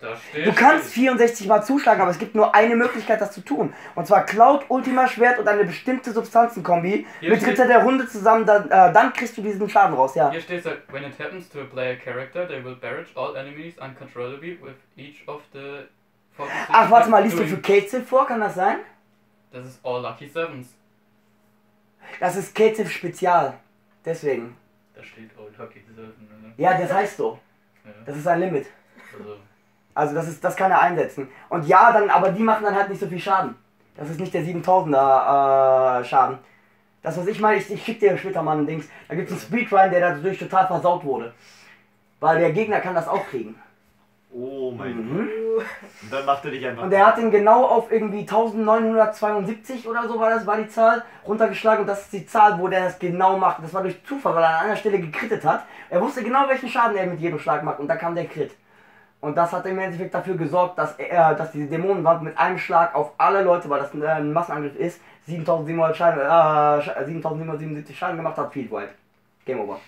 da steht. Du kannst 64 Mal zuschlagen, aber es gibt nur eine Möglichkeit, das zu tun. Und zwar Cloud, Ultima Schwert und eine bestimmte Substanzenkombi mit Ritter der Runde zusammen, dann, äh, dann kriegst du diesen Schaden raus, ja. Hier steht halt, when it happens to a player character, they will barrage all enemies uncontrollably with each of the 46 Ach, warte mal, liest du für Kate vor, kann das sein? Das ist all lucky sevens. Das ist Kate Spezial. Deswegen. Da steht Old Hockey Surfen, ne? Ja, das heißt so. Ja. Das ist ein Limit. Also, Also das ist, das kann er einsetzen. Und ja, dann, aber die machen dann halt nicht so viel Schaden. Das ist nicht der 7000er äh, Schaden. Das, was ich meine, ich, ich schick dir später mal ein Dings. Da gibt es einen Speedrun, der dadurch total versaut wurde. Weil der Gegner kann das auch kriegen. Oh mein Mhm. Gott. Und dann macht er dich einfach. Und er hat den genau auf irgendwie 1972 oder so war das, war die Zahl, runtergeschlagen. Und das ist die Zahl, wo der das genau macht. Das war durch Zufall, weil er an einer Stelle gekrittet hat. Er wusste genau, welchen Schaden er mit jedem Schlag macht. Und da kam der Crit. Und das hat im Endeffekt dafür gesorgt, dass er, dass diese Dämonenwand mit einem Schlag auf alle Leute, weil das ein, äh, Massenangriff ist, 7700 Schaden, äh, Sch- 7777 Schaden gemacht hat, Field Wipe. Game over.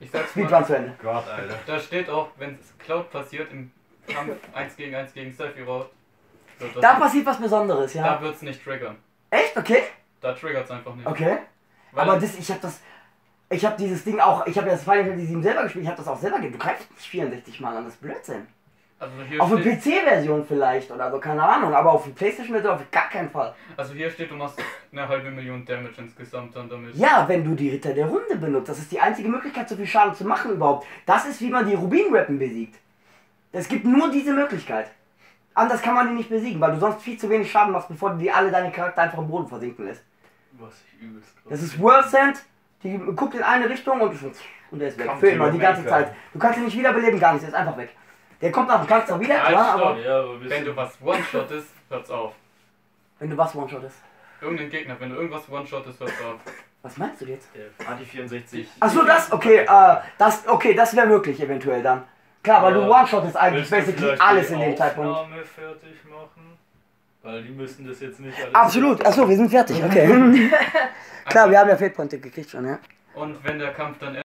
Ich sag's Speedrun mal, zu Ende. Gott, Alter. da steht auch, wenn es Cloud passiert im Kampf 1 gegen 1 gegen Sephiroth, wird das Da passiert was Besonderes, ja. da wird's nicht triggern. Echt? Okay? Da triggert's einfach nicht. Okay. Weil Aber das, ich habe das, ich habe dieses Ding auch, ich habe ja das Final Fantasy 7 selber gespielt, ich habe das auch selber ge- Du greifst nicht 64 Mal an, das ist Blödsinn. Also hier Auf der steht, PC-Version vielleicht oder so, keine Ahnung, aber auf der Playstation-Version auf gar keinen Fall. also hier steht, du machst eine halbe Million Damage insgesamt dann damit. Ja, wenn du die Ritter der Runde benutzt, das ist die einzige Möglichkeit, so viel Schaden zu machen überhaupt. Das ist, wie man die Rubinrappen besiegt. Es gibt nur diese Möglichkeit. Anders kann man die nicht besiegen, weil du sonst viel zu wenig Schaden machst, bevor du die alle deine Charakter einfach im Boden versinken lässt. was ich übelst krass Das ist. World Sand, die guckt in eine Richtung und, und der ist weg. Für immer, die ganze. Zeit. Du kannst ihn nicht wiederbeleben, gar nicht, der ist einfach weg. Der kommt nach dem zwar wieder, Ja, klar, aber Ja, aber Wenn du was one-shottest, hört's auf. wenn du was One-Shotest. Irgendein Gegner, wenn du irgendwas one-shottest, hört's auf. Was meinst du jetzt? Der Anti 64. Achso, das, okay, äh, das, okay, das wäre möglich eventuell dann. Klar, weil du Ja. One-Shotest eigentlich Willst du basically alles die in dem Zeitpunkt. Aufnahme fertig machen? Weil die müssen das jetzt nicht alles. Absolut, achso, wir sind fertig, okay. Klar, wir haben ja Fehlpunkte gekriegt schon, ja. Und wenn der Kampf dann